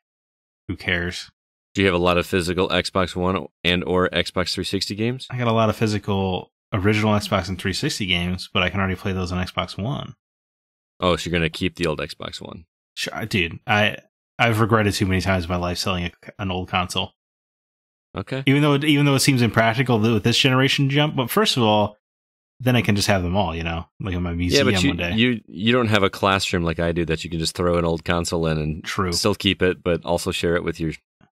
Who cares? Do you have a lot of physical Xbox One and or Xbox 360 games? I got a lot of physical original Xbox and 360 games, but I can already play those on Xbox One. Oh, so you're gonna keep the old Xbox One? Sure, dude. I I've regretted too many times in my life selling a, an old console, Okay. even though it, even though it seems impractical with this generation jump. But first of all, then I can just have them all, you know, like in my museum Yeah, but you, one day. you you don't have a classroom like I do that you can just throw an old console in and True, still keep it, but also share it with your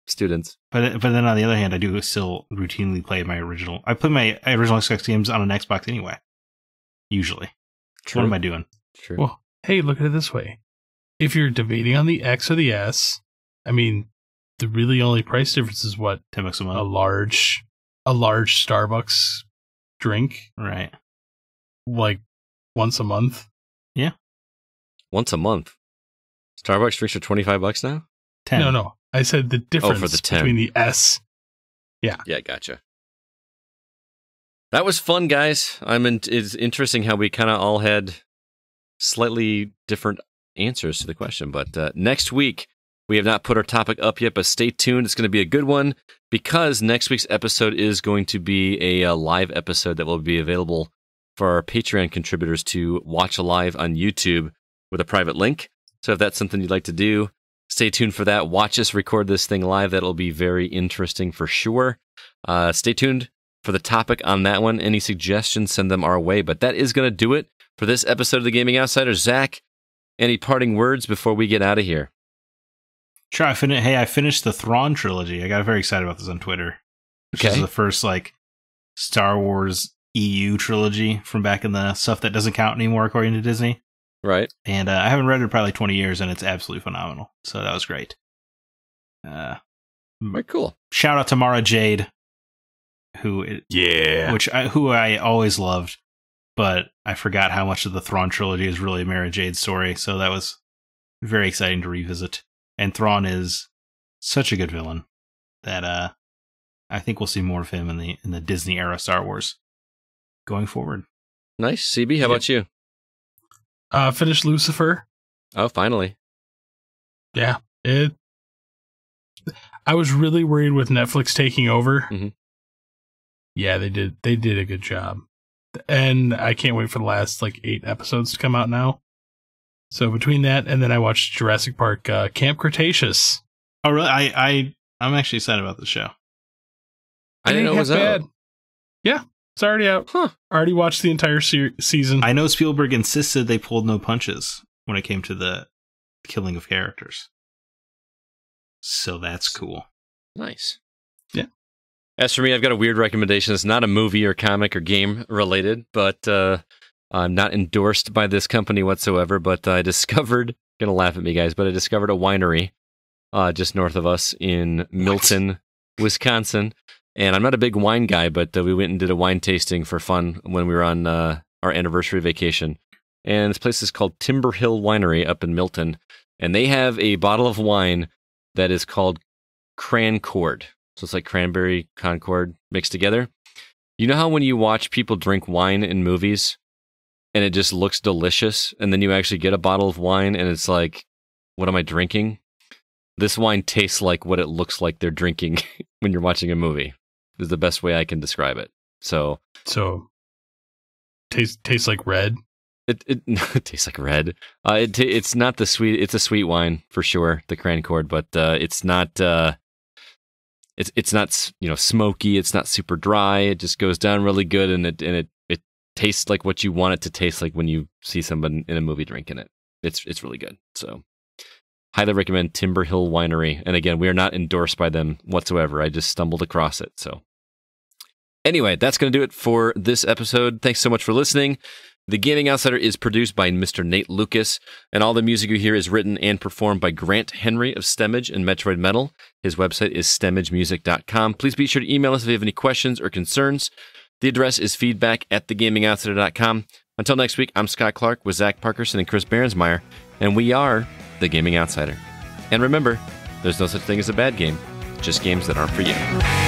students. but but then on the other hand, I do still routinely play my original. I play my original Xbox games on an Xbox anyway. Usually, True. what am I doing? True. Well, hey, look at it this way. If you're debating on the X or the S, I mean, the really only price difference is what Ten bucks a a month, large a large Starbucks drink right? like once a month. Yeah. Once a month. Starbucks drinks are 25 bucks now? Ten. No, no. I said the difference the between the S. Yeah, Yeah, gotcha. That was fun, guys. I'm in, it's interesting how we kind of all had slightly different answers to the question. But uh, next week, we have not put our topic up yet, but stay tuned. It's going to be a good one because next week's episode is going to be a, uh live episode that will be available for our Patreon contributors to watch live on YouTube with a private link. So if that's something you'd like to do, stay tuned for that. Watch us record this thing live. That'll be very interesting for sure. Uh, stay tuned for the topic on that one. Any suggestions, send them our way. But that is going to do it for this episode of the Gaming Outsiders. Zack, any parting words before we get out of here? Sure. I fin- Hey, I finished the Thrawn trilogy. I got very excited about this on Twitter. Which is the first like Star Wars EU trilogy from back in the stuff that doesn't count anymore, according to Disney. Right. And uh, I haven't read it in probably twenty years, and it's absolutely phenomenal. So that was great. Uh, Very cool. shout out to Mara Jade, who Yeah. which I, who I always loved, but I forgot how much of the Thrawn trilogy is really Mara Jade's story. So that was very exciting to revisit. And Thrawn is such a good villain that uh, I think we'll see more of him in the in the Disney era Star Wars going forward. Nice. CB, how about you? Uh finish Lucifer. Oh, finally. Yeah. It I was really worried with Netflix taking over. Mhm. Yeah, they did they did a good job. And I can't wait for the last like 8 episodes to come out now. So between that and then I watched Jurassic Park uh, Camp Cretaceous. Oh, really? I I I'm actually excited about the show. I didn't know it was half out. bad. Yeah, it's already out. Huh. Already watched the entire se- season. I know Spielberg insisted they pulled no punches when it came to the killing of characters. So that's cool. Nice. Yeah. As for me, I've got a weird recommendation. It's not a movie or comic or game related, but uh, I'm not endorsed by this company whatsoever. But I discovered, gonna laugh at me, guys, but I discovered a winery uh, just north of us in Milton, Wisconsin. And I'm not a big wine guy, but uh, we went and did a wine tasting for fun when we were on uh, our anniversary vacation. And this place is called Timber Hill Winery up in Milton. And they have a bottle of wine that is called Crancord. So it's like cranberry Concord mixed together. You know how when you watch people drink wine in movies and it just looks delicious, and then you actually get a bottle of wine and it's like what am I drinking? This wine tastes like what it looks like they're drinking when you're watching a movie. Is the best way I can describe it. So So tastes tastes like red. it it, it tastes like red. Uh, it it's not the sweet. It's a sweet wine for sure, the Crancord, but uh, it's not. Uh, it's it's not you know smoky. It's not super dry. It just goes down really good, and it and it it tastes like what you want it to taste like when you see someone in a movie drinking it. It's it's really good. So highly recommend Timber Hill Winery. And again, we are not endorsed by them whatsoever. I just stumbled across it. So anyway, that's going to do it for this episode. Thanks so much for listening. The Gaming Outsider is produced by Mr. Nate Lucas, and all the music you hear is written and performed by Grant Henry of Stemage and Metroid Metal. His website is stemagemusic.com. Please be sure to email us if you have any questions or concerns. The address is feedback at thegamingoutsider.com. Until next week, I'm Scott Clark with Zack Parkerson and Chris Behrensmeyer, and we are The Gaming Outsider. And remember, there's no such thing as a bad game, just games that aren't for you.